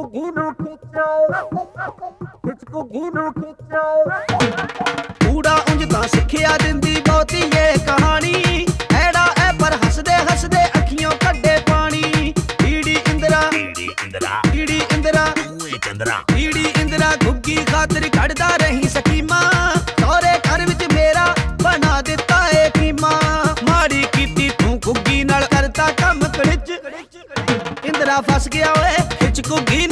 ਘੁੱਗੀ ਨੂੰ ਖਿੱਚੋ ਖਿੱਚ ਘੁੱਗੀ ਨੂੰ ਖਿੱਚੋ ਕੂੜਾ ਉਂਝ ਤਾਂ ਸਿੱਖਿਆ ਦਿੰਦੀ ਬਹੁਤੀ ਏ ਕਹਾਣੀ। ਐੜਾ ਐ ਪਰ ਹੱਸਦੇ ਹੱਸਦੇ ਅੱਖੀਆਂ ਕੱਢੇ ਪਾਣੀ। ਈੜੀ ਇੰਦਰਾ ਈੜੀ ਇੰਦਰਾ। ਈੜੀ ਇੰਦਰਾ। ਓਏ ਚੰਦਰਾ। ਈੜੀ ਇੰਦਰਾ ਗੁੱਗੀ ਖਾਤਰ ਕੱਢਦਾ ਰਹੀ ਸਕੀਮਾਂ। ਸਹੁਰੇ ਘਰ ਵਿੱਚ ਮੇਰਾ ਬਣਾ ਦਿੱਤਾ ਏ ਕੀਮਾ। ਮਾੜੀ ਕੀਤੀ ਤੂੰ ਗੁੱਗੀ ਨਾਲ ਕਰਤਾ ਕੰਮ ਕੜਿਚ। ਇੰਦਰਾ ਫਸ ਗਿਆ ਓਏ ਖਿੱਚ ਗੁੱਗੀ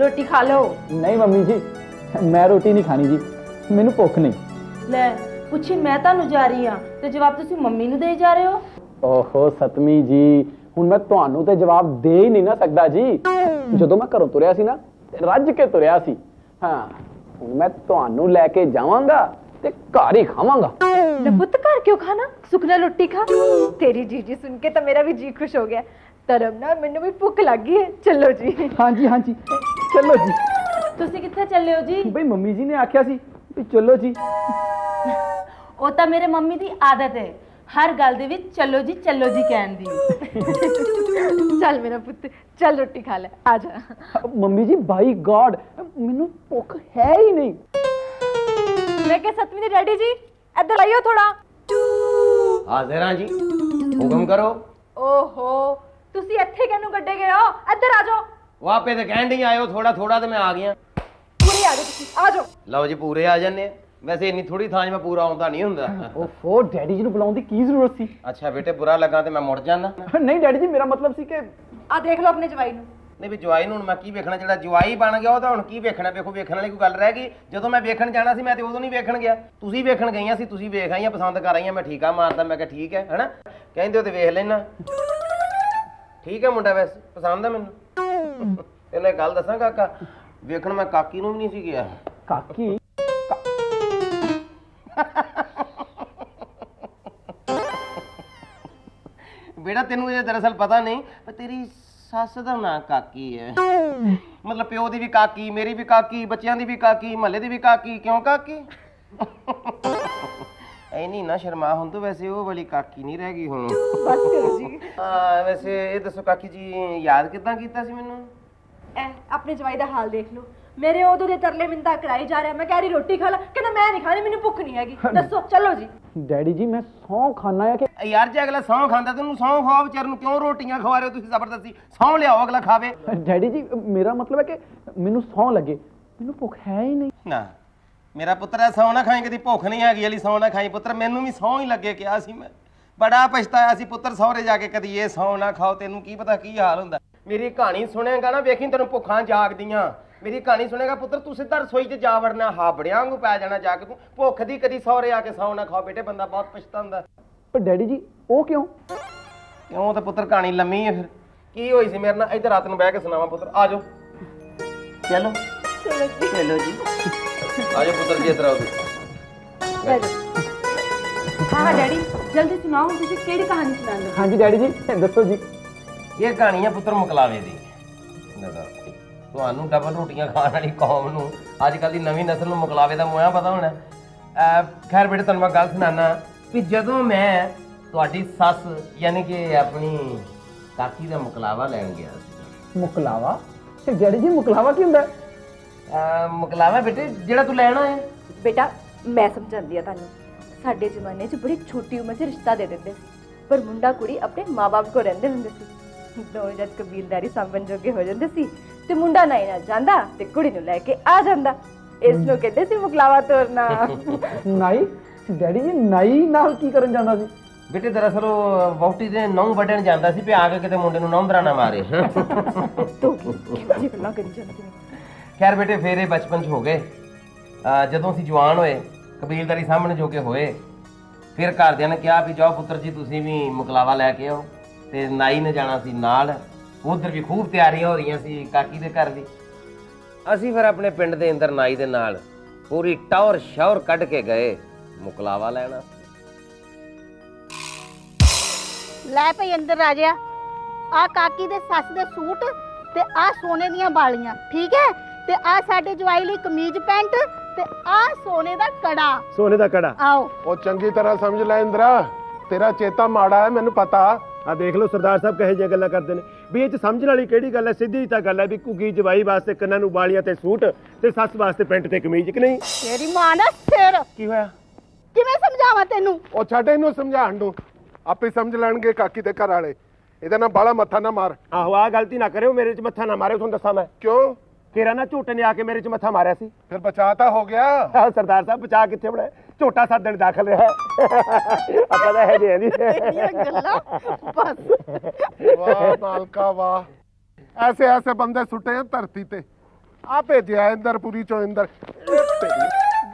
ਰੋਟੀ ਖਾ ਲਓ। ਨਹੀਂ ਮੰਮੀ ਜੀ ਮੈਂ ਰੋਟੀ ਨਹੀਂ ਖਾਣੀ ਜੀ। ਮੈਨੂੰ ਭੁੱਖ ਨਹੀਂ। ਲੈ ਪੁੱਛੀ ਮੈਂ ਤੁਹਾਨੂੰ ਜਾ ਰਹੀ ਆ ਤੇ ਜਵਾਬ ਤੁਸੀਂ ਮੰਮੀ ਨੂੰ ਦੇ ਜਾ ਰਹੇ ਹੋ? ਓਹੋ ਸਤਮੀ ਜੀ ਹੁਣ ਮੈਂ ਤੁਹਾਨੂੰ ਤੇ ਜਵਾਬ ਦੇ ਹੀ ਨਹੀਂ ਨਾ ਸਕਦਾ ਜੀ। ਜਦੋਂ ਮੈਂ ਘਰੋਂ ਤੁਰਿਆ ਸੀ ਨਾ ਰੱਜ ਕੇ ਤੁਰਿਆ ਸੀ। ਹਾਂ ਹੁਣ ਮੈਂ ਤੁਹਾਨੂੰ ਲੈ ਕੇ ਜਾਵਾਂਗਾ ਤੇ ਘਰ ਹੀ ਖਾਵਾਂਗਾ। ਲੈ ਪੁੱਤ ਘਰ ਕਿਉਂ ਖਾਣਾ? ਸੁਖਨਾ ਰੋਟੀ ਖਾ। ਤੇਰੀ ਜੀਜੀ ਸੁਣ ਕੇ ਤਾਂ ਮੇਰਾ ਵੀ ਜੀ ਖੁਸ਼ ਹੋ ਗਿਆ। ਧਰਮ ਨਾਲ ਮੈਨੂੰ ਵੀ ਭੁੱਖ ਲੱਗੀ ਹੈ। ਚਲੋ ਜੀ। ਹਾਂਜੀ ਹਾਂਜੀ। ਚਲੋ ਜੀ। ਤੁਸੀਂ ਕਿੱਥੇ ਚੱਲੇ ਹੋ ਜੀ? ਬਈ ਮੰਮੀ ਜੀ ਨੇ ਆਖਿਆ ਸੀ ਵੀ ਚਲੋ ਜੀ। ਉਹ ਤਾਂ ਮੇਰੇ ਮੰਮੀ ਦੀ ਆਦਤ ਹੈ। ਹਰ ਗੱਲ ਦੇ ਵਿੱਚ ਚਲੋ ਜੀ ਚਲੋ ਜੀ ਕਹਿਣ ਦੀ। ਚੱਲ ਮੇਰਾ ਪੁੱਤ ਚੱਲ ਰੋਟੀ ਖਾ ਲੈ ਆ ਜਾ। ਮੰਮੀ ਜੀ ਬਾਈ ਗॉड ਮੈਨੂੰ ਭੁੱਖ ਹੈ ਹੀ ਨਹੀਂ। ਮੈਂ ਕਿਹਾ ਸਤਵੀਂ ਦੀ ਡੈਡੀ ਜੀ ਇੱਧਰ ਆਇਓ ਥੋੜਾ ਹਾਜ਼ਰ ਜੀ। ਹੁਕਮ ਕਰੋ। ਓਹੋ ਤੁਸੀਂ ਇੱਥੇ ਕਿਹਨੂੰ ਗੱਡੇ ਗਏ ਹੋ? ਇੱਧਰ ਆ ਜਾਓ। ਵਾਪੇ ਤੇ ਕਹਿਣ ਨਹੀਂ ਆਇਓ ਥੋੜਾ ਥੋੜਾ ਤੇ ਮੈਂ ਆ ਗਿਆ ਪੂਰੀ ਆ ਜਾਓ ਤੁਸੀਂ ਆ ਜਾਓ। ਲਓ ਜੀ ਪੂਰੇ ਆ ਜੰਨੇ ਵੈਸੇ ਇੰਨੀ ਥੋੜੀ ਥਾਂ 'ਚ ਮੈਂ ਪੂਰਾ ਆਉਂਦਾ ਨਹੀਂ ਹੁੰਦਾ। ਓਹੋ ਡੈਡੀ ਜੀ ਨੂੰ ਬੁਲਾਉਣ ਦੀ ਕੀ ਜ਼ਰੂਰਤ ਸੀ? ਅੱਛਾ ਬੇਟੇ ਬੁਰਾ ਲੱਗਾ ਤੇ ਮੈਂ ਮੁੜ ਜਾਂਦਾ। ਨਹੀਂ ਡੈਡੀ ਜੀ ਮੇਰਾ ਮਤਲਬ ਸੀ ਕਿ ਆ ਦੇਖ ਲਓ ਆਪਣੇ ਜਵਾਈ ਨੂੰ। ਨਹੀਂ ਵੀ ਜਵਾਈ ਨੂੰ ਹੁਣ ਮੈਂ ਕੀ ਵੇਖਣਾ ਜਿਹੜਾ ਜਵਾਈ ਬਣ ਗਿਆ ਉਹ ਤਾਂ ਹੁਣ ਕੀ ਵੇਖਣਾ? ਵੇਖੋ ਵੇਖਣ ਵਾਲੀ ਕੋਈ ਗੱਲ ਰਹਿ ਗਈ। ਜਦੋਂ ਮੈਂ ਵੇਖਣ ਜਾਣਾ ਸੀ ਮੈਂ ਤੇ ਉਦੋਂ ਨਹੀਂ ਵੇਖਣ ਗਿਆ। ਤੁਸੀਂ ਵੇਖਣ ਗਈਆਂ ਸੀ ਤੁਸੀਂ ਵੇਖ ਆਈਆਂ ਪਸੰਦ ਕਰ ਆਈਆਂ ਮੈਂ ਠੀਕਾ ਮਾਰਦਾ ਮੈਂ ਕਿਹਾ ਠੀਕ ਹੈ ਹੈਨਾ? ਕਹਿੰਦੇ ਹੋ ਤੇ ਵੇਖ ਲੈਣਾ। ਠੀਕ ਹੈ ਮੁੰਡਾ ਵੈਸੇ? ਪਸੰਦ ਹੈ ਮੈਨੂੰ? ਇਹਨੇ ਗੱਲ ਦੱਸਾਂ ਕਾਕਾ ਵੇਖਣ ਮੈਂ ਕਾਕੀ ਨੂੰ ਵੀ ਨਹੀਂ ਸੀ ਗਿਆ। ਕਾਕੀ? ਬੇਟਾ ਤੈਨੂੰ ਇਹ ਦਰਅਸਲ ਪਤਾ ਨਹੀਂ ਪਰ ਤੇਰੀ ਸੱਸ ਦਾ ਨਾਂ ਕਾਕੀ ਹੈ। ਮਤਲਬ ਪਿਓ ਦੀ ਵੀ ਕਾਕੀ ਮੇਰੀ ਵੀ ਕਾਕੀ ਬੱਚਿਆਂ ਦੀ ਵੀ ਕਾਕੀ ਮਹੱਲੇ ਦੀ ਵੀ ਕਾਕੀ ਕਿਉਂ ਕਾਕੀ? ਐ ਨਹੀਂ ਨਾ ਸ਼ਰਮਾ ਹੁਣ ਤਾਂ ਵੈਸੇ ਉਹ ਵਾਲੀ ਕਾਕੀ ਨਹੀਂ ਰਹਿ ਗਈ ਹੁਣ। ਬਸ ਕਰੋ ਜੀ। ਆ ਵੈਸੇ ਇਹ ਦੱਸੋ ਕਾਕੀ ਜੀ ਯਾਦ ਕਿਦਾਂ ਕੀਤਾ ਸੀ ਮੈਨੂੰ? ਐ ਆਪਣੇ ਜਵਾਈ ਦਾ ਹਾਲ ਦੇਖ ਲਓ। ਮੇਰੇ ਉਦੋਂ ਦੇ ਤਰਲੇ ਮਿੰਤਾ ਕਰਾਈ ਜਾ ਰਿਹਾ ਮੈਂ ਕਹਿ ਰਹੀ ਰੋਟੀ ਖਾ ਲੈ ਕਹਿੰਦਾ ਮੈਂ ਨਹੀਂ ਖਾਣੀ ਮੈਨੂੰ ਭੁੱਖ ਨਹੀਂ ਹੈਗੀ। ਦੱਸੋ ਚਲੋ ਜੀ। ਡੈਡੀ ਜੀ ਮੈਂ ਸੌਂ ਖਾਣਾ ਆ ਕਿ ਯਾਰ ਜੇ ਅਗਲਾ ਸੌਂ ਖਾਂਦਾ ਤੈਨੂੰ ਸੌਂ ਖਵਾ ਵਿਚਾਰ ਨੂੰ ਕਿਉਂ ਰੋਟੀਆਂ ਖਵਾ ਰਹੇ ਹੋ ਤੁਸੀਂ ਜ਼ਬਰਦਸਤੀ? ਸੌਂ ਲਿਆਓ ਅਗਲਾ ਖਾਵੇ। ਡੈਡੀ ਜੀ ਮੇਰਾ ਮਤਲਬ ਹੈ ਕਿ ਮੈਨੂੰ ਸੌਂ ਲੱਗੇ। ਮੈਨੂੰ ਭੁੱਖ ਹੈ ਹੀ ਨਹੀਂ। ਨਾ ਮੇਰਾ ਪੁੱਤਰ ਐ ਸੌਂ ਨਾ ਖਾਈ ਕਦੀ ਭੁੱਖ ਨਹੀਂ ਹੈਗੀ ਵਾਲੀ ਸੌਂ ਨਾ ਖਾਈ ਪੁੱਤਰ ਮੈਨੂੰ ਵੀ ਸੌਂ ਹੀ ਲੱਗੇ ਕਿਹਾ ਸੀ ਮੈਂ। ਬੜਾ ਪਛਤਾਇਆ ਸੀ ਪੁੱਤਰ ਸਹੁਰੇ ਜਾ ਕੇ ਕਦੀ ਇਹ ਸੌਂ ਨਾ ਖਾਓ ਤੈਨੂੰ ਕੀ ਪਤਾ ਕੀ ਹਾਲ ਹੁੰਦਾ। ਮੇਰੀ ਕਹਾਣੀ ਸੁਣੇਗਾ ਨਾ ਵੇਖੀ ਤੈਨੂੰ ਭੁੱਖਾਂ ਜਾਗਦੀਆਂ। ਮੇਰੀ ਕਹਾਣੀ ਸੁਣੇਗਾ ਪੁੱਤਰ ਤੂੰ ਸਿੱਧਾ ਰਸੋਈ 'ਚ ਜਾ ਵੜਨਾ ਹਾਬੜਿਆਂ ਵਾਂਗੂ ਪੈ ਜਾਣਾ ਜਾ ਕੇ ਤੂੰ। ਭੁੱਖ ਦੀ ਕਦੀ ਸਹੁਰੇ ਆ ਕੇ ਸੌਂ ਨਾ ਖਾਓ ਬੇਟੇ ਬੰਦਾ ਬਹੁਤ ਪਛਤਾਉਂਦਾ। ਪਰ ਡੈਡੀ ਜੀ ਉਹ ਕਿਉਂ? ਕਿਉਂ ਤੇ ਪੁੱਤਰ ਕਹਾਣੀ ਲੰਮੀ ਹੈ ਫਿਰ। ਕੀ ਹੋਈ ਸੀ ਮੇਰੇ ਨਾਲ? ਇੱਧਰ ਰਾਤ ਨੂੰ ਬਹਿ ਕੇ ਸੁਣਾਵਾਂ ਪੁੱਤਰ ਆ ਜਾਓ। ਚਲੋ। ਚਲੋ ਜੀ। ਜਾਓ ਪੁੱਤਰ ਜੀ ਇੱਧਰ ਆਓ ਤੁਸੀਂ। ਲੈ ਜਾਓ ਹਾਂ ਹਾਂ ਡੈਡੀ ਜਲਦੀ ਸੁਣਾਓ ਤੁਸੀਂ ਕਿਹੜੀ ਕਹਾਣੀ ਸੁਣਾਉਂਦੇ ਹੋ? ਹਾਂਜੀ ਡੈਡੀ ਜੀ ਦੱਸੋ ਜੀ। ਇਹ ਕਹਾਣੀ ਹੈ ਪੁੱਤਰ ਮੁਕਲਾਵੇ ਦੀ। ਨਜ਼ਰ ਤੁਹਾਨੂੰ ਡਬਲ ਰੋਟੀਆਂ ਖਾਣ ਵਾਲੀ ਕੌਮ ਨੂੰ ਅੱਜ ਕੱਲ ਦੀ ਨਵੀਂ ਨਸਲ ਨੂੰ ਮੁਕਲਾਵੇ ਦਾ ਮੋਇਆ ਪਤਾ ਹੋਣਾ। ਅਹ ਖੈਰ ਬੇਟੇ ਤੁਹਾਨੂੰ ਮੈਂ ਗੱਲ ਸੁਣਾਣਾ ਵੀ ਜਦੋਂ ਮੈਂ ਤੁਹਾਡੀ ਸੱਸ ਯਾਨੀ ਕਿ ਆਪਣੀ ਕਾਕੀ ਦਾ ਮੁਕਲਾਵਾ ਲੈਣ ਗਿਆ ਸੀ। ਮੁਕਲਾਵਾ? ਤੇ ਡੈਡੀ ਜੀ ਮੁਕਲਾਵਾ ਕੀ ਹੁੰਦਾ? ਹੈ? ਮੁਕਲਾਵਾ ਬੇਟੇ ਜਿਹੜਾ ਤੂੰ ਲੈਣਾ ਹੈ ਬੇਟਾ ਮੈਂ ਸਮਝਾਉਂਦੀ ਆ ਤੁਹਾਨੂੰ। ਸਾਡੇ ਜ਼ਮਾਨੇ 'ਚ ਬੜੀ ਛੋਟੀ ਉਮਰ 'ਚ ਰਿਸ਼ਤਾ ਦੇ ਦਿੰਦੇ ਸੀ। ਪਰ ਮੁੰਡਾ ਕੁੜੀ ਆਪਣੇ ਮਾਪੇ ਕੋਲ ਰਹਿੰਦੇ ਹੁੰਦੇ ਸੀ। ਦੋ ਜਦ ਕਬੀਲਦਾਰੀ ਸੰਬੰਧ ਜੋਗੇ ਹੋ ਜਾਂਦੇ ਸੀ ਤੇ ਮੁੰਡਾ ਨਹੀਂ ਨਾ ਜਾਂਦਾ ਤੇ ਕੁੜੀ ਨੂੰ ਲੈ ਕੇ ਆ ਜਾਂਦਾ। ਇਸ ਨੂੰ ਕਹਿੰਦੇ ਸੀ ਮੁਕਲਾਵਾ ਤੋਰਨਾ। ਨਾਈ ਡੈਡੀ ਜੀ ਨਾਈ ਨਾਲ ਕੀ ਕਰਨ ਜਾਂਦਾ ਸੀ? ਬੇਟੇ ਦਰਅਸਲ ਉਹ ਵਹੁਟੀ ਦੇ ਨੌਂ ਵੱਢਣ ਜਾਂਦਾ ਸੀ ਵੀ ਆ ਕੇ ਕਿਤੇ ਮੁੰਡੇ ਨੂੰ ਨੌਂਦਰਾ ਨਾ ਮਾਰੇ। ਤੂੰ ਕਿਹੋ ਜਿਹੀ ਗੱਲਾਂ ਕਰੀ ਜਾਂਦੀ ਖੈਰ ਬੇਟੇ, ਫੇਰ ਇਹ ਬਚਪਨ 'ਚ ਹੋ ਗਏ। ਅਹ ਜਦੋਂ ਅਸੀਂ ਜਵਾਨ ਹੋਏ, ਕਬੀਲਦਾਰੀ ਸਾਹਮਣੇ ਜੋਗੇ ਹੋਏ, ਫਿਰ ਘਰਦਿਆਂ ਨੇ ਕਿਹਾ ਵੀ ਜਾਓ ਪੁੱਤਰ ਜੀ, ਤੁਸੀਂ ਵੀ ਮੁਕਲਾਵਾ ਲੈ ਕੇ ਆਓ ਤੇ ਨਾਈ ਨੇ ਜਾਣਾ ਸੀ ਨਾਲ। ਉਧਰ ਵੀ ਖੂਬ ਤਿਆਰੀਆਂ ਹੋ ਰਹੀਆਂ ਸੀ ਕਾਕੀ ਦੇ ਘਰ ਵੀ। ਅਸੀਂ ਫਿਰ ਆਪਣੇ ਪਿੰਡ ਦੇ ਅੰਦਰ ਨਾਈ ਦੇ ਨਾਲ ਪੂਰੀ ਟੌਰ ਸ਼ੌਰ ਕੱਢ ਕੇ ਗਏ, ਮੁਕਲਾਵਾ ਲੈਣਾ। ਲੈ ਭਈ ਅੰਦਰ ਆ ਜਾ। ਆ ਕਾਕੀ ਦੇ ਸੱਸ ਦੇ ਸੂਟ ਤੇ ਆ ਸੋਨੇ ਦੀਆਂ ਬਾਲੀਆਂ ਠੀਕ ਹੈ? ਤੇ ਆ ਸਾਡੇ ਜਵਾਈ ਲਈ ਕਮੀਜ਼ ਪੈਂਟ ਤੇ ਆ ਸੋਨੇ ਦਾ ਕੜਾ। ਸੋਨੇ ਦਾ ਕੜਾ। ਆਓ। ਉਹ ਚੰਗੀ ਤਰ੍ਹਾਂ ਸਮਝ ਲੈ ਇੰਦਰਾ ਤੇਰਾ ਚੇਤਾ ਮਾੜਾ ਹੈ ਮੈਨੂੰ ਪਤਾ। ਆ ਦੇਖ ਲਓ ਸਰਦਾਰ ਸਾਹਿਬ ਕਹੇ ਜਿਹੀਆਂ ਗੱਲਾਂ ਕਰਦੇ ਨੇ। ਵੀ ਇਹ ਚ ਸਮਝਣ ਵਾਲੀ ਕਿਹੜੀ ਗੱਲ ਹੈ? ਸਿੱਧੀ ਤਾਂ ਗੱਲ ਹੈ ਵੀ ਕੁਗੀ ਜਵਾਈ ਵਾਸਤੇ ਕੰਨਾਂ ਨੂੰ ਬਾਲੀਆਂ ਤੇ ਸੂਟ ਤੇ ਸੱਸ ਵਾਸਤੇ ਪੈਂਟ ਤੇ ਕਮੀਜ਼ ਕਿ ਨਹੀਂ? ਤੇਰੀ ਮਾਂ ਦਾ ਸਿਰ। ਕੀ ਹੋਇਆ? ਕਿਵੇਂ ਸਮਝਾਵਾਂ ਤੈਨੂੰ? ਉਹ ਛੱਡ ਇਹਨੂੰ ਸਮਝਾਣ ਨੂੰ। ਆਪੇ ਸਮਝ ਲੈਣਗੇ ਕਾਕੀ ਦੇ ਘਰ ਵਾਲੇ। ਇਹਦੇ ਨਾਲ ਬਾਲਾ ਮੱਥਾ ਨਾ ਮਾਰ। ਆਹੋ ਆ ਗਲਤੀ ਨਾ ਕਰਿਓ ਮੇਰੇ ਚ ਮੱਥਾ ਨਾ ਮਾਰਿਓ ਤੁਹਾਨੂੰ ਦੱਸਾਂ ਮੈਂ। ਕਿਉਂ? ਤੇਰਾ ਨਾ ਝੋਟੇ ਨੇ ਆ ਕੇ ਮੇਰੇ ਚ ਮੱਥਾ ਮਾਰਿਆ ਸੀ। ਫਿਰ ਬਚਾਤਾ ਹੋ ਗਿਆ। ਆਹ ਸਰਦਾਰ ਸਾਹਿਬ ਬਚਾ ਕਿੱਥੇ ਬੜਾ ਝੋਟਾ ਸੱਤ ਦਿਨ ਦਾਖਲ ਰਿਹਾ। ਆਪਾਂ ਤਾਂ ਇਹ ਜੇ। ਤੇਰੀਆਂ ਨਹੀਂ ਗੱਲਾਂ ਬਸ। ਵਾਹ ਮਾਲਕਾ ਵਾਹ। ਐਸੇ ਐਸੇ ਬੰਦੇ ਸੁੱਟੇ ਆ ਧਰਤੀ ਤੇ। ਆ ਭੇਜਿਆ ਇੰਦਰਪੁਰੀ ਚੋਂ ਇੰਦਰ।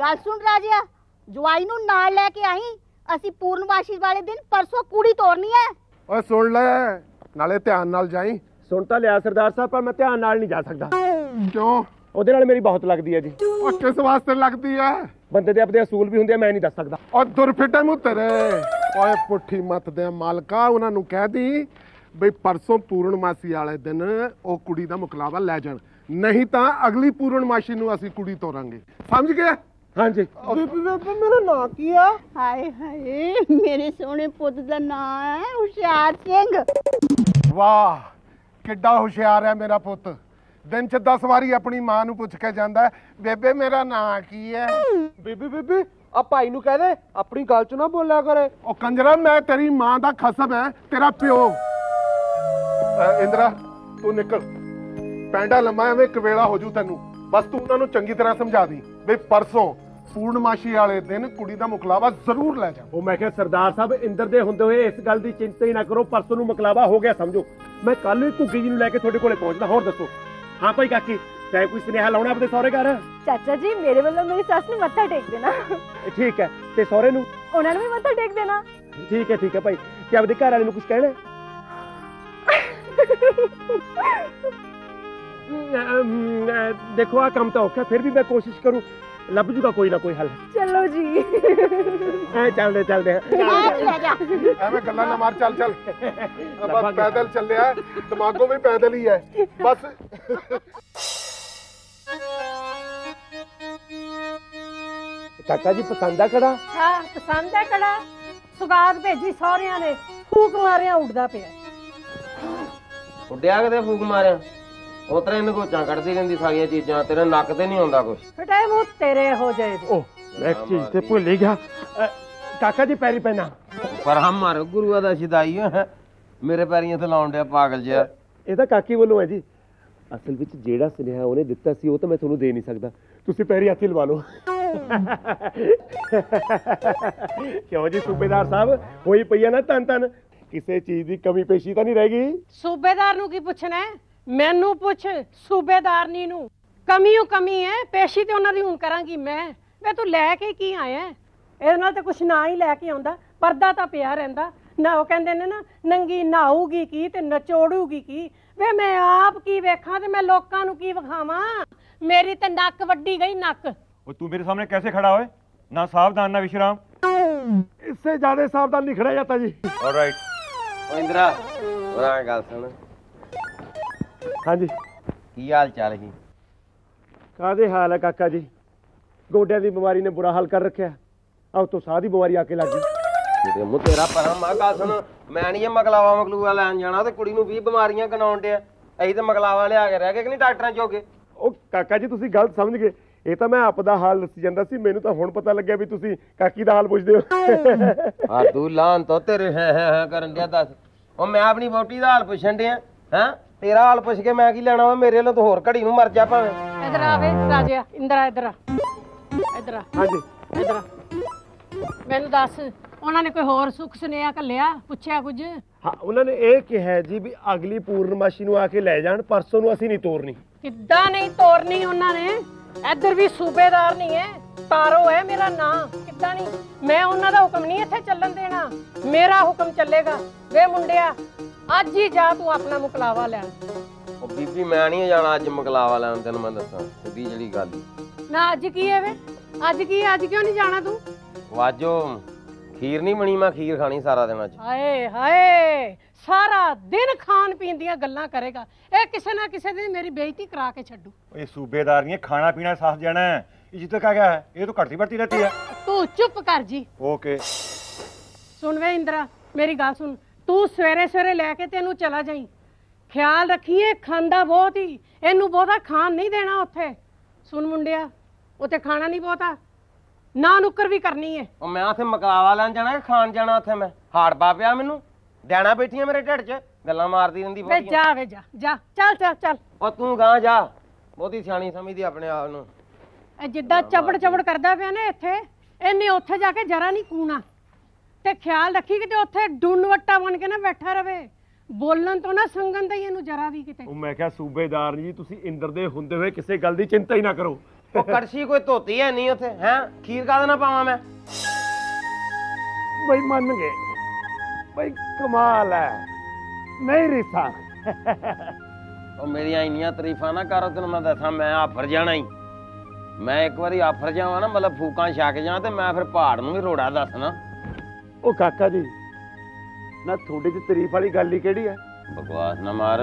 ਗੱਲ ਸੁਣ ਰਾਜਿਆ ਜਵਾਈ ਨੂੰ ਨਾਲ ਲੈ ਕੇ ਆਈ। ਅਸੀਂ ਪੂਰਨਵਾਸ਼ੀ ਵਾਲੇ ਦਿਨ ਪਰਸੋਂ ਕੁੜੀ ਤੋਰਨੀ ਹੈ। ਓਏ ਸੁਣ ਲੈ ਨਾਲੇ ਧਿਆਨ ਨਾਲ ਜਾਈ। ਸੁਣ ਤਾਂ ਲਿਆ ਸਰਦਾਰ ਸਾਹਿਬ ਪਰ ਮੈਂ ਧਿਆਨ ਨਾਲ ਨਹੀਂ ਜਾ ਸਕਦਾ। ਕਿਉਂ? ਉਹਦੇ ਨਾਲ ਮੇਰੀ ਬਹੁਤ ਲੱਗਦੀ ਹੈ ਜੀ। ਉਹ ਕਿਸ ਵਾਸਤੇ ਲੱਗਦੀ ਐ ਬੰਦੇ ਦੇ ਆਪਣੇ ਅਸੂਲ ਵੀ ਹੁੰਦੇ ਆ ਮੈਂ ਨਹੀਂ ਦੱਸ ਸਕਦਾ। ਔਰ ਦੁਰਫਿਟੇ ਮੂੰਹ ਤੇਰੇ। ਓਏ ਪੁੱਠੀ ਮੱਤ ਦੇ ਮਾਲਕਾ ਉਹਨਾਂ ਨੂੰ ਕਹਿ ਦੀ ਬਈ ਪਰਸੋਂ ਪੂਰਨਮਾਸੀ ਵਾਲੇ ਦਿਨ ਉਹ ਕੁੜੀ ਦਾ ਮੁਕਲਾਵਾ ਲੈ ਜਾਣ। ਨਹੀਂ ਤਾਂ ਅਗਲੀ ਪੂਰਨਮਾਸੀ ਨੂੰ ਅਸੀਂ ਕੁੜੀ ਤੋਰਾਂਗੇ। ਸਮਝ ਗਿਆ? ਹਾਂਜੀ। ਮੇਰਾ ਨਾਂ ਕੀ ਆ? ਹਾਏ ਹਾਏ ਮੇਰੇ ਸੋਹਣੇ ਪੁੱਤ ਦਾ ਨਾਂ ਹੈ ਹੁਸ਼ਿਆਰ ਸਿੰਘ। ਵਾਹ। ਕਿੱਡਾ ਹੁਸ਼ਿਆਰ ਹੈ ਮੇਰਾ ਪੁੱਤ। ਦਿਨ ਚ 10 ਵਾਰੀ ਆਪਣੀ ਮਾਂ ਨੂੰ ਪੁੱਛ ਕੇ ਜਾਂਦਾ ਹੈ, ਬੇਬੇ ਮੇਰਾ ਨਾਂ ਕੀ ਹੈ? ਬੀਬੀ ਬੀਬੀ ਆ ਭਾਈ ਨੂੰ ਕਹਿ ਦੇ ਆਪਣੀ ਗੱਲ ਚ ਨਾ ਬੋਲਿਆ ਕਰੇ। ਉਹ ਕੰਜਰਾ ਮੈਂ ਤੇਰੀ ਮਾਂ ਦਾ ਖਸਮ ਹੈ ਤੇਰਾ ਪਿਓ। ਅ, ਇੰਦਰਾ ਤੂੰ ਨਿਕਲ। ਪੈਂਡਾ ਲੰਮਾ ਐਵੇਂ ਕਵੇਲਾ ਹੋ ਜੂ ਤੈਨੂੰ। ਬਸ ਤੂੰ ਉਹਨਾਂ ਨੂੰ ਚੰਗੀ ਤਰ੍ਹਾਂ ਸਮਝਾ ਦੀ ਵੀ ਪਰਸੋਂ ਪੂਰਨਮਾਸ਼ੀ ਵਾਲੇ ਦਿਨ ਕੁੜੀ ਦਾ ਮੁਕਲਾਵਾ ਜ਼ਰੂਰ ਲੈ ਜਾ ਉਹ ਮੈਂ ਕਿਹਾ ਸਰਦਾਰ ਸਾਹਿਬ ਇੰਦਰ ਦੇ ਹੁੰਦੇ ਹੋਏ ਇਸ ਗੱਲ ਦੀ ਚਿੰਤਾ ਹੀ ਨਾ ਕਰੋ ਪਰਸੋਂ ਨੂੰ ਮਕਲਾਵਾ ਹੋ ਗਿਆ ਸਮਝੋ। ਮੈਂ ਕੱਲ ਹੀ ਘੁੱਗੀ ਜੀ ਨੂੰ ਲੈ ਕੇ ਤੁਹਾਡੇ ਕੋਲੇ ਪਹੁੰਚਦਾ ਹੋਰ ਦੱਸੋ। ਹਾਂ ਭਾਈ ਕਾਕੀ ਤੈ ਕੋਈ ਸੁਨੇਹਾ ਲਾਉਣਾ ਆਪਣੇ ਸਹੁਰੇ ਘਰ? ਚਾਚਾ ਜੀ ਮੇਰੇ ਵੱਲੋਂ ਮੇਰੀ ਸੱਸ ਨੂੰ ਮੱਥਾ ਟੇਕ ਦੇਣਾ। ਠੀਕ ਹੈ ਤੇ ਸਹੁਰੇ ਨੂੰ? ਉਹਨਾਂ ਨੂੰ ਵੀ ਮੱਥਾ ਟੇਕ ਦੇਣਾ। ਠੀਕ ਹੈ ਠੀਕ ਹੈ ਭਾਈ। ਕਿ ਆਪਦੇ ਘਰ ਵਾਲੇ ਨੂੰ ਕੁਝ ਕਹਿਣਾ ਦੇਖੋ ਆ ਕੰਮ ਤਾਂ ਔਖਾ ਫਿਰ ਵੀ ਮੈਂ ਕੋਸ਼ਿਸ਼ ਕਰੂੰ। ਲੱਭ ਜੂਗਾ ਕੋਈ ਨਾ ਕੋਈ ਹੱਲ। ਚਲੋ ਜੀ। ਐ ਚੱਲਦੇ ਚੱਲਦੇ। ਆ ਵੀ ਲੈ ਜਾ। ਐਵੇਂ ਗੱਲਾਂ ਨਾ ਮਾਰ ਚੱਲ ਚੱਲ। ਬਸ ਪੈਦਲ ਚੱਲਿਆ ਦਿਮਾਗੋਂ ਵੀ ਪੈਦਲ ਹੀ ਹੈ। ਬਸ। ਕਾਕਾ ਜੀ ਪਸੰਦ ਆ ਕੜਾ? ਹਾਂ ਪਸੰਦ ਹੈ ਕੜਾ। ਸੁਗਾਤ ਭੇਜੀ ਸਹੁਰਿਆਂ ਨੇ। ਫੂਕ ਮਾਰਿਆ ਉੱਡਦਾ ਪਿਆ। ਉੱਡਿਆ ਕਿਤੇ ਫੂਕ ਮਾਰਿਆ? ਉਤਰੇ ਇਹਨੂੰ ਕੋਚਾਂ ਕੱਢਦੀ ਰਹਿੰਦੀ ਸਾਰੀਆਂ ਚੀਜ਼ਾਂ ਤੇਰੇ ਨੱਕ ਤੇ ਨਹੀਂ ਆਉਂਦਾ ਕੁਝ ਫਟੇ ਮੂੰਹ ਤੇਰੇ ਹੋ ਜਾਏ ਦੇ। ਉਹ ਮੈਂ ਇੱਕ ਚੀਜ਼ ਤੇ ਭੁੱਲ ਹੀ ਗਿਆ। ਅ, ਕਾਕਾ ਜੀ ਪੈਰੀ ਪੈਣਾ। ਪਰ ਹਮ ਮਾਰੋ ਗੁਰੂਆ ਦਾ ਸ਼ਿਦਾਈ ਹੈ ਮੇਰੇ ਪੈਰੀਆਂ ਤੇ ਲਾਉਣ ਡਿਆ ਪਾਗਲ ਜਿਹਾ। ਇਹ ਤਾਂ ਕਾਕੀ ਵੱਲੋਂ ਹੈ ਜੀ। ਅਸਲ ਵਿੱਚ ਜਿਹੜਾ ਸੁਨੇਹਾ ਉਹਨੇ ਦਿੱਤਾ ਸੀ ਉਹ ਤਾਂ ਮੈਂ ਤੁਹਾਨੂੰ ਦੇ ਨਹੀਂ ਸਕਦਾ। ਤੁਸੀਂ ਪੈਰੀ ਹੱਥੀ ਲਵਾ ਲਓ। ਕਿਉਂ ਜੀ ਸੂਬੇਦਾਰ ਸਾਹਿਬ? ਹੋਈ ਪਈ ਆ ਨਾ ਤਨ ਤਨ ਕਿਸੇ ਚੀਜ਼ ਦੀ ਕਮੀ ਪੇਸ਼ੀ ਤਾਂ ਨਹੀਂ ਰਹਿ ਗਈ? ਸੂਬੇਦਾਰ ਨੂੰ ਕੀ ਪੁੱਛਣਾ ਹੈ? ਮੈਨੂੰ ਪੁੱਛ ਸੂਬੇਦਾਰਨੀ ਨੂੰ ਕਮੀ ਓ ਕਮੀ ਹੈ ਪੇਸ਼ੀ ਤੇ ਉਹਨਾਂ ਦੀ ਹੁਣ ਕਰਾਂਗੀ ਮੈਂ ਵੇ ਤੂੰ ਲੈ ਕੇ ਕੀ ਆਇਆ ਹੈ? ਇਹਦੇ ਨਾਲ ਤੇ ਕੁਛ ਨਾ ਹੀ ਲੈ ਕੇ ਆਉਂਦਾ ਪਰਦਾ ਤਾਂ ਪਿਆ ਰਹਿੰਦਾ ਨਾ ਉਹ ਕਹਿੰਦੇ ਨੇ ਨਾ ਨੰਗੀ ਨਹਾਊਗੀ ਕੀ ਤੇ ਨਚੋੜੂਗੀ ਕੀ ਵੇ ਮੈਂ ਆਪ ਕੀ ਵੇਖਾਂ ਤੇ ਮੈਂ ਲੋਕਾਂ ਨੂੰ ਕੀ ਵਿਖਾਵਾਂ ਮੇਰੀ ਤੇ ਨੱਕ ਵੱਡੀ ਗਈ ਨੱਕ ਉਹ ਤੂੰ ਮੇਰੇ ਸਾਹਮਣੇ कैसे खड़ा है ना सावधान ना विश्राम इससे ज्यादा सावधान नहीं खड़ा जाता जी ऑलराइट ਓ ਇੰਦਰਾ ਉਹਨਾਂ ਗੱਲ ਸੁਣ जी ਕੀ ਹਾਲ ਚਾਲ ਸੀ ਕਾਦੇ ਹਾਲ ਹੈ ਕਾਕਾ ਜੀ? ਗੋਡਿਆਂ ਦੀ ਬਿਮਾਰੀ ਨੇ ਬੁਰਾ ਹਾਲ ਕਰ ਰੱਖਿਆ। ਆਹ ਤੋਂ ਸਾਹ ਦੀ ਬਿਮਾਰੀ ਆ ਕੇ ਲੱਗ ਗਈ। ਮੂੰਹ ਤੇਰਾ ਪਰਮ ਮਾ ਗੱਲ ਸੁਣ ਮੈਂ ਨਹੀਂ ਇਹ ਮਗਲਾਵਾ ਮਗਲੂਆ ਲੈਣ ਜਾਣਾ ਤੇ ਕੁੜੀ ਨੂੰ 20 ਬਿਮਾਰੀਆਂ ਗਨਾਉਣ ਡਿਆ। ਅਸੀਂ ਤੇ ਮਗਲਾਵਾ ਲਿਆ ਕੇ ਰਹਿ ਗਏ ਕਿ ਨਹੀਂ ਡਾਕਟਰਾਂ ਜੋਗੇ ਉਹ ਕਾਕਾ ਜੀ ਤੁਸੀਂ ਗਲਤ ਸਮਝ ਗਏ। ਇਹ ਤਾਂ ਮੈਂ ਆਪ ਦਾ ਹਾਲ ਦੱਸੀ ਜਾਂਦਾ ਸੀ ਮੈਨੂੰ ਤਾਂ ਹੁਣ ਪਤਾ ਲੱਗਿਆ ਵੀ ਤੁਸੀਂ ਕਾਕੀ ਦਾ ਹਾਲ ਪੁੱਛਦੇ ਹੋ। ਆ ਤੂੰ ਲਾਂ ਤੋਂ ਤੇਰੇ ਹੈ ਹੈ ਹੈ ਕਰਨ ਡਿਆ ਦੱਸ। ਉਹ ਮੈਂ ਆਪਣੀ ਵੋਟੀ ਦਾ ਹਾਲ ਪੁੱਛਣ ਡਿਆ ਹੈ? ਤੇਰਾ ਹਾਲ ਪੁੱਛ ਕੇ ਮੈਂ ਕੀ ਲੈਣਾ ਵਾ? ਮੇਰੇ ਵੱਲੋਂ ਤਾਂ ਹੋਰ ਘੜੀ ਨੂੰ ਮਰ ਜਾ ਭਾਵੇਂ। ਇਧਰ ਆਵੇ ਰਾਜਿਆ ਇੰਦਰਾ ਇਧਰ ਆ। ਇਧਰ ਆ। ਹਾਂਜੀ। ਇਧਰ ਆ। ਮੈਨੂੰ ਦੱਸ ਉਹਨਾਂ ਨੇ ਕੋਈ ਹੋਰ ਸੁੱਖ ਸੁਨੇਹਾ ਕੱਲਿਆ ਪੁੱਛਿਆ ਕੁਝ? ਹਾਂ ਉਹਨਾਂ ਨੇ ਇਹ ਕਿਹਾ ਜੀ ਵੀ ਅਗਲੀ ਪੂਰਨਮਾਸ਼ੀ ਨੂੰ ਆ ਕੇ ਲੈ ਜਾਣ ਪਰਸੋਂ ਨੂੰ ਅਸੀਂ ਨਹੀਂ ਤੋਰਨੀ। ਕਿੱਦਾਂ ਨਹੀਂ ਤੋਰਨੀ ਉਹਨਾਂ ਨੇ? ਇੱਧਰ ਵੀ ਸੂਬੇਦਾਰ ਨਹੀਂ ਹੈ ਤਾਰੋ ਹੈ ਮੇਰਾ ਨਾਂ। ਕਿੱਦਾਂ ਨਹੀਂ? ਮੈਂ ਉਹਨਾਂ ਦਾ ਹੁਕਮ ਨਹੀਂ ਇੱਥੇ ਚੱਲਣ ਦੇਣਾ। ਮੇਰਾ ਹੁਕਮ ਚੱਲੇਗਾ। ਵੇ ਮੁੰਡਿਆ ਅੱਜ ਹੀ ਜਾ ਤੂੰ ਆਪਣਾ ਮੁਕਲਾਵਾ ਲੈਣ ਉਹ ਬੀਬੀ ਮੈਂ ਨਹੀਂ ਜਾਣਾ ਅੱਜ ਮਕਲਾਵਾ ਲੈਣ ਤੈਨੂੰ ਮੈਂ ਦੱਸਾਂ ਸਿੱਧੀ ਜਿਹੜੀ ਗੱਲ ਈ। ਨਾ ਅੱਜ ਕੀ ਹੈ ਵੇ ਅੱਜ ਕੀ ਹੈ? ਅੱਜ ਕਿਉਂ ਨਹੀਂ ਜਾਣਾ ਤੂੰ ਉਹ ਅੱਜ ਉਹ ਖੀਰ ਨਹੀਂ ਬਣੀ ਮੈਂ ਖੀਰ ਖਾਣੀ ਸਾਰਾ ਦਿਨ ਅੱਜ ਹਾਏ ਹਾਏ ਸਾਰਾ ਦਿਨ ਖਾਣ ਪੀਣ ਦੀਆਂ ਗੱਲਾਂ ਕਰੇਗਾ ਇਹ ਕਿਸੇ ਨਾ ਕਿਸੇ ਦਿਨ ਮੇਰੀ ਬੇਇੱਜ਼ਤੀ ਕਰਾ ਕੇ ਛੱਡੂ ਇਹ ਸੂਬੇਦਾਰ ਨਹੀਂ ਖਾਣਾ ਪੀਣਾ ਸਾਥ ਜਾਣਾ है इज्जत का क्या है ये तो घटती बढ़ती रहती है ਤੂੰ ਚੁੱਪ ਕਰ ਜੀ ओके ਸੁਣ ਵੇ ਇੰਦਰਾ ਮੇਰੀ ਗੱਲ ਸੁਣ ਤੂੰ ਸਵੇਰੇ ਸਵੇਰੇ ਲੈ ਕੇ ਤੈਨੂੰ ਚਲਾ ਜਾਈ। ਖਿਆਲ ਰੱਖੀਏ ਖਾਂਦਾ ਬਹੁਤ ਹੀ। ਇਹਨੂੰ ਬਹੁਤਾ ਖਾਣ ਨਹੀਂ ਦੇਣਾ ਉੱਥੇ। ਸੁਣ ਮੁੰਡਿਆ ਉੱਥੇ ਖਾਣਾ ਨਹੀਂ ਬਹੁਤਾ। ਨਾ ਨੁੱਕਰ ਵੀ ਕਰਨੀ ਹੈ ਉਹ ਮੈਂ ਉੱਥੇ ਮਕਲਾਵਾ ਲੈਣ ਜਾਣਾ ਕਿ ਖਾਣ ਜਾਣਾ ਉੱਥੇ ਮੈਂ? ਹਾੜ ਪਾ ਪਿਆ ਮੈਨੂੰ। ਡੈਣਾ ਬੈਠੀਆਂ ਮੇਰੇ ਢਿੱਡ 'ਚ। ਗੱਲਾਂ ਮਾਰਦੀ ਰਹਿੰਦੀ ਵੇ ਜਾ ਵੇ ਜਾ ਜਾ। ਚੱਲ ਚੱਲ ਚੱਲ। ਉਹ ਤੂੰ ਗਾਂ ਜਾ। ਬਹੁਤੀ ਸਿਆਣੀ ਸਮਝਦੀ ਆਪਣੇ ਆਪ ਨੂੰ। ਇਹ ਜਿੱਦਾਂ ਚਬੜ ਚਬੜ ਕਰਦਾ ਪਿਆ ਨੇ ਇੱਥੇ ਇਹਨੇ ਉੱਥੇ ਜਾ ਕੇ ਜਰਾ ਨਹੀਂ ਕੂਣਾ। ਤੇ ਖਿਆਲ ਰੱਖੀ ਕਿਤੇ ਉੱਥੇ ਡੁੰਨ ਵੱਟਾ ਬਣ ਕੇ ਨਾ ਬੈਠਾ ਰਵੇ। ਬੋਲਣ ਤੋਂ ਨਾ ਸੰਗਨ ਦਾ ਹੀ ਇਹਨੂੰ ਜਰਾ ਵੀ ਕਿਤੇ। ਉਹ ਮੈਂ ਕਿਹਾ ਸੂਬੇਦਾਰ ਜੀ ਤੁਸੀਂ ਇੰਦਰ ਦੇ ਹੁੰਦੇ ਹੋਏ ਕਿਸੇ ਗੱਲ ਦੀ ਚਿੰਤਾ ਹੀ ਨਾ ਕਰੋ। ਉਹ ਕੜਛੀ ਕੋਈ ਧੋਤੀ ਹੈ ਨਹੀਂ ਉੱਥੇ ਹੈ? ਖੀਰ ਕਾਹਦੇ ਨਾਲ ਪਾਵਾਂ ਮੈਂ? ਬਈ ਮੰਨ ਗਏ। ਬਈ ਕਮਾਲ ਹੈ। ਨਹੀਂ ਰੀਸਾ। ਉਹ ਮੇਰੀਆਂ ਇੰਨੀਆਂ ਤਾਰੀਫਾਂ ਨਾ ਕਰ ਤੈਨੂੰ ਮੈਂ ਦੱਸਾਂ ਮੈਂ ਆਫਰ ਜਾਣਾ ਹੀ ਮੈਂ ਇੱਕ ਵਾਰੀ ਆਫਰ ਜਾਵਾਂ ਨਾ ਮਤਲਬ ਫੂਕਾਂ ਛੱਕ ਜਾ ਤੇ ਮੈਂ ਫਿਰ ਪਹਾੜ ਨੂੰ ਵੀ ਰੋੜਾ ਦੱਸਣਾ। ਉਹ ਕਾਕਾ ਜੀ ਨਾ ਤੁਹਾਡੇ ਚ ਤਾਰੀਫ ਵਾਲੀ ਗੱਲ ਹੀ ਕਿਹੜੀ ਹੈ ਬਕਵਾਸ ਨਾ ਮਾਰ।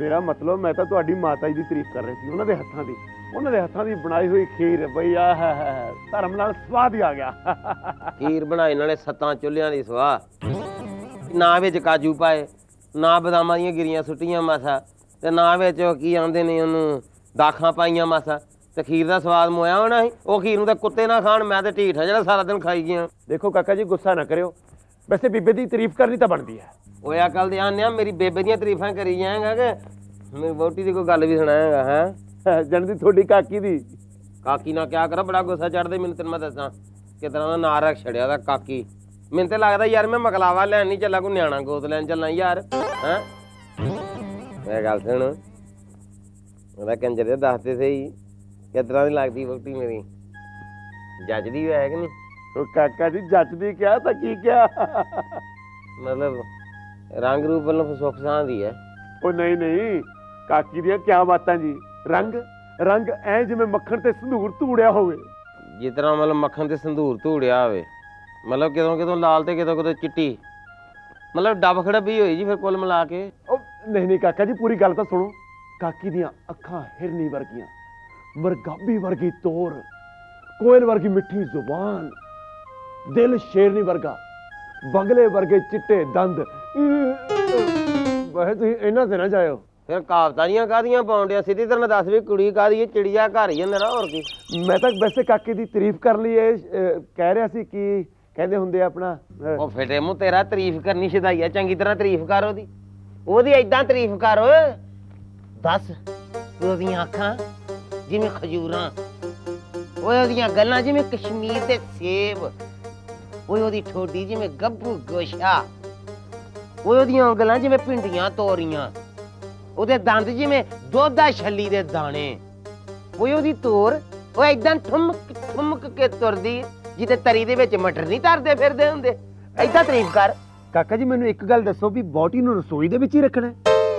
ਮੇਰਾ ਮਤਲਬ ਮੈਂ ਤਾਂ ਤੁਹਾਡੀ ਮਾਤਾ ਜੀ ਦੀ ਤਾਰੀਫ ਕਰ ਰਹੀ ਸੀ ਉਹਨਾਂ ਦੇ ਹੱਥਾਂ ਦੀ। ਉਹਨਾਂ ਦੇ ਹੱਥਾਂ ਦੀ ਬਣਾਈ ਹੋਈ ਖੀਰ ਬਈ ਆਹ ਧਰਮ ਨਾਲ ਸਵਾਦ ਹੀ ਆ ਗਿਆ। ਖੀਰ ਬਣਾਈ ਨਾਲੇ ਸੱਤਾਂ ਚੁੱਲ੍ਹਿਆਂ ਦੀ ਸਵਾਹ। ਨਾ ਵਿੱਚ ਕਾਜੂ ਪਾਏ ਨਾ ਬਦਾਮਾਂ ਦੀਆਂ ਗਿਰੀਆਂ ਸੁੱਟੀਆਂ ਮਾਸਾ ਤੇ ਨਾ ਵਿੱਚ ਉਹ ਕੀ ਆਉਂਦੇ ਨੇ ਉਹਨੂੰ ਦਾਖਾਂ ਪਾਈਆਂ ਮਾਸਾ। ਤੇ ਖੀਰ ਦਾ ਸਵਾਦ ਮੋਇਆ ਹੋਣਾ ਸੀ। ਉਹ ਖੀਰ ਨੂੰ ਤਾਂ ਕੁੱਤੇ ਨਾ ਖਾਣ ਮੈਂ ਤੇ ਢੀਠ ਆ ਜਿਹੜਾ ਸਾਰਾ ਦਿਨ ਖਾਈ ਗਿਆ। ਦੇਖੋ ਕਾਕਾ ਜੀ ਗੁੱਸਾ ਨਾ ਕਰਿਓ। ਵੈਸੇ ਬੀਬੇ ਦੀ ਤਾਰੀਫ ਕਰਨੀ ਤਾਂ ਬਣਦੀ ਹੈ। ਓਏ ਅਕਲ ਦੇ ਆਨਿਆ ਮੇਰੀ ਬੇਬੇ ਦੀਆਂ ਤਾਰੀਫਾਂ ਕਰੀ ਜਾਏਗਾ ਕਿ? ਮੇਰੀ ਵੋਟੀ ਦੀ ਕੋਈ ਗੱਲ ਵੀ ਸੁਣਾਏਗਾ ਹੈ? ਜਣ ਦੀ ਤੁਹਾਡੀ ਕਾਕੀ ਦੀ। ਕਾਕੀ ਨਾਲ ਕਿਆ ਕਰਾਂ ਬੜਾ ਗੁੱਸਾ ਚੜਦੇ ਮੈਨੂੰ ਤੈਨੂੰ ਮੈਂ ਦੱਸਾਂ। ਕਿਤਨਾ ਦਾ ਨਾਂ ਰੱਖ ਛੜਿਆ ਦਾ ਕਾਕੀ। ਮੈਨੂੰ ਤੇ ਲੱਗਦਾ ਯਾਰ ਮੈਂ ਮਕਲਾਵਾ ਲੈਣ ਨਹੀਂ ਚੱਲਾ ਕੋਈ ਨਿਆਣਾ ਗੋਦ ਲੈਣ ਚੱਲਾਂ ਯਾਰ ਹੈ? ਮੈਂ ਗੱਲ ਸੁਣ। ਉਹਦਾ ਕੰਜਰ ਦੱਸਦੇ ਸਹੀ। ਕਿਤਨਾ ਦੀ ਲੱਗਦੀ ਵੋਟੀ ਮੇਰੀ? ਜੱਜਦੀ ਵੀ ਹੈ ਕਿ ਨਹੀਂ? ਉਹ ਕਾਕਾ ਜੀ ਜੱਜ ਦੀ ਕਿਹਾ ਤਾਂ ਕੀ ਕਿਹਾ? ਮਤਲਬ ਰੰਗ ਰੂਪ ਵੱਲੋਂ ਸੁੱਖ ਸਾਂਦੀ ਹੈ। ਉਹ ਨਹੀਂ ਨਹੀਂ ਕਾਕੀ ਦੀਆਂ ਕਿਆ ਬਾਤਾਂ ਜੀ? ਰੰਗ ਰੰਗ ਐ ਜਿਵੇਂ ਮੱਖਣ ਤੇ ਸੰਧੂਰ ਧੂੜਿਆ ਹੋਵੇ। ਜਿਸ ਤਰ੍ਹਾਂ ਮਤਲਬ ਮੱਖਣ ਤੇ ਸੰਧੂਰ ਧੂੜਿਆ ਹੋਵੇ। ਮਤਲਬ ਕਿਦੋਂ ਕਿਦੋਂ ਲਾਲ ਤੇ ਕਿਦੋਂ ਕਿਦੋਂ ਚਿੱਟੀ। ਮਤਲਬ ਡੱਬ ਖੜੱਬੀ ਹੋਈ ਜੀ ਫਿਰ ਕੁੱਲ ਮਿਲਾ ਕੇ। ਉਹ ਨਹੀਂ ਨਹੀਂ ਕਾਕਾ ਜੀ ਪੂਰੀ ਗੱਲ ਤਾਂ ਸੁਣੋ। ਕਾਕੀ ਦੀਆਂ ਅੱਖਾਂ ਹਿਰਨੀ ਵਰਗੀਆਂ। ਵਰਗਾਬੀ ਵਰਗੀ ਤੋਰ ਕੋਇਲ ਵਰਗੀ ਮਿੱਠੀ ਜ਼ੁਬਾਨ ਦਿਲ ਸ਼ੇਰਨੀ ਵਰਗਾ ਬਗਲੇ ਵਰਗੇ ਚਿੱਟੇ ਦੰਦ। ਵਹਿ ਤੁਸੀਂ ਇਹਨਾਂ ਤੇ ਨਾ ਜਾਇਓ। ਫਿਰ ਕਾਵਤਾਂ ਕਾਦੀਆਂ ਪਾਉਂਦਿਆ? ਸਿੱਧੀ ਤਰ੍ਹਾਂ ਦੱਸ ਵੀ ਕੁੜੀ ਕਾਦੀ ਚਿੜੀਆ ਘਰ ਹੀ ਹੁੰਦਾ ਨਾ ਹੋਰ ਕੀ। ਮੈਂ ਤਾਂ ਵੈਸੇ ਕਾਕੇ ਦੀ ਤਾਰੀਫ ਕਰ ਲਈ ਇਹ ਕਹਿ ਰਿਹਾ ਸੀ ਕਿ ਕਹਿੰਦੇ ਹੁੰਦੇ ਆਪਣਾ ਉਹ ਫਿਟੇ ਮੂੰਹ ਤੇਰਾ ਤਾਰੀਫ ਕਰਨੀ ਸ਼ਦਾਈ ਆ ਚੰਗੀ ਤਰ੍ਹਾਂ ਤਾਰੀਫ ਕਰ ਉਹਦੀ। ਉਹਦੀ ਐਦਾਂ ਤਾਰੀਫ ਕਰ। ਦੱਸ ਉਹਦੀਆਂ ਅੱਖਾਂ ਜਿਵੇਂ ਖਜੂਰਾਂ, ਓਏ ਉਹਦੀਆਂ ਗੱਲਾਂ ਜਿਵੇਂ ਕਸ਼ਮੀਰ ਦੇ ਸੇਬ, ਓਏ ਉਹਦੀ ਠੋਡੀ ਜਿਵੇਂ ਗੱਭੂ ਗੋਸ਼ਾ, ਓਏ ਉਹਦੀਆਂ ਉਂਗਲਾਂ ਜਿਵੇਂ ਪਿੰਡੀਆਂ ਤੋਰੀਆਂ, ਉਹਦੇ ਦੰਦ ਜਿਵੇਂ ਦੋਧਾ ਛੱਲੀ ਦੇ ਦਾਣੇ, ਓਏ ਉਹਦੀ ਤੋਰ, ਉਹ ਐਦਾਂ ਠੁਮਕ ਠੁਮਕ ਕੇ ਤੁਰਦੀ ਜਿੱਤੇ ਤਰੀ ਦੇ ਵਿੱਚ ਮਟਰ ਨਹੀਂ ਤਰਦੇ ਫਿਰਦੇ ਹੁੰਦੇ। ਐਦਾਂ ਤਾਰੀਫ ਕਰ। ਕਾਕਾ ਜੀ, ਮੈਨੂੰ ਇੱਕ ਗੱਲ ਦੱਸੋ ਵੀ ਬੋਟੀ ਨੂੰ ਰਸੋਈ ਦੇ ਵਿੱਚ ਹੀ ਰੱਖਣਾ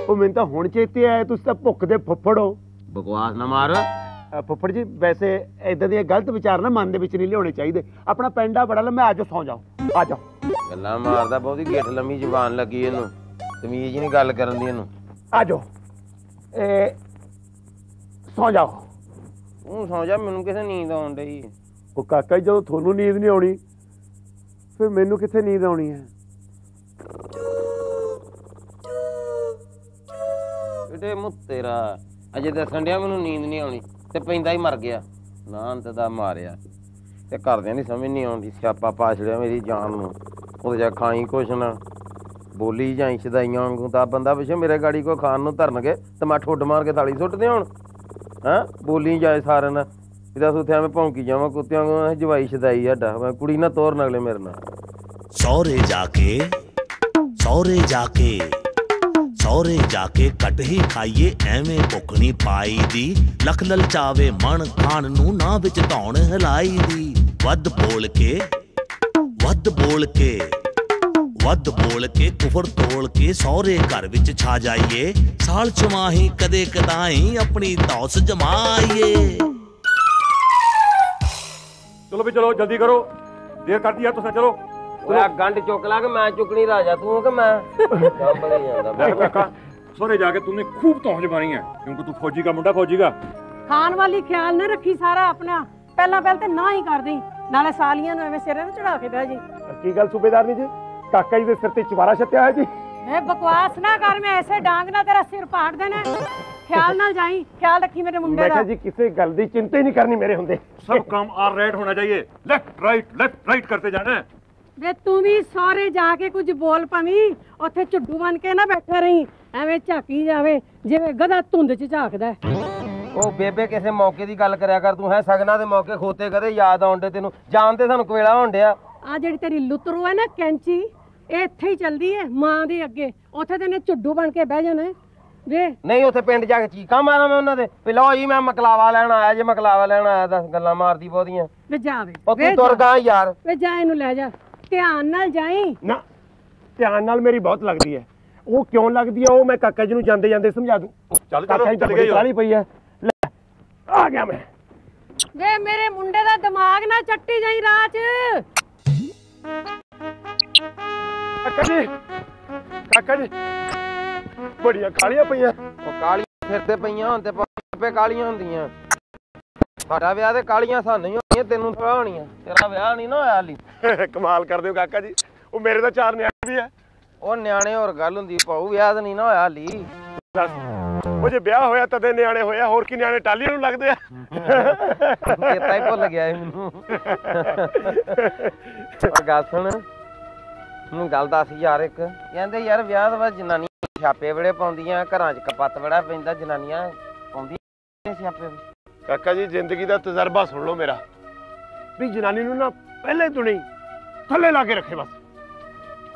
ਉਹ ਮੈਨੂੰ ਤਾਂ ਹੁਣ ਚੇਤੇ ਆਇਆ, ਤੁਸੀਂ ਤਾਂ ਭੁੱਖ ਦੇ ਫੁੱਫੜ ਹੋ। ਬਕਵਾਸ ਨਾ ਮਾਰ। ਅ, ਫੁੱਫੜ ਜੀ ਵੈਸੇ ਇਦਾਂ ਦੀਆਂ ਗਲਤ ਵਿਚਾਰ ਨਾ ਮਨ ਦੇ ਵਿੱਚ ਨਹੀਂ ਲਿਆਉਣੇ ਚਾਹੀਦੇ। ਆਪਣਾ ਪੈਂਡਾ ਬੜਾ ਲੰਮਾ ਆਜੋ ਸੌ ਜਾਓ ਆ ਜਾਓ। ਗੱਲਾਂ ਮਾਰਦਾ ਬਹੁਤੀ ਗੇਠ ਲੰਮੀ ਜ਼ੁਬਾਨ ਲੱਗੀ ਇਹਨੂੰ। ਤਮੀਜ਼ ਨਹੀਂ ਗੱਲ ਕਰਨ ਦੀ ਇਹਨੂੰ। ਆ ਜਾਓ। ਇਹ ਸੌ ਜਾਓ। ਤੂੰ ਸੌਂ ਜਾ ਮੈਨੂੰ ਕਿਸੇ ਨੀਂਦ ਆਉਣ ਡਈ? ਉਹ ਕਾਕਾ ਜੀ ਜਦੋਂ ਤੁਹਾਨੂੰ ਨੀਂਦ ਨਹੀਂ ਆਉਣੀ ਫਿਰ ਮੈਨੂੰ ਕਿੱਥੇ ਨੀਂਦ ਆਉਣੀ ਹੈ? ਕਿਤੇ ਮੁੱਤ ਤੇਰਾ। ਅਜੇ ਦੱਸਣ ਡਿਆ ਮੈਨੂੰ ਨੀਂਦ ਨਹੀਂ ਆਉਣੀ ਤੇ ਪੈਂਦਾ ਹੀ ਮਰ ਗਿਆ। ਨਾ ਅੰਤ ਦਾ ਮਾਰਿਆ। ਤੇ ਘਰਦਿਆਂ ਦੀ ਸਮਝ ਨਹੀਂ ਆਉਂਦੀ, ਸਿਆਪਾ ਪਾ ਛੜਿਆ ਮੇਰੀ ਜਾਨ ਨੂੰ। ਉਹਦੇ ਜਾ ਖਾਈ ਕੁਛ ਨਾ। ਬੋਲੀ ਜਾਈ ਛਦਾਈਆਂ ਵਾਂਗੂ ਤਾਂ ਬੰਦਾ ਪਿੱਛੇ, ਮੇਰੇ ਗਾੜੀ ਕੋ ਖਾਣ ਨੂੰ ਧਰਨਗੇ ਤੇ ਮੈਂ ਠੁੱਡ ਮਾਰ ਕੇ ਥਾਲੀ ਸੁੱਟਦੇ ਹੁਣ। ਹਾਂ? ਬੋਲੀ ਜਾਏ ਸਾਰਿਆਂ ਨਾਲ ਇਹਦਾ ਸੁੱਥੇ ਐਵੇਂ ਭੌਂਕੀ ਜਾਵਾਂ, ਕੁੱਤਿਆਂ ਵਾਂਗੂ ਜਵਾਈ ਛਦਾਈ ਸਾਡਾ। ਮੈਂ ਕੁੜੀ ਨਾ ਤੋਰ ਨਗਲੇ ਮੇਰੇ ਨਾਲ। ਸੌਰੇ ਜਾ ਕੇ ਸੌਰੇ ਜਾ ਕੇ। ਸੌਰੇ ਜਾ ਕੇ ਕੱਟ ਹੀ ਖਾਈਏ, ਐਵੇਂ ਭੁੱਖ ਨਹੀਂ ਪਾਈ ਦੀ ਲਖ ਲਲਚਾਵੇ ਮਨ ਖਾਣ ਨੂੰ ਨਾ ਵਿੱਚ ਧੌਣ ਹਿਲਾਈ ਦੀ ਵੱਧ ਬੋਲ ਕੇ, ਵੱਧ ਬੋਲ ਕੇ, ਵੱਧ ਬੋਲ ਕੇ ਕੁਫਰ ਤੋਲ ਕੇ ਸਹੁਰੇ ਘਰ ਵਿੱਚ ਛਾ ਜਾਈਏ। ਸਾਲ ਛਮਾਹੀ ਕਦੇ ਕਦਾਈ ਆਪਣੀ ਧੌਸ ਜਮਾਈਏ। ਚਲੋ ਵੀ ਚਲੋ, ਜਲਦੀ ਕਰੋ। ਦੇਰ ਕਰਦੀ ਆ, ਤੁਸੀਂ ਚਲੋ। ਓਏ ਗੰਢ ਚੁੱਕ ਲਾ ਕਿ ਮੈਂ ਚੁੱਕਣੀ ਰਾਜਾ ਤੂੰ ਕਿ ਮੈਂ? ਕੰਮ ਬਣੀ ਜਾਂਦਾ ਦੇਖ ਕਾਕਾ ਸੋਰੇ ਜਾ ਕੇ ਤੂੰ ਖੂਬ ਤੌਂਜ ਮਾਰੀ ਹੈ ਕਿਉਂਕਿ ਤੂੰ ਫੌਜੀ ਦਾ ਮੁੰਡਾ ਫੌਜੀ ਦਾ। ਖਾਣ ਵਾਲੀ ਖਿਆਲ ਨਾ ਰੱਖੀ ਸਾਰਾ ਆਪਣਾ। ਪਹਿਲਾਂ ਪਹਿਲ ਤੇ ਨਾ ਹੀ ਕਰ ਦੇਈ ਨਾਲੇ ਸਾਲੀਆਂ ਨੂੰ ਐਵੇਂ ਸਿਰੇ ਨਾ ਚੜਾ ਕੇ ਬਹਿ ਜੀ। ਕੀ ਗੱਲ ਸੂਬੇਦਾਰ ਜੀ? ਕਾਕਾ ਜੀ ਦੇ ਸਿਰ ਤੇ ਚਵਾਰਾ ਛੱਤਿਆ ਹੈ ਜੀ। ਮੈਂ ਬਕਵਾਸ ਨਾ ਕਰ ਮੈਂ ਐਸੇ ਡਾਂਗ ਨਾਲ ਤੇਰਾ ਸਿਰ ਪਾੜ ਦੇਣਾ। ਖਿਆਲ ਨਾਲ ਜਾਈ ਖਿਆਲ ਰੱਖੀ ਮੇਰੇ ਮੁੰਡੇ ਦਾ ਮੈਂ ਕਿਹਾ ਜੀ ਕਿਸੇ ਗੱਲ ਦੀ ਚਿੰਤਾ ਹੀ ਨਹੀਂ ਕਰਨੀ ਮੇਰੇ ਹੁੰਦੇ। ਸਭ ਕੰਮ ਆਲ ਰਾਈਟ ਹੋਣਾ ਚਾਹੀਏ। ਲੈਫਟ ਰਾਈਟ ਲੈਫਟ ਰਾਈਟ ਕਰਤੇ ਜਾਣਾ। ਹੈ ਵੇ ਤੂੰ ਵੀ ਸਹੁਰੇ ਜਾ ਕੇ ਕੁਝ ਬੋਲ ਪਵੀਂ ਉੱਥੇ ਝੁੱਡੂ ਬਣ ਕੇ ਨਾ ਬੈਠਾ ਰਹੀਂ। ਐਵੇਂ ਝਾਕੀ ਜਾਵੇ ਜਿਵੇਂ ਗਧਾ ਧੁੰਦ 'ਚ ਝਾਕਦਾ। ਉਹ ਬੇਬੇ ਕਿਸੇ ਮੌਕੇ ਦੀ ਗੱਲ ਕਰਿਆ ਕਰ। ਤੂੰ ਹੈ ਸਗਨਾ ਦੇ ਮੌਕੇ ਖੋਤੇ ਕਦੇ ਯਾਦ ਆਉਂਦੇ ਤੈਨੂੰ। ਜਾਣ ਤੇ ਸਾਨੂੰ ਕਵੇਲਾ ਹੋਣ ਡਿਆ। ਆ ਜਿਹੜੀ ਤੇਰੀ ਲੁਤਰੂ ਹੈ ਨਾ ਕੈਂਚੀ ਇਹ ਇੱਥੇ ਹੀ ਚੱਲਦੀ ਹੈ ਮਾਂ ਦੇ ਅੱਗੇ। ਉੱਥੇ ਤੈਨੇ ਝੁੱਡੂ ਬਣ ਕੇ ਬਹਿ ਜਾਣਾ। ਵੇ ਨਹੀਂ ਉੱਥੇ ਪਿੰਡ ਜਾ ਕੇ ਚੀਕਾਂ ਮਾਰਾਂ ਮੈਂ ਉਹਨਾਂ ਦੇ। ਵੀ ਲਓ ਜੀ ਮੈਂ ਮਕਲਾਵਾ ਲੈਣ ਆਇਆ ਜੇ ਮਕਲਾਵਾ ਲੈਣ ਆਇਆ ਦੱਸ ਗੱਲਾਂ ਮਾਰਦੀ ਬਹੁਤੀਆਂ। ਵੇ ਜਾਵੇ ਉਹ ਤੂੰ ਤੁਰ ਗਾ ਯਾਰ। ਵੇ ਜਾ ਇਹਨੂੰ ਲੈ ਜਾ। ਧਿਆਨ ਨਾਲ ਜਾਈ। ਨਾ ਧਿਆਨ ਨਾਲ ਮੇਰੀ ਬਹੁਤ ਲੱਗਦੀ ਹੈ। ਉਹ ਕਿਉਂ ਲੱਗਦੀ ਹੈ ਉਹ ਮੈਂ ਕਾਕਾ ਜੀ ਨੂੰ ਜਾਂਦੇ ਜਾਂਦੇ ਸਮਝਾ ਦੂੰ। ਚੱਲ ਕਾਕਾ ਜੀ ਚੱਲ ਗਈ ਕਾਹਲੀ ਪਈ ਹੈ। ਲੈ ਆ ਗਿਆ ਮੈਂ। ਵੇ ਮੇਰੇ ਮੁੰਡੇ ਦਾ ਦਿਮਾਗ ਨਾ ਚੱਟੀ ਜਾਈ ਰਾਹ 'ਚ ਕਾਕਾ ਜੀ ਕਾਕਾ ਜੀ ਬੜੀਆਂ ਕਾਲੀਆਂ ਪਈਆਂ। ਉਹ ਕਾਲੀਆਂ ਫਿਰਦੇ ਪਈਆਂ ਹੁਣ ਤੇ ਕਾਲੀਆਂ ਹੁੰਦੀਆਂ। ਸਾਡਾ ਵਿਆਹ ਤੇ ਕਾਲੀਆਂ ਸਾਨੂੰ ਹੀ ਹੋਣੀਆਂ ਤੈਨੂੰ ਥੋੜਾ ਹੋਣੀਆਂ। ਤੇਰਾ ਵਿਆਹ ਨਹੀਂ ਨਾ ਹੋਇਆ ਹਾਲੀ। ਕਮਾਲ ਕਰਦੇ ਹੋ ਕਾਕਾ ਜੀ। ਉਹ ਮੇਰੇ ਤਾਂ ਚਾਰ ਨਿਆਣੇ ਵੀ ਹੈ ਉਹ ਨਿਆਣੇ ਹੋਰ ਗੱਲ ਹੁੰਦੀ ਪਾਉ ਵਿਆਹ ਤਾਂ ਨਹੀਂ ਨਾ ਹੋਇਆ ਹਾਲੀ। ਉਹ ਜੇ ਵਿਆਹ ਹੋਇਆ ਤਦੇ ਨਿਆਣੇ ਹੋਇਆ ਹੋਰ ਕੀ ਨਿਆਣੇ ਟਾਲੀਆਂ ਨੂੰ ਲੱਗਦੇ ਆ? ਚੇਤਾ ਹੀ ਭੁੱਲ ਗਿਆ ਮੈਨੂੰ। ਉਹ ਗੱਲ ਸੁਣ। ਮੈਨੂੰ ਗੱਲ ਦੱਸ ਯਾਰ ਇੱਕ। ਕਹਿੰਦੇ ਯਾਰ ਵਿਆਹ ਬਾਅਦ ਜਨਾਨੀਆਂ ਛਾਪੇ ਵੇੜੇ ਪਾਉਂਦੀਆਂ ਘਰਾਂ 'ਚ ਕਪੱਤ ਵੇੜਾ ਪੈਂਦਾ ਜਨਾਨੀਆਂ ਪਾਉਂਦੀਆਂ ਛਾਪੇ। ਕਾਕਾ ਜੀ ਜ਼ਿੰਦਗੀ ਦਾ ਤਜਰਬਾ ਸੁਣ ਲਓ ਮੇਰਾ। ਵੀ ਜਨਾਨੀ ਨੂੰ ਨਾ ਪਹਿਲੇ ਤੋਂ ਨਹੀਂ ਥੱਲੇ ਲਾ ਕੇ ਰੱਖੇ ਬਸ।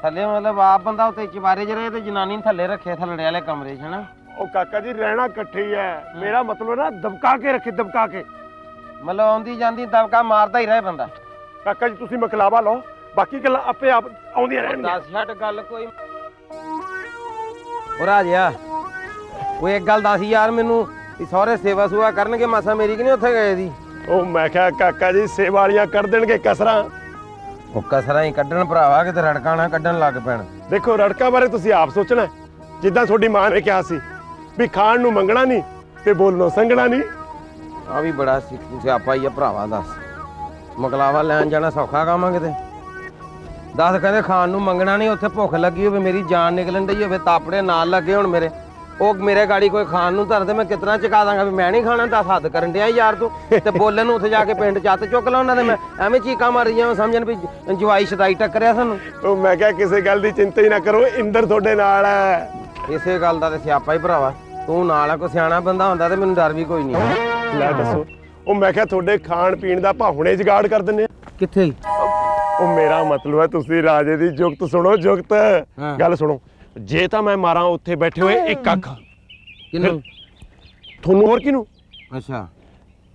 ਥੱਲੇ ਮਤਲਬ ਆਪ ਬੰਦਾ ਉੱਤੇ ਚਵਾਰੇ 'ਚ ਰਹੇ ਤੇ ਜਨਾਨੀ ਨੂੰ ਥੱਲੇ ਰੱਖੇ ਥੱਲੜੇ ਵਾਲੇ ਕਮਰੇ 'ਚ ਹਨਾ? ਉਹ ਕਾਕਾ ਜੀ ਰਹਿਣਾ ਇਕੱਠੇ ਹੀ ਹੈ। ਮੇਰਾ ਮਤਲਬ ਨਾ ਦਬਕਾ ਕੇ ਰੱਖੇ ਦਬਕਾ ਕੇ। ਮਤਲਬ ਆਉਂਦੀ ਜਾਂਦੀ ਦਬਕਾ ਮਾਰਦਾ ਹੀ ਰਹੇ ਬੰਦਾ। ਕਾਕਾ ਜੀ ਤੁਸੀਂ ਮਕਲਾਵਾ ਲਓ ਬਾਕੀ ਗੱਲਾਂ ਆਪੇ ਆਪ ਆਉਂਦੀਆਂ ਰਹਿਣਗੀਆਂ। ਦੱਸ ਛੱਡ ਗੱਲ ਕੋਈ। ਉਹ ਰਾਜਿਆ ਉਹ ਇੱਕ ਗੱਲ ਦੱਸ ਯਾਰ ਮੈਨੂੰ ਵੀ ਸਹੁਰੇ ਸੇਵਾ ਸੁਆ ਕਰਨਗੇ ਮਾਸਾ ਮੇਰੀ ਕਿ ਨਹੀਂ ਉੱਥੇ ਗਏ ਦੀ? ਉਹ ਮੈਂ ਕਿਹਾ ਕਾਕਾ ਜੀ ਸੇਵਾ ਵਾਲੀਆਂ ਕਰ ਦੇਣਗੇ ਕਸਰਾਂ। ਉਹ ਕਸਰਾਂ ਹੀ ਕੱਢਣ ਭਰਾਵਾ ਕਿਤੇ ਰੜਕਾਂ ਨਾ ਕੱਢਣ ਲੱਗ ਪੈਣ। ਦੇਖੋ ਰੜਕਾ ਬਾਰੇ ਤੁਸੀਂ ਆਪ ਸੋਚਣਾ। ਜਿੱਦਾਂ ਤੁਹਾਡੀ ਮਾਂ ਨੇ ਕਿਹਾ ਸੀ ਵੀ ਖਾਣ ਨੂੰ ਮੰਗਣਾ ਨਹੀਂ ਤੇ ਬੋਲਣੋਂ ਸੰਗਣਾ ਨਹੀਂ। ਆ ਵੀ ਬੜਾ ਸਿੱਖ ਸਿਆਪਾ ਹੀ ਆ ਭਰਾਵਾ ਦੱਸ। ਮਕਲਾਵਾ ਲੈਣ ਜਾਣਾ ਸੌਖਾ ਕੰਮ ਕਿਤੇ? ਦੱਸ ਕਹਿੰਦੇ ਖਾਣ ਨੂੰ ਮੰਗਣਾ ਨਹੀਂ ਉੱਥੇ ਭੁੱਖ ਲੱਗੀ ਹੋਵੇ ਮੇਰੀ ਜਾਨ ਨਿਕਲਣ ਡਈ ਹੋਵੇ ਤਾਪੜੇ ਨਾਲ ਲੱਗੇ ਹੁਣ ਮੇਰੇ। ਉਹ ਮੇਰੇ ਗਾੜੀ ਕੋਈ ਖਾਣ ਨੂੰ ਧਰ ਦੇ ਮੈਂ ਕਿਤਨਾ ਚਕਾ ਦਾਂਗਾ ਵੀ ਮੈਂ ਨਹੀਂ ਖਾਣਾ ਦੱਸ ਹੱਦ ਕਰਨ ਡਿਆ ਯਾਰ ਤੂੰ। ਤੇ ਬੋਲਣ ਨੂੰ ਉੱਥੇ ਜਾ ਕੇ ਪਿੰਡ ਚੱਤ ਚੁੱਕ ਲਾ ਉਹਨਾਂ ਦੇ ਮੈਂ ਐਵੇਂ ਚੀਕਾਂ ਮਾਰੀ ਜਾਵਾਂ ਸਮਝਣ ਵੀ ਜਵਾਈ ਸ਼ਦਾਈ ਟੱਕਰਿਆ ਸਾਨੂੰ। ਉਹ ਮੈਂ ਕਿਹਾ ਕਿਸੇ ਗੱਲ ਦੀ ਚਿੰਤਾ ਹੀ ਨਾ ਕਰੋ ਇੰਦਰ ਤੁਹਾਡੇ ਨਾਲ ਹੈ। ਇਸੇ ਗੱਲ ਦਾ ਤੇ ਸਿਆਪਾ ਹੀ ਭਰਾਵਾ ਤੂੰ ਨਾਲ ਆ ਕੋਈ ਸਿਆਣਾ ਬੰਦਾ ਹੁੰਦਾ ਤੇ ਮੈਨੂੰ ਡਰ ਵੀ ਕੋਈ ਨਹੀਂ। ਲੈ ਦੱਸੋ ਉਹ ਮੈਂ ਕਿਹਾ ਤੁਹਾਡੇ ਖਾਣ ਪੀਣ ਦਾ ਭਾਹੁਣੇ ਜਗਾੜ ਕਰ ਦਿੰਨੇ ਕਿੱਥੇ? ਉਹ ਮੇਰਾ ਮਤਲਬ ਹੈ ਤੁਸੀਂ ਰਾਜੇ ਦੀ ਜੁਗਤ ਸੁਣੋ ਜੁਗਤ। ਗੱਲ ਸੁਣੋ ਜੇ ਤਾਂ ਮੈਂ ਮਾਰਾਂ ਉੱਥੇ ਬੈਠੇ ਹੋਏ ਇੱਕ ਅੱਖ। ਕਿੰਨੂੰ ਤੁਹਾਨੂੰ ਹੋਰ ਕਿਨੂੰ ਅੱਛਾ।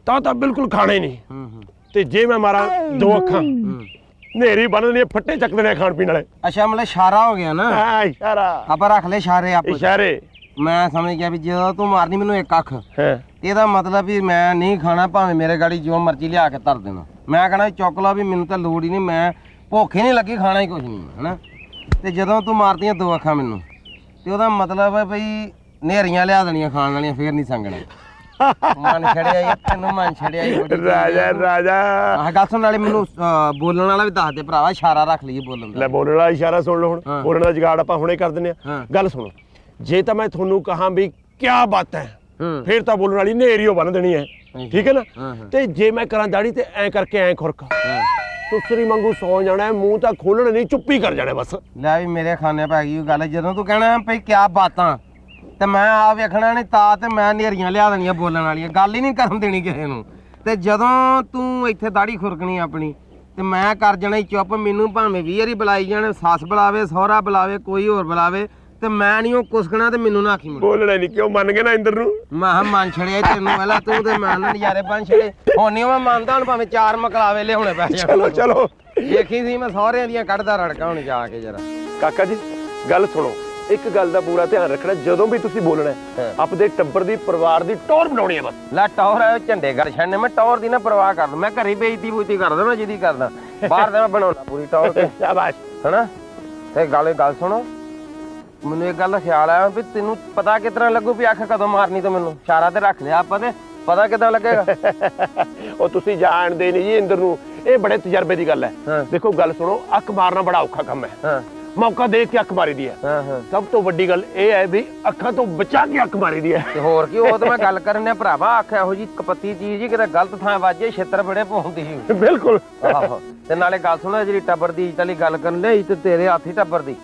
ਤਾਂ ਤਾਂ ਬਿਲਕੁਲ ਖਾਣਾ ਹੀ ਨਹੀਂ। ਹੂੰ ਹੂੰ। ਤੇ ਜੇ ਮੈਂ ਮਾਰਾਂ ਦੋ ਅੱਖਾਂ ਨੇਰੀ ਬੰਨ ਦੇਣੀ ਫੱਟੇ ਚੱਕ ਦੇਣੇ ਆ ਖਾਣ ਪੀਣ ਵਾਲੇ। ਅੱਛਾ ਮਤਲਬ ਇਸ਼ਾਰਾ ਹੋ ਗਿਆ ਨਾ। ਆ ਇਸ਼ਾਰਾ। ਆਪਾਂ ਰੱਖ ਲੈ ਇਸ਼ਾਰੇ ਆਪਸ। ਇਸ਼ਾਰੇ। ਮੈਂ ਸਮਝ ਗਿਆ ਵੀ ਜਦੋਂ ਤੂੰ ਮਾਰਨੀ ਮੈਨੂੰ ਇੱਕ ਅੱਖ। ਹੈ। ਇਹਦਾ ਮਤਲਬ ਵੀ ਮੈਂ ਨਹੀਂ ਖਾਣਾ ਭਾਵੇਂ ਮੇਰੇ ਗਾੜੀ ਜੋ ਮਰਜ਼ੀ ਲਿਆ ਕੇ ਧਰ ਦੇਣਾ ਮੈਂ ਕਹਣਾ ਚੁੱਕ ਲਾ ਵੀ ਮੈਨੂੰ ਤਾਂ ਲੋੜ ਹੀ ਨਹੀਂ ਮੈਂ ਭੁੱਖ ਹੀ ਨਹੀਂ ਲੱਗੀ ਖਾਣਾ ਹੀ ਕੁਝ ਨਹੀਂ ਹਨਾ? ਤੇ ਜਦੋਂ ਤੂੰ ਮਾਰਦੀਆਂ ਦੋ ਅੱਖਾਂ ਮੈਨੂੰ ਤੇ ਉਹਦਾ ਮਤਲਬ ਹੈ ਬਈ ਨੇਰੀਆਂ ਲਿਆ ਦੇਣੀਆਂ ਖਾਣ ਵਾਲੀਆਂ ਫੇਰ ਨਹੀਂ ਸੰਗਣਾ ਮਨ ਛੜਿਆ ਇਹ ਤੈਨੂੰ ਮਨ ਛੜਿਆ ਇਹ ਰਾਜਾ। ਰਾਜਾ ਆਹ ਗੱਲ ਸੁਣ ਨਾਲੇ ਮੈਨੂੰ ਬੋਲਣ ਵਾਲਾ ਵੀ ਦੱਸ ਦੇ ਭਰਾਵਾ ਇਸ਼ਾਰਾ ਰੱਖ ਲਈਏ ਬੋਲਣ ਦਾ ਲੈ ਬੋਲਣ ਵਾਲਾ ਇਸ਼ਾਰਾ ਸੁਣ ਲਓ ਹੁਣ। ਬੋਲਣ ਦਾ ਜਗਾੜ ਆਪਾਂ ਹੁਣੇ ਕਰ ਦਿੰਨੇ ਆ। ਗੱਲ ਸੁਣੋ ਜੇ ਤਾਂ ਮੈਂ ਤੁਹਾਨੂੰ ਕਹਾਂ ਵੀ ਕੀ ਬਾਤ ਹੂੰ ਫੇਰ ਤਾਂ ਬੋਲਣ ਵਾਲੀ ਨੇਰੀਓ ਬੰਨ ਦੇਣੀ ਹੈ ਠੀਕ ਹੈ ਨਾ। ਤੇ ਜੇ ਮੈਂ ਕਰਾਂ ਦਾੜੀ ਤੇ ਐ ਕਰਕੇ ਐ ਖੁਰਕ। ਤੁਸਰੀ ਮੰਗੂ ਸੌ ਜਾਣਾ ਮੂੰਹ ਤਾਂ ਖੋਲਣਾ ਨਹੀਂ ਚੁੱਪੀ ਕਰ ਜਾਣਾ ਬਸ। ਲੈ ਵੀ ਮੇਰੇ ਖਾਨੇ ਪੈ ਗਈ ਗੱਲ ਜਦੋਂ ਤੂੰ ਕਹਿਣਾ ਭਈ ਕਿਆ ਬਾਤਾਂ ਤੇ ਮੈਂ ਆ ਵੇਖਣਾ ਨਹੀਂ ਤਾਂ ਤੇ ਮੈਂ ਨੇਰੀਆਂ ਲਿਆ ਦੇਣੀਆਂ ਬੋਲਣ ਵਾਲੀਆਂ ਗੱਲ ਹੀ ਨਹੀਂ ਕਰਨ ਦੇਣੀ ਕਿਸੇ ਨੂੰ। ਤੇ ਜਦੋਂ ਤੂੰ ਇੱਥੇ ਦਾੜੀ ਖੁਰਕਣੀ ਆਪਣੀ ਤੇ ਮੈਂ ਕਰ ਜਾਣਾ ਚੁੱਪ ਮੈਨੂੰ ਭਾਵੇਂ 20 ਵਾਰੀ ਬੁਲਾਈ ਜਾਣ ਸੱਸ ਬੁਲਾਵੇ ਸਹੁਰਾ ਬੁਲਾਵੇ ਕੋਈ ਹੋਰ ਬੁਲਾਵੇ ਤੇ ਮੈਂ ਨਹੀਂ ਉਹ ਕੁਸਕਣਾ ਤੇ ਮੈਨੂੰ ਨਾ ਆਖੀ ਮੁੜ। ਬੋਲਣਾ ਨਹੀਂ ਕਿਉਂ ਮੰਨ ਗਏ ਨਾ ਇੰਦਰ ਨੂੰ? ਮੈਂ ਕਿਹਾ ਮਨ ਛੜਿਆ ਤੈਨੂੰ ਪਹਿਲਾਂ ਤੂੰ ਤੇ ਮੈਂ ਨਾ ਨਜ਼ਾਰੇ ਬਣ ਛੜੇ। ਹੁਣ ਨਹੀਂ ਮੈਂ ਮੰਨਦਾ ਹੁਣ ਭਾਵੇਂ ਚਾਰ ਮਕਲਾਵੇ ਲਿਆਉਣੇ ਪੈ ਜਾਣ। ਚਲੋ ਚਲੋ। ਦੇਖੀ ਸੀ ਮੈਂ ਸਹੁਰਿਆਂ ਦੀਆਂ ਕੱਢਦਾ ਰੜਕਾ ਹੁਣ ਜਾ ਕੇ ਜਰਾ। ਕਾਕਾ ਜੀ ਗੱਲ ਸੁਣੋ। ਇੱਕ ਗੱਲ ਦਾ ਪੂਰਾ ਧਿਆਨ ਰੱਖਣਾ ਜਦੋਂ ਵੀ ਤੁਸੀਂ ਬੋਲਣਾ ਆਪਦੇ ਟੱਬਰ ਦੀ ਪਰਿਵਾਰ ਦੀ ਟੌਰ ਬਣਾਉਣੀ ਹੈ ਬਸ। ਲੈ ਟੌਰ ਹੈ, ਝੰਡੇ ਗੜ ਛੱਡਨੇ ਮੈਂ ਟੌਰ ਦੀ ਨਾ ਪਰਵਾਹ ਕਰ ਮੈਂ ਘਰੇ ਬੇਇੱਜ਼ਤੀ ਬੂਤੀ ਕਰ ਦੇਣਾ ਜਿਹਦੀ ਕਰਦਾ। ਬਾਹਰ ਦਾ ਮੈਂ ਬਣਾਉਣਾ ਪੂਰੀ ਟੌਰ ਤੇ। ਸ਼ਾਬਾਸ਼। ਹਨਾ? ਤੇ ਗੱਲ ਗੱਲ ਸੁਣੋ। ਮੈਨੂੰ ਇੱਕ ਗੱਲ ਦਾ ਖਿਆਲ ਆਇਆ ਵੀ ਤੈਨੂੰ ਪਤਾ ਕਿਤਨਾ ਲੱਗੂ ਵੀ ਅੱਖ ਕਦੋਂ ਮਾਰਨੀ ਤੇ ਮੈਨੂੰ? ਇਸ਼ਾਰਾ ਤੇ ਰੱਖ ਲਿਆ ਆਪਾਂ ਤੇ। ਪਤਾ ਕਿਦਾਂ ਲੱਗੇਗਾ? ਉਹ ਤੁਸੀਂ ਜਾਣਦੇ ਨਹੀਂ ਜੀ ਇੰਦਰ ਨੂੰ। ਇਹ ਬੜੇ ਤਜਰਬੇ ਦੀ ਗੱਲ ਹੈ। ਦੇਖੋ ਗੱਲ ਸੁਣੋ ਅੱਖ ਮਾਰਨਾ ਬੜਾ ਔਖਾ ਕੰਮ ਹੈ। ਮੌਕਾ ਦੇਖ ਕੇ ਅੱਖ ਮਾਰੀ ਦੀ ਹੈ ਸਭ ਤੋਂ ਵੱਡੀ ਗੱਲ ਇਹ ਹੈ ਵੀ ਅੱਖਾਂ ਤੋਂ ਬਚਾ ਕੇ ਅੱਖ ਮਾਰੀ ਦੀ ਹੈ। ਤੇ ਹੋਰ ਕੀ ਉਹ ਤਾਂ ਮੈਂ ਗੱਲ ਕਰਨ ਨੇ ਭਰਾਵਾ ਅੱਖ ਇਹੋ ਜੀ ਕਪੱਤੀ ਚੀਜ਼ ਹੀ ਕਿਤੇ ਗਲਤ ਥਾਂ ਵੱਜੇ ਛੇਤਰ ਬੜੇ ਪਾਉਂਦੀ ਸੀ। ਬਿਲਕੁਲ। ਆਹੋ। ਤੇ ਨਾਲੇ ਗੱਲ ਸੁਣੋ ਜਿਹੜੀ ਟੱਬਰ ਦੀ ਇੱਜ਼ਤ ਵਾਲੀ ਗੱਲ ਕਰਨ ਦੇ ਇੱਜ਼ਤ ਤੇਰੇ ਹੱਥੀ ਟੱਬਰ ਦੀ।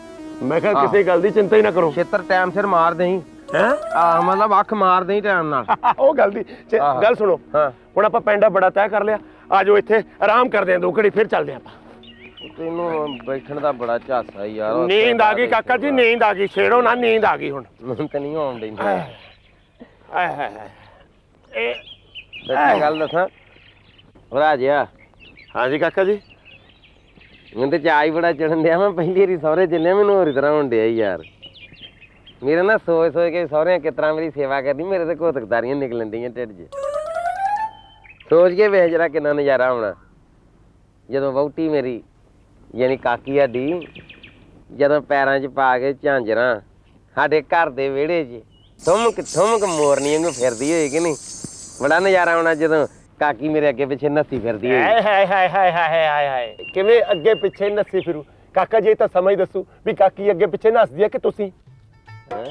ਮੈਂ ਕਿਹਾ ਕਿਸੇ ਗੱਲ ਦੀ ਚਿੰਤਾ ਹੀ ਨਾ ਕਰੋ। ਛੇਤਰ ਟਾਈਮ ਸਿਰ ਮਾਰ ਦੇਈ। ਹੈ? ਆ ਮਤਲਬ ਅੱਖ ਮਾਰ ਦੇਈ ਟਾਈਮ ਨਾਲ। ਉਹ ਗੱਲ ਦੀ। ਗੱਲ ਸੁਣੋ। ਹਾਂ। ਹੁਣ ਆਪਾਂ ਪੈਂਡਾ ਬੜਾ ਤੈਅ ਕਰ ਲਿਆ। ਆਜੋ ਇੱਥੇ ਆਰਾਮ ਕਰਦੇ ਆਂ ਦੋ ਘੜੀ ਫਿਰ ਚੱਲਦੇ ਆਪਾਂ। ਤੈਨੂੰ ਬੈਠਣ ਦਾ ਬੜਾ ਝਾਸਾ ਯਾਰ ਨੀਂਦ ਆ ਗਈ ਕਾਕਾ ਜੀ ਨੀਂਦ ਆ ਗਈ ਛੇੜੋ ਨਾ ਨੀਂਦ ਆ ਗਈ ਹੁਣ। ਮੈਨੂੰ ਤੇ ਨਹੀਂ ਆਉਣ ਡਈ। ਆਏ ਹਾਏ ਹਾਏ ਇਹ ਗੱਲ ਦੱਸਾਂ। ਰਾਜਿਆ ਹਾਂਜੀ ਕਾਕਾ ਜੀ। ਮੈਨੂੰ ਤੇ ਚਾਹ ਹੀ ਬੜਾ ਚੜਨ ਡਿਆ ਮੈਂ ਪਹਿਲੀ ਵਾਰੀ ਸਹੁਰੇ ਚੱਲਿਆ, ਮੈਨੂੰ ਹੋਰ ਤਰ੍ਹਾਂ ਹੋਣ ਡਿਆ ਯਾਰ। ਮੇਰਾ ਨਾ ਸੋਚ ਸੋਚ ਕੇ ਸਹੁਰਿਆਂ ਕਿਸ ਤਰ੍ਹਾਂ ਮੇਰੀ ਸੇਵਾ ਕਰਦੀ ਮੇਰੇ ਤੇ ਘੋਤਕਦਾਰੀਆਂ ਨਿਕਲਣ ਡੀਆਂ ਢਿੱਡ 'ਚ। ਸੋਚ ਕੇ ਵੇਖ ਜਰਾ ਕਿੰਨਾ ਨਜ਼ਾਰਾ ਆਉਣਾ। ਜਦੋਂ ਵਹੁਟੀ ਮੇਰੀ, ਯਾਨੀ ਕਾਕੀ ਸਾਡੀ, ਜਦੋਂ ਪੈਰਾਂ 'ਚ ਪਾ ਕੇ ਝਾਂਜਰਾਂ, ਸਾਡੇ ਘਰ ਦੇ ਵਿਹੜੇ 'ਚ ਥੁਮਕ ਥੁਮਕ ਮੋਰਨੀ ਵਾਂਗੂ ਫਿਰਦੀ ਹੋਈ ਕਿ ਨਹੀਂ? ਬੜਾ ਨਜ਼ਾਰਾ ਆਉਣਾ ਜਦੋਂ ਕਾਕੀ ਮੇਰੇ ਅੱਗੇ ਪਿੱਛੇ ਨੱਸੀ ਫਿਰਦੀ ਹੋਈ ਹਾਏ ਹਾਏ ਹਾਏ ਹਾਏ ਹਾਏ ਹਾਏ ਹਾਏ ਕਿਵੇਂ ਅੱਗੇ ਪਿੱਛੇ ਨੱਸੀ ਫਿਰੂ? ਕਾਕਾ ਜੀ ਤਾਂ ਸਮਝ ਦੱਸੂ ਵੀ ਕਾਕੀ ਅੱਗੇ ਪਿੱਛੇ ਨੱਸਦੀ ਹੈ ਕਿ ਤੁਸੀਂ? ਹੈਂ?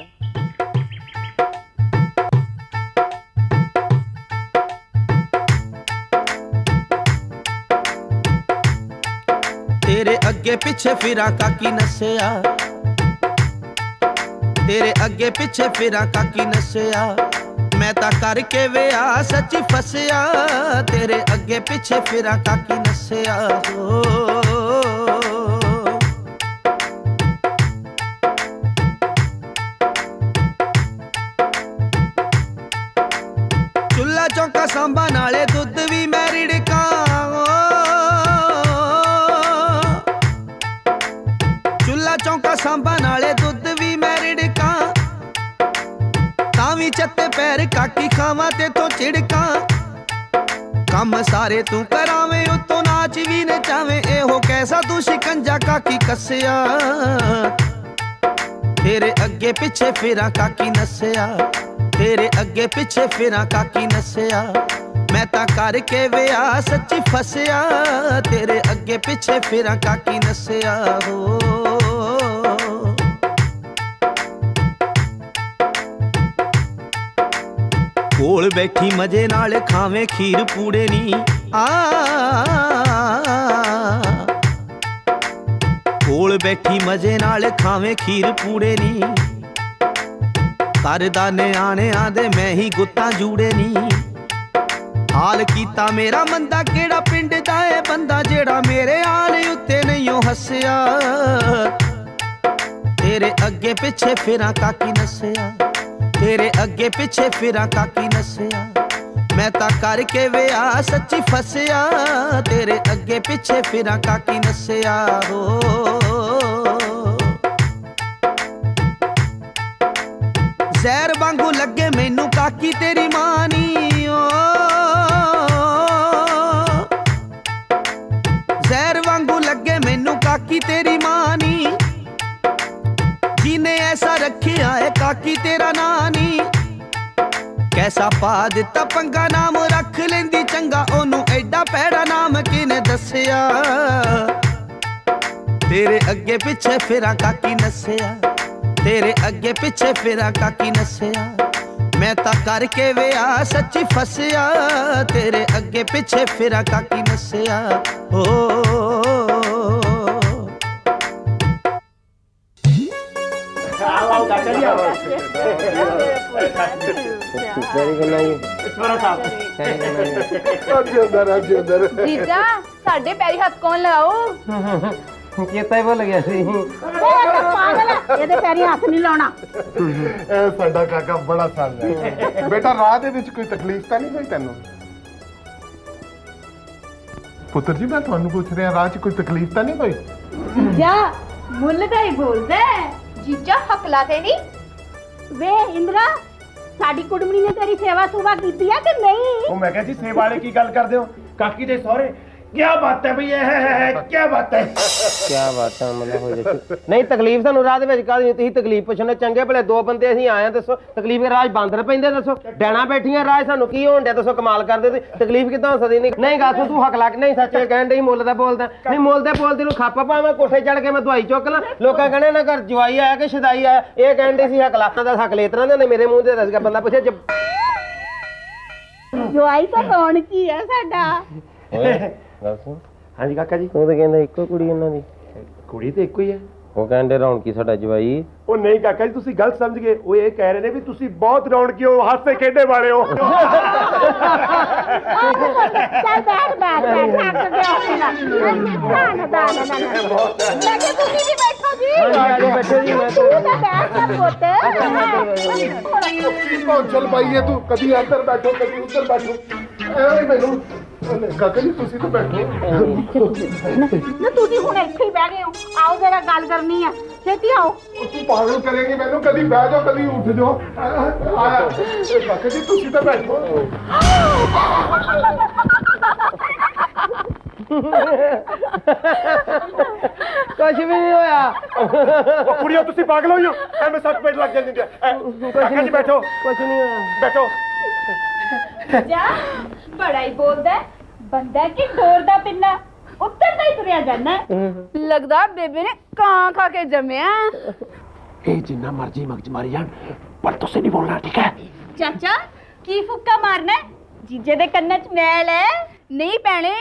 ਤੇਰੇ ਅੱਗੇ ਪਿੱਛੇ ਫਿਰਾਂ ਕਾਕੀ ਨਸਿਆ। ਤੇਰੇ ਅੱਗੇ ਪਿੱਛੇ ਫਿਰਾਂ ਕਾਕੀ ਨਸਿਆ। ਮੈਂ ਤਾਂ ਕਰਕੇ ਵਿਆਹ ਸੱਚੀ ਫਸਿਆ ਤੇਰੇ ਅੱਗੇ ਪਿੱਛੇ ਫਿਰਾਂ ਕਾਕੀ ਨਸਿਆ ਹੋ। ਸਾਰੇ ਤੂੰ ਕਰਾਵੇਂ, ਉਤੋਂ ਨਾਚ ਵੀ ਨਚਾਵੇਂ ਇਹੋ ਕੈਸਾ ਤੂੰ ਸ਼ਿਕੰਜਾ ਕਾਕੀ ਕੱਸਿਆ? ਤੇਰੇ ਅੱਗੇ ਪਿੱਛੇ ਫਿਰਾਂ ਕਾਕੀ ਨਸਿਆ। ਤੇਰੇ ਅੱਗੇ ਪਿੱਛੇ ਫਿਰਾਂ ਕਾਕੀ ਨਸਿਆ। ਮੈਂ ਤਾਂ ਕਰਕੇ ਵਿਆਹ ਸੱਚੀ ਫਸਿਆ। ਤੇਰੇ ਅੱਗੇ ਪਿੱਛੇ ਫਿਰਾਂ ਕਾਕੀ ਨਸਿਆ, ਹੋ। ਕੋਲ ਬੈਠੀ ਮਜੇ ਨਾਲ ਖਾਵੇਂ ਖੀਰ ਪੂੜੇ ਨੀ। ਆ ਕੋਲ ਬੈਠੀ ਮਜੇ ਨਾਲ ਖਾਵੇਂ ਖੀਰ ਪੂੜੇ ਨੀ। ਕਰਦਾ ਨਿਆਣਿਆਂ ਦੇ ਮੈਂ ਹੀ ਗੁੱਤਾਂ ਜੂੜੇ ਨੀ। ਹਾਲ ਕੀਤਾ ਮੇਰਾ ਮੰਦਾ ਕਿਹੜਾ ਪਿੰਡ ਦਾ ਏ ਬੰਦਾ ਜਿਹੜਾ ਮੇਰੇ ਹਾਲ ਉੱਤੇ ਨਹੀਂ ਉਹ ਹੱਸਿਆ। ਤੇਰੇ ਅੱਗੇ ਪਿੱਛੇ ਫਿਰਾਂ ਕਾਕੀ ਨਸਿਆ। ਤੇਰੇ ਅੱਗੇ ਪਿੱਛੇ ਫਿਰਾਂ, ਕਾਕੀ ਨਸਿਆ। ਮੈਂ ਤਾਂ ਕਰਕੇ ਵਿਆਹ ਸੱਚੀ ਫਸਿਆ। ਤੇਰੇ ਅੱਗੇ ਪਿੱਛੇ ਫਿਰਾਂ, ਕਾਕੀ ਨਸਿਆ, ਹੋ। ਜ਼ਹਿਰ ਵਾਂਗੂ ਲੱਗੇ ਮੈਨੂੰ ਕਾਕੀ ਤੇਰੀ ਮਾਨੀ ਜਿਹਨੇ ਐਸਾ ਰੱਖਿਆ ਏ ਕਾਕੀ ਤੇਰਾ ਨਾਂ ਨੀ ਕੈਸਾ ਪਾ ਦਿੱਤਾ ਪੰਗਾ, ਨਾਮ ਰੱਖ ਲੈਂਦੀ ਚੰਗਾ। ਉਹਨੂੰ ਐਡਾ ਪੈੜਾ ਨਾਮ ਕਿਨੇ ਦੱਸਿਆ? ਤੇਰੇ ਅੱਗੇ ਪਿੱਛੇ ਫਿਰਾਂ ਕਾਕੀ ਨਸਿਆ। ਤੇਰੇ ਅੱਗੇ ਪਿੱਛੇ ਫਿਰਾਂ ਕਾਕੀ ਨਸਿਆ। ਮੈਂ ਤਾਂ ਕਰਕੇ ਵਿਆਹ ਸੱਚੀ ਫਸਿਆ। ਤੇਰੇ ਅੱਗੇ ਪਿੱਛੇ ਫਿਰਾਂ ਕਾਕੀ ਨਸਿਆ। ਓ ਤੇਰੀ ਗੱਲਾਂ ਹੀ ਤੇਰੀ ਗੱਲਾਂ ਹੀ ਅੱਜ ਅੰਦਰ ਅੱਜ ਅੰਦਰ ਜੀਜਾ ਸਾਡੇ ਪੈਰੀ ਹੱਥ ਕੌਣ ਲਗਾਉ ਚੇਤਾ ਹੀ ਭੁੱਲ ਗਿਆ ਸੀ। ਉਹ ਤਾਂ ਪਾਗਲ ਹੈ ਇਹਦੇ ਪੈਰੀ ਹੱਥ ਨਹੀਂ ਲਾਉਣਾ। ਇਹ ਸਾਡਾ ਕਾਕਾ ਬੜਾ ਹੈ। ਬੇਟਾ ਰਾਹ ਦੇ ਵਿੱਚ ਕੋਈ ਤਕਲੀਫ ਤਾਂ ਨਹੀਂ ਹੋਈ ਤੈਨੂੰ? ਪੁੱਤਰ ਜੀ ਮੈਂ ਤੁਹਾਨੂੰ ਪੁੱਛ ਰਿਹਾ ਰਾਹ 'ਚ ਕੋਈ ਤਕਲੀਫ ਤਾਂ ਨਹੀਂ ਹੋਈ? ਜਾ ਮੁੱਲ ਦਾ ਹੀ ਬੋਲਦਾ ਜੀਜਾ ਹਕਲਾ ਤੇ ਨਹੀਂ ਵੇ ਇੰਦਰਾ ਸਾਡੀ ਕੁੜਮਣੀ ਨੇ ਤੇਰੀ ਸੇਵਾ ਸੁਵਾ ਕੀਤੀ ਆ ਕਿ ਨਹੀਂ? ਉਹ ਮੈਂ ਕਿਹਾ ਜੀ ਸੇਵਾ ਵਾਲੇ ਕੀ ਗੱਲ ਕਰਦੇ ਹੋ? ਕਾਕੀ ਦੇ ਸਹੁਰੇ ਕੀ ਬਾਤ ਹੈ ਭਈ ਇਹ ਹੈ ਕੀ ਬਾਤ ਹੈ। ਕੀ ਬਾਤ ਹੈ ਮਤਲਬ ਹੋ ਜਾਏ ਨਹੀਂ ਤਕਲੀਫ ਸਾਨੂੰ ਰਾਹ ਦੇ ਵਿੱਚ ਕਾਹਦੀ ਤੁਸੀਂ ਤਕਲੀਫ ਪੁੱਛਣੇ ਚੰਗੇ ਭਲੇ ਦੋ ਬੰਦੇ ਅਸੀਂ ਆਏ ਆ ਦੱਸੋ ਤਕਲੀਫ ਦੇ ਰਾਜ ਬਾਂਦਰ ਪੈਂਦੇ ਦੱਸੋ। ਡੈਣਾ ਬੈਠੀਆਂ ਰਾਜ ਸਾਨੂੰ ਕੀ ਹੋਣ ਡਿਆ ਦੱਸੋ ਕਮਾਲ ਕਰਦੇ ਤੇ ਤਕਲੀਫ ਕਿਦਾਂ ਹੋ ਸਕਦੀ? ਨਹੀਂ ਨਹੀਂ ਗਾਸੂ ਤੂੰ ਹੱਕ ਲੱਗ ਨਹੀਂ ਸੱਚ ਕਹਿਣ ਡਈ ਮੁੱਲ ਦਾ ਬੋਲਦਾ। ਨਹੀਂ ਮੁੱਲ ਦੇ ਬੋਲਦੇ ਨੂੰ ਖਾਪਾ ਪਾਵਾਂ ਕੋਠੇ ਚੜ ਕੇ ਮੈਂ ਦਵਾਈ ਚੁੱਕ ਲਾਂ। ਲੋਕਾਂ ਕਹਿੰਦੇ ਨਾ ਘਰ ਜਵਾਈ ਆਇਆ ਕਿ ਸ਼ਦਾਈ ਆਇਆ। ਇਹ ਕਹਿਣ ਡਈ ਸੀ ਹੱਕ ਲੱਖਾਂ ਦਾ ਹੱਕ ਲੇਤਰਾਂ ਦੇ ਨੇ ਮੇਰੇ ਮੂੰਹ ਤੇ ਦੱਸਗਾ ਬੰਦਾ ਪੁੱਛੇ ਜਵਾਈ ਤਾਂ ਕੌਣ ਕੀ ਹੈ ਸਾਡਾ? ਹਾਂਜੀ ਕਾਕਾ ਜੀ। ਤੂੰ ਤਾਂ ਕਹਿੰਦਾ ਇੱਕੋ ਕੁੜੀ ਇਹਨਾਂ ਦੀ। ਕੁੜੀ ਤੇ ਇੱਕੋ ਹੀ ਹੈ। ਉਹ ਕਹਿੰਦੇ ਰੌਣਕੀ ਸਾਡਾ ਜਵਾਈ। ਉਹ ਨਹੀਂ ਕਾਕਾ ਜੀ ਤੁਸੀਂ ਗਲਤ ਸਮਝ ਗਏ। ਉਹ ਇਹ ਕਹਿ ਰਹੇ ਨੇ ਵੀ ਤੁਸੀਂ ਬਹੁਤ ਰੌਣਕੀ ਹੋ ਹਾਸੇ ਖੇਡੇ ਵਾਲੇ ਹੋ। ਚੱਲ ਬੈਠ ਬੈਠ ਬੈਠ ਥੱਕ ਗਿਆ ਨਾ ਨਾ ਨਾ ਮੈਂ ਕਿਹਾ ਤੁਸੀਂ ਵੀ ਬੈਠੋ ਜੀ। ਹਾਂਜੀ, ਬੈਠੋ ਜੀ, ਮੈਂ ਤੂੰ ਬੈਠ ਜਾ ਪੁੱਤ। ਉਹ ਚਲ ਭਾਈ ਇਹ ਤੂੰ? ਕਦੀ ਇੱਧਰ ਬੈਠੋ ਕਦੀ ਉੱਧਰ ਬੈਠੋ। ਐਵੇਂ ਮੈਨੂੰ ਕਾਕਾ ਜੀ ਤੁਸੀਂ ਤਾਂ ਬੈਠੋ ਨਾ ਤੁਸੀਂ ਹੁਣ ਇੱਥੇ ਹੀ ਬਹਿ ਗਏ ਹੋ ਆਓ ਜਰਾ ਗੱਲ ਕਰਨੀ ਆ ਛੇਤੀ ਆਓ ਤੂੰ ਪਾਗਲ ਕਰੇਂਗੇ ਮੈਨੂੰ ਕਦੀ ਬਹਿ ਜਾਓ ਕਦੀ ਉੱਠ ਜਾਓ ਆਇਆ ਕਾਕਾ ਜੀ ਤੁਸੀਂ ਤਾਂ ਬੈਠੋ ਕੁਝ ਵੀ ਨਹੀਂ ਹੋਇਆ ਉਹ ਕੁੜੀਓ ਤੁਸੀਂ ਪਾਗਲ ਹੋਈ ਹੋ ਐਵੇਂ ਸੱਟ ਪੇਟ ਲੱਗ ਜਾਂਦੀ ਹੈ ਕਾਕਾ ਜੀ ਬੈਠੋ ਕੁਝ ਨਹੀਂ ਹੋਇਆ ਬੈਠੋ ਜਾ ਬੜਾ ਹੀ ਬੋਲਦਾ ਹੈ। ਬੰਦਾ ਕਿ ਡੋਰ ਦਾ ਪਿੰਨਾ ਉੱਤਰ ਦਾ ਹੀ ਤੁਰਿਆ ਜਾਂਦਾ ਲੱਗਦਾ ਬੇਬੇ ਨੇ ਕਾਂ ਖਾ ਕੇ ਜੰਮਿਆ। ਇਹ ਜਿੰਨਾ ਮਰਜ਼ੀ ਮਗਜ ਮਾਰੀ ਜਾਣ ਪਰ ਤੁਸੀਂ ਨਹੀਂ ਬੋਲਣਾ ਠੀਕ ਹੈ? ਚਾਚਾ ਕੀ ਫੁੱਕਾ ਮਾਰਨਾ ਹੈ? ਜੀਜੇ ਦੇ ਕੰਨਾਂ 'ਚ ਮੈਲ ਹੈ। ਨਹੀਂ ਪੈਣੇ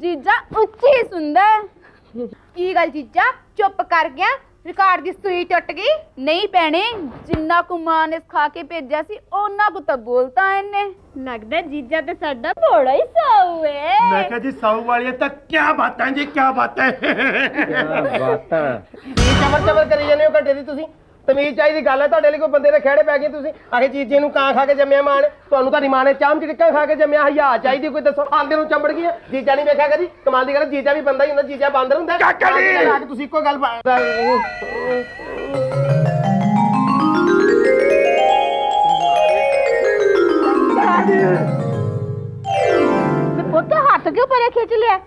ਜੀਜਾ ਉੱਚੀ ਸੁਣਦਾ ਹੈ। ਕੀ ਗੱਲ ਜੀਜਾ? ਚੁੱਪ ਕਰ ਗਿਆ। ਰਿਕਾਰਡ ਦੀ ਸੂਈ ਟੁੱਟ ਗਈ। ਨਹੀਂ ਪੈਣੇ ਜਿੰਨਾ ਕੁ ਮਾਂ ਨੇ ਖਾ ਕੇ ਭੇਜਿਆ ਸੀ ਉਹਨਾਂ ਕੁ ਤਾਂ ਬੋਲਤਾ ਇਹਨੇ। ਲੱਗਦਾ ਜੀਜਾ ਤੇ ਸਾਡਾ ਬੜਾ ਹੀ ਸਾਊ ਹੈ ਮੈਂ ਕਿਹਾ ਜੀ ਸਾਊ ਵਾਲੀਆਂ ਤਾਂ ਕੀ ਬਾਤਾਂ ਜੀ ਕੀ ਬਾਤਾਂ। ਬਾਤਾਂ। ਕੀ ਚਮਰ ਚਮਰ ਕਰੀ ਜਾਂਦੇ ਹੋ ਘੰਟੇ ਦੀ ਤੁਸੀਂ? ਤਮੀਜ਼ ਚਾਹੀਦੀ ਗੱਲ ਹੈ ਤੁਹਾਡੇ ਲਈ ਕੋਈ ਬੰਦੇ ਦੇ ਖਿਹੜੇ ਪੈ ਗਏ ਤੁਸੀਂ। ਆਖੇ ਚੀਜ਼ੇ ਨੂੰ ਕਾਂ ਖਾ ਕੇ ਜੰਮਿਆ ਮਾਂ ਨੇ ਤੁਹਾਨੂੰ ਤੁਹਾਡੀ ਮਾਂ ਨੇ ਚਾਮ ਚਿੜਕਾਂ ਖਾ ਕੇ ਜੰਮਿਆ ਹਯਾ ਚਾਹੀਦੀ ਕੋਈ ਦੱਸੋ ਆਂਦੇ ਨੂੰ ਚੰਬੜ ਗਈ। ਜੀਜਾ ਨਹੀਂ ਵੇਖਿਆ ਕਦੀ? ਕਮਾਲ ਦੀ ਗੱਲ ਜੀਜਾ ਵੀ ਬੰਦਾ ਹੀ ਹੁੰਦਾ ਜੀਜਾ ਬਾਂਦਰ ਹੁੰਦਾ। ਕਾਕਾ ਜੀ! ਆ ਕੇ ਤੁਸੀਂ ਇੱਕੋ ਗੱਲ ਤੇ ਪੁੱਤ ਹੱਥ ਕਿਉਂ ਪਰੇ ਖਿੱਚ ਲਿਆ?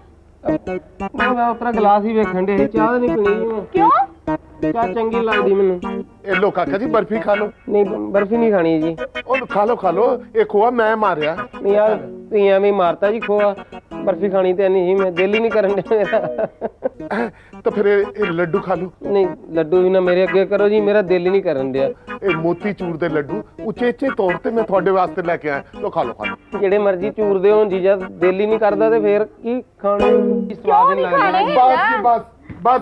ਮੈਂ ਉਤਰਾ ਗਲਾਸ ਹੀ ਵੇਖਣ ਦੇ ਚਾਹ ਨਹੀਂ ਪੀਣੀ। ਕਿਉਂ? ਚਾਹ ਚੰਗੀ ਲੱਗਦੀ ਮੈਨੂੰ? ਇਹ ਲੋ ਕਾਕਾ ਜੀ ਬਰਫੀ ਖਾ ਲਓ। ਨਹੀਂ ਬਰਫੀ ਨਹੀਂ ਖਾਣੀ ਜੀ। ਉਹ ਖਾ ਲਓ ਖਾ ਲਓ। ਇਹ ਖੋਆ ਮੈਂ ਮਾਰਿਆ। ਨਹੀਂ ਯਾਰ ਤੁਸੀਂ ਐਵੇਂ ਮਾਰਤਾ ਜੀ ਖੋਆ। ਬਰਫੀ ਖਾਣੀ ਤੇ ਨਹੀਂ ਮੈਂ ਦਿਲ ਹੀ ਨਹੀਂ ਕਰਨ ਡਿਆ ਮੇਰਾ। ਤਾਂ ਫਿਰ ਇਹ ਲੱਡੂ ਖਾ ਲਓ। ਨਹੀਂ ਲੱਡੂ ਵੀ ਨਾ ਮੇਰੇ ਅੱਗੇ ਕਰੋ ਜੀ ਮੇਰਾ ਦਿਲ ਹੀ ਨਹੀਂ ਕਰਨ ਡਿਆ। ਇਹ ਮੋਤੀ ਚੂਰ ਦੇ ਲੱਡੂ ਉਚੇਚੇ ਤੌਰ ਤੇ ਮੈਂ ਤੁਹਾਡੇ ਵਾਸਤੇ ਲੈ ਕੇ ਆਇਆ। ਲੋ ਖਾ ਲਓ ਖਾ ਲਓ। ਜਿਹੜੇ ਮਰਜ਼ੀ ਚੂਰਦੇ ਹੋਣ ਜੀਜਾ ਦਿਲ ਹੀ ਨਹੀਂ ਕਰਦਾ ਤੇ ਫੇਰ ਕੀ ਖਾਣੇ? ਸਵਾਦ ਨਹੀਂ ਲੱਗਦਾ ਜੀ, ਬਸ ਬਸ।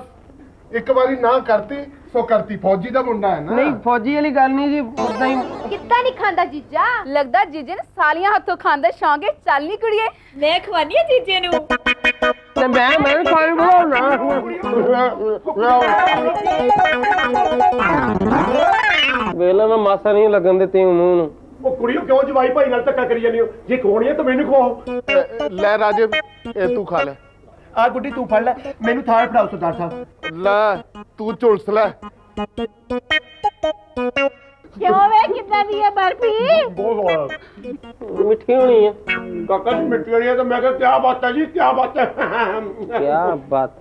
ਇੱਕ ਵਾਰੀ ਨਾ ਕਰਤੀ ਸੋ ਕਰਤੀ। ਫੌਜੀ ਦਾ ਮੁੰਡਾ ਹੈ ਨਾ। ਨਹੀਂ ਫੌਜੀ ਵਾਲੀ ਗੱਲ ਨਹੀਂ ਜੀ ਉਦਾਂ ਹੀ ਕਿੱਦਾਂ ਨਹੀਂ ਖਾਂਦਾ ਜੀਜਾ? ਲੱਗਦਾ ਜੀਜੇ ਨੇ ਸਾਲੀਆਂ ਹੱਥੋਂ ਖਾਂਦਾ ਸ਼ੌਂਕ ਹੈ। ਚੱਲ ਨੀ ਕੁੜੀਏ। ਮੈਂ ਖਵਾਨੀ ਆ ਜੀਜੇ ਨੂੰ। ਤੇ ਮੈਂ ਮੈਂ ਵੀ ਖਾਣੀ ਬਣਾਉਣਾ। ਵੇਲਾ ਮੈਂ ਮਾਸਾ ਨਹੀਂ ਲੱਗਣ ਦਿੱਤੀ ਮੂੰਹ ਨੂੰ ਉਹ ਕੁੜੀਓ ਕਿਉਂ ਜਵਾਈ ਭਾਈ ਨਾਲ ਧੱਕਾ ਕਰੀ ਜਾਂਦੀ ਹੋ? ਜੇ ਖੋਣੀ ਹੈ ਤਾਂ ਮੈਨੂੰ ਖਵਾਓ। ਲੈ ਰਾਜੇ ਇਹ ਤੂੰ ਖਾ ਲੈ। ਆ ਗੁੱਡੀ ਤੂੰ ਫੜ ਲੈ। ਮੈਨੂੰ ਥਾਲ ਫੜਾਓ ਸਰਦਾਰ ਸਾਹਿਬ। ਲੈ ਤੂੰ ਝੁਲਸ ਲੈ। ਕਿਉਂ ਵੇ? ਕਿੱਦਾਂ ਦੀ ਹੈ ਬਰਫੀ? ਬਹੁਤ ਮਿੱਠੀ ਹੋਣੀ ਹੈ ਕਾਕਾ ਜੀ ਮਿੱਟੀ ਵਾਲੀ ਹੈ ਤਾਂ ਮੈਂ ਕਿਹਾ ਕੀ ਬਾਤ ਹੈ ਜੀ ਕੀ ਬਾਤ ਹੈ ਕੀ ਬਾਤ।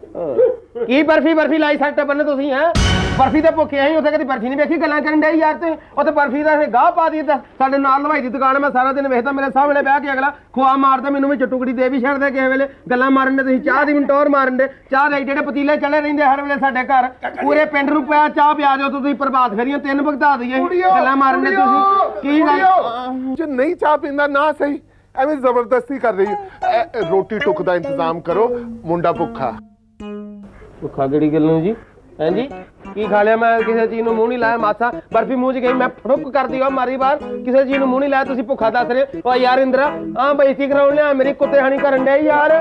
ਕੀ ਬਰਫੀ ਬਰਫੀ ਲਾਈ ਸੱਟ ਬੰਨੇ ਤੁਸੀਂ ਹੈ? ਬਰਫੀ ਦੇ ਭੁੱਖੇ ਆਈ ਉੱਥੇ ਕਦੀ ਬਰਫੀ ਨਹੀਂ ਵੇਖੀ? ਗੱਲਾਂ ਕਰਨ ਡਿਆ ਯਾਰ ਤੇ। ਉੱਥੇ ਬਰਫੀ ਦਾ ਗਾਹ ਪਾ ਦਿੱਤਾ ਸਾਡੇ ਨਾਲ ਲਵਾਈ ਦੀ ਦੁਕਾਨ ਮੈਂ ਸਾਰਾ ਦਿਨ ਵੇਖਦਾ ਮੇਰੇ ਸਾਹਮਣੇ ਬਹਿ ਕੇ ਅਗਲਾ ਖੁਆ ਮਾਰਦਾ ਮੈਨੂੰ ਵਿੱਚ ਟੁਕੜੀ ਦੇ ਵੀ ਛੱਡਦੇ ਕਿਸੇ ਵੇਲੇ। ਗੱਲਾਂ ਮਾਰਨ ਦੇ ਤੁਸੀਂ ਚਾਹ ਦੀ ਮਿੰਟੋਰ ਮਾਰਨ ਦੇ ਚਾਹ ਦੇ ਜਿਹੜੇ ਪਤੀਲੇ ਚਲੇ ਰਹਿੰਦੇ ਹਰ ਵੇਲੇ ਸਾਡੇ ਘਰ। ਪੂਰੇ ਪਿੰਡ ਨੂੰ ਪਿਆ ਚਾਹ ਪਿਆ ਦਿਓ ਤੁਸੀਂ ਪ੍ਰਭਾਤ ਫੇਰੀਆਂ ਤਿੰਨ ਭੁਗਤਾ ਦਈਏ। ਗੱਲਾਂ ਮਾਰਨ ਦੇ ਤੁਸੀਂ? ਕੀ ਗੱਲ? ਜੇ ਨਹੀਂ ਚਾਹ ਪੀਂਦਾ ਨਾ ਸਹੀ। ਐਵੇਂ ਜ਼ਬਰਦਸਤੀ ਕਰ ਰਹੀ। ਹੈ। ਰੋਟੀ ਟੁੱਕ ਦਾ ਇੰਤਜ਼ਾਮ ਕਰੋ। ਮੁੰਡਾ ਭੁੱਖਾ। ਭੁੱਖਾ ਕਿਹੜੀ ਗੱਲ ਨੂੰ ਜੀ? ਹਾਂਜੀ ਕੀ ਖਾ ਲਿਆ ਮੈਂ? ਕਿਸੇ ਚੀਜ਼ ਨੂੰ ਮੂੰਹ ਨਹੀਂ ਲਾਇਆ ਮਾਸਾ। ਬਰਫੀ ਮੂੰਹ 'ਚ ਗਈ ਮੈਂ ਫੜੁੱਕ ਕਰਦੀ ਆ ਮਾਰੀ ਬਾਰ ਕਿਸੇ ਚੀਜ਼ ਨੂੰ ਮੂੰਹ ਨਹੀਂ ਲਾਇਆ ਤੁਸੀਂ ਭੁੱਖਾ ਦੱਸ ਰਹੇ ਓ ਯਾਰ ਇੰਦਰਾ ਆ ਬੇਇੱਜ਼ਤੀ ਕਰਾਉਣ ਲਿਆ ਮੇਰੀ ਕੁੱਤੇ ਹਾਣੀ ਕਰਨ ਡਿਆ ਯਾਰ।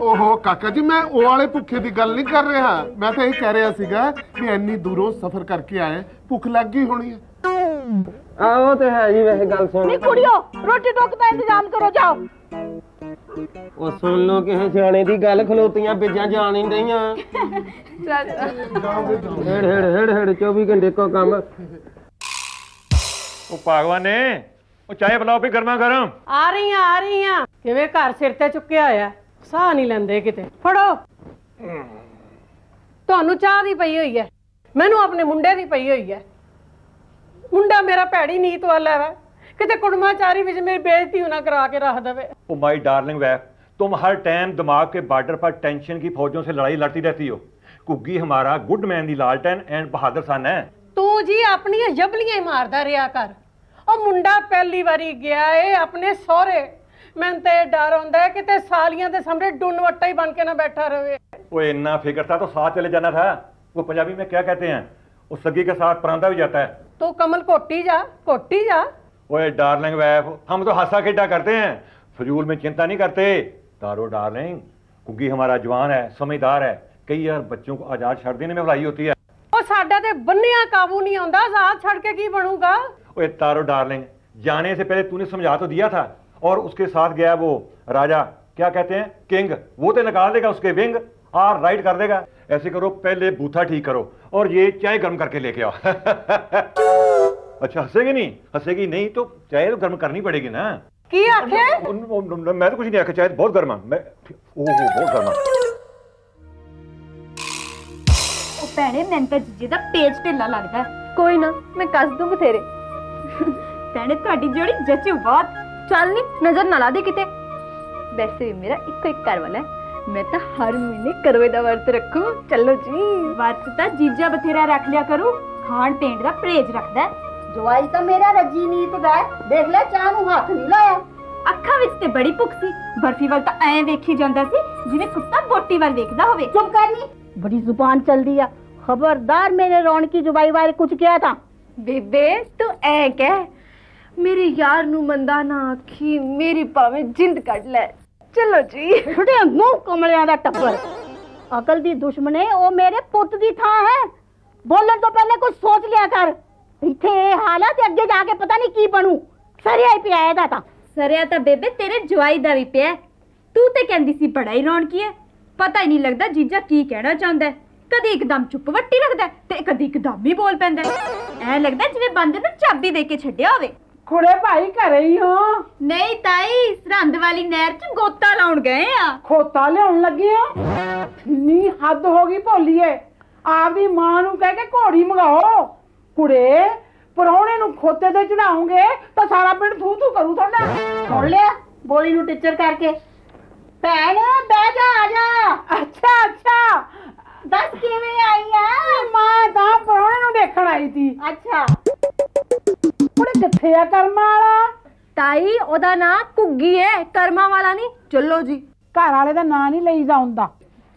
ਓਹੋ ਕਾਕਾ ਜੀ ਮੈਂ ਉਹ ਵਾਲੇ ਭੁੱਖੇ ਦੀ ਗੱਲ ਨਹੀਂ ਕਰ ਰਿਹਾ। ਮੈਂ ਤਾਂ ਇਹ ਕਹਿ ਰਿਹਾ ਸੀਗਾ ਵੀ ਇੰਨੀ ਦੂਰੋਂ ਸਫ਼ਰ ਕਰਕੇ ਆਏ ਭੁੱਖ ਲੱਗ ਗਈ ਹੋਣੀ ਹੈ। ਆ ਉਹ ਤੇ ਹੈ ਜੀ ਵੈਸੇ ਗੱਲ ਸੁਣ। ਨੀ ਕੁੜੀਓ ਰੋਟੀ ਟੋਕ ਦਾ ਇੰਤਜ਼ਾਮ ਕਰੋ ਜਾਓ। ਉਹ ਸੁਣ ਲੋ ਕਿਸੇ ਸਿਆਣੇ ਦੀ ਗੱਲ ਖਲੋਤੀਆਂ ਬਿੱਜਾਂ ਜਾਣ ਨਹੀਂ ਡਈਆਂ। ਚੱਲ ਹੇੜ ਹੇੜ ਹੇੜ ਹੇੜ 24 ਘੰਟੇ ਕੋ ਕੰਮ। ਉਹ ਭਗਵਾਨ ਨੇ ਉਹ ਚਾਹ ਬਲਾਓ ਵੀ ਗਰਮਾ ਗਰਮ। ਆ ਰਹੀਆਂ ਆ ਰਹੀਆਂ। ਕਿਵੇਂ ਘਰ ਸਿਰ ਤੇ ਚੁੱਕਿਆ ਹੋਇਆ? ਸਾਹ ਨਹੀਂ ਲੈਂਦੇ ਕਿਤੇ। ਫੜੋ। ਤੁਹਾਨੂੰ ਚਾਹ ਦੀ ਪਈ ਹੋਈ ਹੈ। ਮੈਨੂੰ ਆਪਣੇ ਮੁੰਡੇ ਦੀ ਪਈ ਹੋਈ ਹੈ। ਮੁੰਡਾ ਮੇਰਾ ਭੈੜੀ ਨੀਤ ਵਾਲਾ ਹੈ ਕਿਤੇ ਕੁੜਮਾਚਾਰੀ ਵਿੱਚ ਮੇਰੀ ਬੇਇੱਜ਼ਤੀ ਨਾ ਕਰਾ ਕੇ ਰੱਖ ਦੇਵੇ ओ माय डार्लिंग वैफ तुम हर टाइम दिमाग के बॉर्डर पर टेंशन की फौजों से लड़ाई लड़ती रहती हो कुग्गी हमारा गुड मैन दी लालटेन एंड बहादुर सन है ਤੂੰ ਜੀ ਆਪਣੀਆਂ ਜਬਲੀਆਂ ਹੀ ਮਾਰਦਾ ਰਿਹਾ ਕਰ ਉਹ ਮੁੰਡਾ ਪਹਿਲੀ ਵਾਰੀ ਗਿਆ ਏ ਆਪਣੇ ਸਹੁਰੇ ਮੈਨੂੰ ਤੇ ਡਰ ਹੁੰਦਾ ਹੈ ਕਿਤੇ ਸਾਲੀਆਂ ਦੇ ਸਾਹਮਣੇ ਡੁੰਨ ਵੱਟਾ ਹੀ ਬਣ ਕੇ ਨਾ ਬੈਠਾ ਰਵੇ वो इतना फिक्र था तो साथ चले जाना था वो पंजाबी में क्या कहते हैं वो सगी के साथ परांदा भी जाता है ਤੂੰ ਕਮਲ ਕੋਟੀ ਜਾ ਕੋਟੀ ਜਾ ओए डार्लिंग वैफ हम तो हंसा खेडा करते हैं फजूल में चिंता नहीं करते तारो डार्लिंग कुग्गी हमारा जवान है समझदार है कई यार बच्चों को आजाद छड़ देने में भलाई होती है ਉਹ ਸਾਡਾ ਤੇ ਬੰਨਿਆ ਕਾਬੂ ਨਹੀਂ ਆਉਂਦਾ ਆਜ਼ਾਦ ਛੱਡ ਕੇ ਕੀ ਬਣੂਗਾ ओए तारो डार्लिंग जाने से पहले तूने समझा तो दिया था और उसके साथ गया वो राजा क्या कहते हैं किंग वो तो निकाल देगा उसके विंग और राइट कर देगा ऐसे करो पहले बूथा ठीक करो और ये चाय गर्म करके लेके आओ अच्छा हंसेगी नहीं हंसेगी नहीं तो चाय तो गर्म करनी पड़ेगी ना ਕੀ ਆਖੇ उन- उन- मैं तो कुछ नहीं आखा चाय बहुत गर्म है मैं ओहो बहुत गर्म है ਉਹ ਭੈਣੇ ਮੈਨੂੰ ਤਾਂ ਜੀਜੇ ਦਾ ਪੇਜ ਢਿੱਲਾ ਲੱਗਦਾ ਕੋਈ ਨਾ ਮੈਂ ਕੱਸ ਦੂੰ ਬਥੇਰੇ ਭੈਣੇ ਤੁਹਾਡੀ ਜੋੜੀ ਜੱਚੂ ਬਹੁਤ ਚੱਲ ਨੀ ਨਜ਼ਰ ਨਾ ਲਾ ਦੇ ਕਿਤੇ ਵੈਸੇ ਵੀ ਮੇਰਾ ਇੱਕੋ ਇੱਕ ਘਰ ਵਾਲਾ ਹੈ ਮੈਂ ਤਾਂ ਹਰ ਮਹੀਨੇ ਕਰਵੇ ਦਾ ਵਰਤ ਰੱਖੂ। ਚਲੋ ਜੀ। ਵਰਤ ਤਾਂ ਜੀਜਾ ਬਥੇਰਾ ਰੱਖ ਲਿਆ ਕਰੂ। ਖਾਣ ਪੀਣ ਦਾ ਪਰਹੇਜ ਰੱਖਦਾ। ਜਵਾਈ ਤਾਂ ਮੇਰਾ ਰੱਜੀ ਨੀਤ ਦਾ। ਦੇਖ ਲੈ ਚਾਹ ਨੂੰ ਹੱਥ ਨਹੀਂ ਲਾਇਆ। ਅੱਖਾਂ ਵਿੱਚ ਤੇ ਬੜੀ ਭੁੱਖ ਸੀ। ਬਰਫੀ ਵੱਲ ਤਾਂ ਐਂ ਵੇਖੀ ਜਾਂਦਾ ਸੀ ਜਿਵੇਂ ਕੁੱਤਾ ਬੋਟੀ ਵੱਲ ਵੇਖਦਾ ਹੋਵੇ। ਚੁੱਪ ਕਰਨੀ ਬੜੀ ਜ਼ੁਬਾਨ ਚਲਦੀ ਆ। ਖਬਰਦਾਰ ਮੇਰੇ ਰੌਣਕੀ ਜਵਾਈ ਬਾਰੇ ਕੁਝ ਕਿਹਾ ਤਾਂ। ਬੇਬੇ ਤੂੰ ਐ ਕਹਿ। ਮੇਰੇ ਯਾਰ ਨੂੰ ਮੰਦਾ ਨਾ ਆਖੀ ਮੇਰੀ ਭਾਵੇਂ ਜਿੰਦ ਕੱਢ ਲੈ। ਚਲੋ ਜੀ। ਛੁੱਟੇ ਮੂੰਹ ਕਮਲਿਆਂ ਦਾ ਟੱਬਰ। ਅਕਲ ਦੀ ਦੁਸ਼ਮਣੇ ਉਹ ਮੇਰੇ ਪੁੱਤ ਦੀ ਥਾਂ ਹੈ। ਬੋਲਣ ਤੋਂ ਪਹਿਲੇ ਕੁਝ ਸੋਚ ਲਿਆ ਕਰ। ਇੱਥੇ ਇਹ ਹਾਲਤ ਅੱਗੇ ਜਾ ਕੇ ਪਤਾ ਨਹੀਂ ਕੀ ਬਣੂ। ਸਰਿਆ ਹੀ ਪਿਆ ਇਹਦਾ ਤਾਂ। ਸਰਿਆ ਤਾਂ ਬੇਬੇ ਤੇਰੇ ਜਵਾਈ ਦਾ ਵੀ ਪਿਆ। ਤੂੰ ਤੇ ਕਹਿੰਦੀ ਸੀ ਬੜਾ ਹੀ ਰੌਣਕੀ ਹੈ। ਪਤਾ ਹੀ ਨਹੀਂ ਲੱਗਦਾ ਜੀਜਾ ਕੀ ਕਹਿਣਾ ਚਾਹੁੰਦਾ। ਕਦੀ ਇੱਕਦਮ ਚੁੱਪ ਵੱਟੀ ਰੱਖਦਾ ਤੇ ਕਦੀ ਇੱਕਦਮ ਹੀ ਬੋਲ ਪੈਂਦਾ। ਐਂ ਲੱਗਦਾ ਜਿਵੇਂ ਬੰਦੇ ਨੂੰ ਚਾਬੀ ਦੇ ਕੇ ਛੱਡਿਆ ਹੋਵੇ। ਖੁੜੇ ਭਾਈ ਘਰੇ ਹੀ ਹੋ। ਨਹੀਂ ਤਾਈ ਸਰਹੰਦ ਵਾਲੀ ਨਹਿਰ 'ਚ ਗੋਤਾ ਲਾਉਣ ਗਏ ਆ। ਖੋਤਾ ਲਿਆਉਣ ਲੱਗੇ ਆ ਨੀ ਹੱਦ ਹੋ ਗਈ ਭੋਲੀਏ। ਆਪਦੀ ਮਾਂ ਨੂੰ ਕਹਿ ਕੇ ਘੋੜੀ ਮੰਗਾਓ। ਕੁੜੇ ਪਰੌਣੇ ਨੂੰ ਖੋਤੇ ਤੇ ਚੜਾਉਂਗੇ ਤਾਂ ਸਾਰਾ ਪਿੰਡ ਥੂ ਥੂ ਕਰੂ ਤੁਹਾਡਾ। ਸੁਣ ਲਿਆ ਬੋਲੀ ਨੂੰ ਟੀਚਰ ਕਰਕੇ। ਭੈਣ ਬਹਿ ਜਾ ਆ ਜਾ। ਅੱਛਾ ਅੱਛਾ। ਦੱਸ ਕਿਵੇਂ ਆਈ ਆ? ਮਾਂ ਤਾਂ ਪਰੌਣੇ ਨੂੰ ਦੇਖਣ ਆਈ ਸੀ। ਅੱਛਾ। ਕੁੜੇ ਕਿੱਥੇ ਆ ਕਰਮਾ ਵਾਲਾ? ਤਾਈ ਉਹਦਾ ਨਾਂ ਕੁੱਗੀ ਹੈ ਕਰਮਾ ਵਾਲਾ ਨਹੀਂ। ਚੱਲੋ ਜੀ। ਘਰ ਵਾਲੇ ਦਾ ਨਾਂ ਨਹੀਂ ਲਈਦਾ ਹੁੰਦਾ।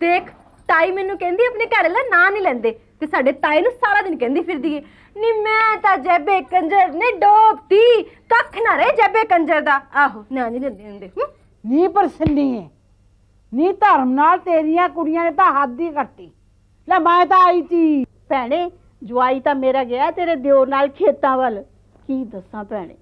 ਦੇਖ ਤਾਈ ਮੈਨੂੰ ਕਹਿੰਦੀ ਆਪਣੇ ਘਰ ਵਾਲਾ ਨਾਂ ਨਹੀਂ ਲੈਂਦੇ। ਤੇ ਸਾਡੇ ਤਾਈ ਨੂੰ ਸਾਰਾ ਦਿਨ ਕਹਿੰਦੀ ਫਿਰਦੀ ਏ। ਨੀ ਮੈਂ ਤਾਂ ਜੈਬੇ ਕੰਜਰ ਨੇ ਡੋਬਤੀ। ਕੱਖ ਨਾ ਰਹੇ ਜੈਬੇ ਕੰਜਰ ਦਾ। ਆਹੋ ਨਾਂ ਨਹੀਂ ਲੈਂਦੇ ਹੁੰਦੇ ਹੂੰ। ਨੀ ਪਰਸੰਨੀ ਏ। ਨੀ ਧਰਮ ਨਾਲ ਤੇਰੀਆਂ ਕੁੜੀਆਂ ਨੇ ਤਾਂ ਹੱਦ ਹੀ ਕੱਟੀ। ਲੈ ਮੈਂ ਤਾਂ ਆਈ ਸੀ ਭੈਣੇ ਜਵਾਈ ਤਾਂ ਮੇਰਾ ਗਿਆ ਤੇਰੇ ਦਿਓਰ ਨਾਲ ਖੇਤਾਂ ਵੱਲ। ਕੀ ਦੱਸਾਂ ਭੈਣੇ?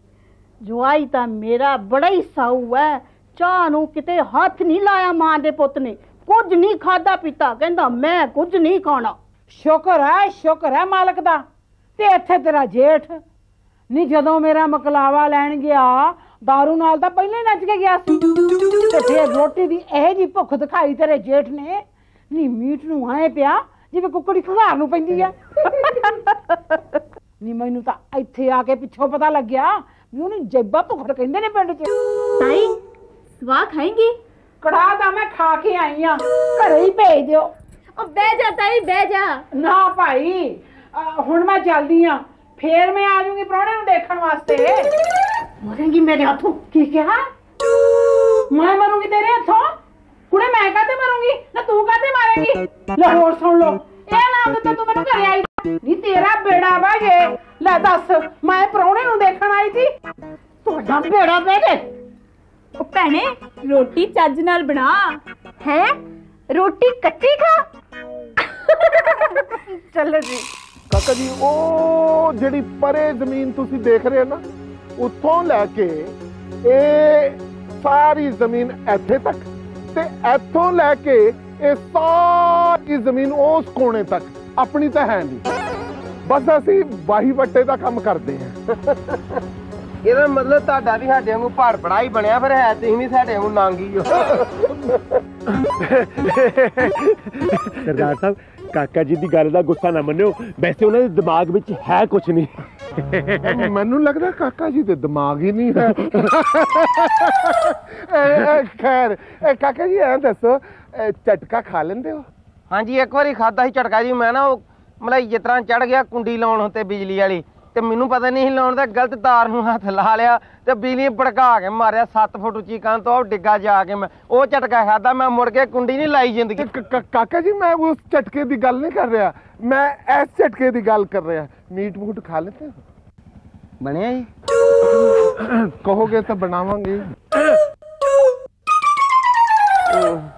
ਜਵਾਈ ਤਾਂ ਮੇਰਾ ਬੜਾ ਹੀ ਸਾਊ ਹੈ ਚਾਹ ਨੂੰ ਕਿਤੇ ਹੱਥ ਨਹੀਂ ਲਾਇਆ ਮਾਂ ਦੇ ਪੁੱਤ ਨੇ। ਕੁਝ ਨਹੀਂ ਖਾਦਾ ਪੀਤਾ। ਕਹਿੰਦਾ, ਮੈਂ ਕੁਝ ਨਹੀਂ ਖਾਣਾ। ਸ਼ੁਕਰ ਹੈ ਸ਼ੁਕਰ ਹੈ ਮਾਲਕ ਦਾ। ਤੇ ਇੱਥੇ ਤੇਰਾ ਜੇਠ। ਨਹੀਂ ਜਦੋਂ ਮੇਰਾ ਮਕਲਾਵਾ ਲੈਣ ਗਿਆ दारू ਨਾਲ ਤਾਂ ਪਹਿਲਾਂ ਹੀ ਨੱਚ ਕੇ ਗਿਆ ਸੀ। ਤੇ ਫੇਰ ਰੋਟੀ ਦੀ ਇਹ ਜੀ ਭੁੱਖ ਦਿਖਾਈ ਤੇਰੇ ਜੇਠ ਨੇ। ਨੀ ਮੀਟ ਨੂੰ ਆਏ ਪਿਆ, ਜਿਵੇਂ ਕੁੱਕੜੀ ਖੁਗਾਰ ਨੂੰ ਪੈਂਦੀ ਆ ਨੀ ਮੈਨੂੰ ਤਾਂ ਇੱਥੇ ਆ ਕੇ ਪਿੱਛੋਂ ਪਤਾ ਲੱਗਿਆ ਵੀ ਉਹਨੂੰ ਜੈਬਾ ਭੁੱਖੜ ਕਹਿੰਦੇ ਨੇ ਪਿੰਡ 'ਚ। ਤਾਈ ਸਵਾ ਖਾਏਂਗੀ? ਕੜਾਹ ਤਾਂ ਮੈਂ ਖਾ ਕੇ ਆਈ ਆ। ਘਰੇ ਹੀ ਭੇਜ ਦਿਓ। ਉਹ ਬਹਿ ਜਾ ਤਾਈ ਬਹਿ ਜਾ। ਨਾ ਭਾਈ ਅਹ ਹੁਣ ਮੈਂ ਚੱਲਦੀ ਆ। ਫੇਰ ਮੈਂ ਆ ਜਾਊਂਗੀ ਪ੍ਰਾਹੁਣੇ ਨੂੰ ਦੇਖਣ ਵਾਸਤੇ। ਮਰੇਂਗੀ ਮੇਰੇ ਹੱਥੋਂ। ਕੀ ਕਿਹਾ? ਮੈਂ ਮਰੂੰਗੀ ਤੇਰੇ ਹੱਥੋਂ? ਕੁੜੇ ਮੈਂ ਕਾਤੇ ਮਰੂੰਗੀ? ਨਾ ਤੂੰ ਕਾਤੇ ਮਾਰੇਂਗੀ? ਲੈ ਹੋਰ ਸੁਣ ਲੋ ਇਹ ਦਿੱਤਾ ਤੂੰ ਮੈਨੂੰ ਘਰੇ ਆਈ ਨਹੀਂ ਤੇਰਾ ਬੇੜਾ ਬਹਿ ਜੇ ਲੈ ਦੱਸ ਮੈਂ ਪ੍ਰਾਹੁਣੇ ਨੂੰ ਦੇਖਣ ਆਈ ਸੀ। ਤੁਹਾਡਾ ਬੇੜਾ ਬਹਿ ਜੇ ਉਹ ਭੈਣੇ ਰੋਟੀ ਚੱਜ ਨਾਲ ਬਣਾ। ਹੈ? ਰੋਟੀ ਕੱਚੀ ਖਾ? ਚਲੋ ਜੀ। ਕਾਕਾ ਜੀ ਉਹ ਜਿਹੜੀ ਪਰੇ ਜ਼ਮੀਨ ਤੁਸੀਂ ਦੇਖ ਰਹੇ ਹੋ ਨਾ ਉੱਥੋਂ ਲੈ ਕੇ ਇਹ ਸਾਰੀ ਜ਼ਮੀਨ ਇੱਥੇ ਤੱਕ ਤੇ ਇੱਥੋਂ ਲੈ ਕੇ ਇਹ ਸਾਰੀ ਜ਼ਮੀਨ ਉਸ ਕੋਨੇ ਤੱਕ। ਆਪਣੀ ਤਾਂ ਹੈ ਨਹੀਂ। ਬਸ ਅਸੀਂ ਵਾਹੀ ਵੱਟੇ ਦਾ ਕੰਮ ਕਰਦੇ ਹਾਂ। ਇਹਦਾ ਮਤਲਬ ਤੁਹਾਡਾ ਵੀ ਸਾਡੇ ਵਾਂਗੂ ਪੜਾ ਹੀ ਬਣਿਆ ਫਿਰ ਹੈ ਤੁਸੀਂ ਵੀ ਸਾਡੇ ਵਾਂਗੂ ਨਾਂਗੀ ਹੋ। ਸਰਦਾਰ ਸਾਹਿਬ ਕਾਕਾ ਜੀ ਦੀ ਗੱਲ ਦਾ ਗੁੱਸਾ ਨਾ ਮੰਨਿਓ। ਵੈਸੇ ਉਹਨਾਂ ਦੇ ਦਿਮਾਗ ਵਿੱਚ ਹੈ ਕੁਝ ਨਹੀਂ। ਮੈਨੂੰ ਲੱਗਦਾ ਕਾਕਾ ਜੀ ਦੇ ਦਿਮਾਗ ਹੀ ਨਹੀਂ ਹੈ। ਖੈਰ ਕਾਕਾ ਜੀ ਐਂ ਦੱਸੋ ਝਟਕਾ ਖਾ ਲੈਂਦੇ ਹੋ? ਹਾਂਜੀ ਇੱਕ ਵਾਰੀ ਖਾਦਾ ਸੀ ਝਟਕਾ ਜੀ ਮੈਂ ਨਾ ਉਹ ਮਲਾਈ ਜਿਸ ਤਰ੍ਹਾਂ ਚੜ ਗਿਆ ਕੁੰਡੀ ਲਾਉਣ ਉੱਤੇ ਬਿਜਲੀ ਵਾਲੀ ਤੇ ਮੈਨੂੰ ਪਤਾ ਨਹੀਂ ਸੀ ਲਾਉਣ ਦਾ ਗਲਤ ਤਾਰ ਨੂੰ ਹੱਥ ਲਾ ਲਿਆ ਤੇ ਬਿਜਲੀ ਭੜਕਾ ਕੇ ਮਾਰਿਆ 7 ਫੁੱਟ ਉੱਚੀ ਕੰਧ ਤੋਂ ਉਹ ਡਿੱਗਾ ਜਾ ਕੇ ਮੈਂ ਉਹ ਝਟਕਾ ਖਾਦਾ ਮੈਂ ਮੁੜ ਕੇ ਕੁੰਡੀ ਨਹੀਂ ਲਾਈ ਜ਼ਿੰਦਗੀ ਕਾਕਾ ਜੀ ਮੈਂ ਉਸ ਝਟਕੇ ਦੀ ਗੱਲ ਨਹੀਂ ਕਰ ਰਿਹਾ। ਮੈਂ ਇਸ ਝਟਕੇ ਦੀ ਗੱਲ ਕਰ ਰਿਹਾ। ਮੀਟ ਮੂਟ ਖਾ ਲੈਂਦੇ ਬਣਿਆ ਜੀ? ਕਹੋਗੇ ਤਾਂ ਬਣਾਵਾਂਗੇ।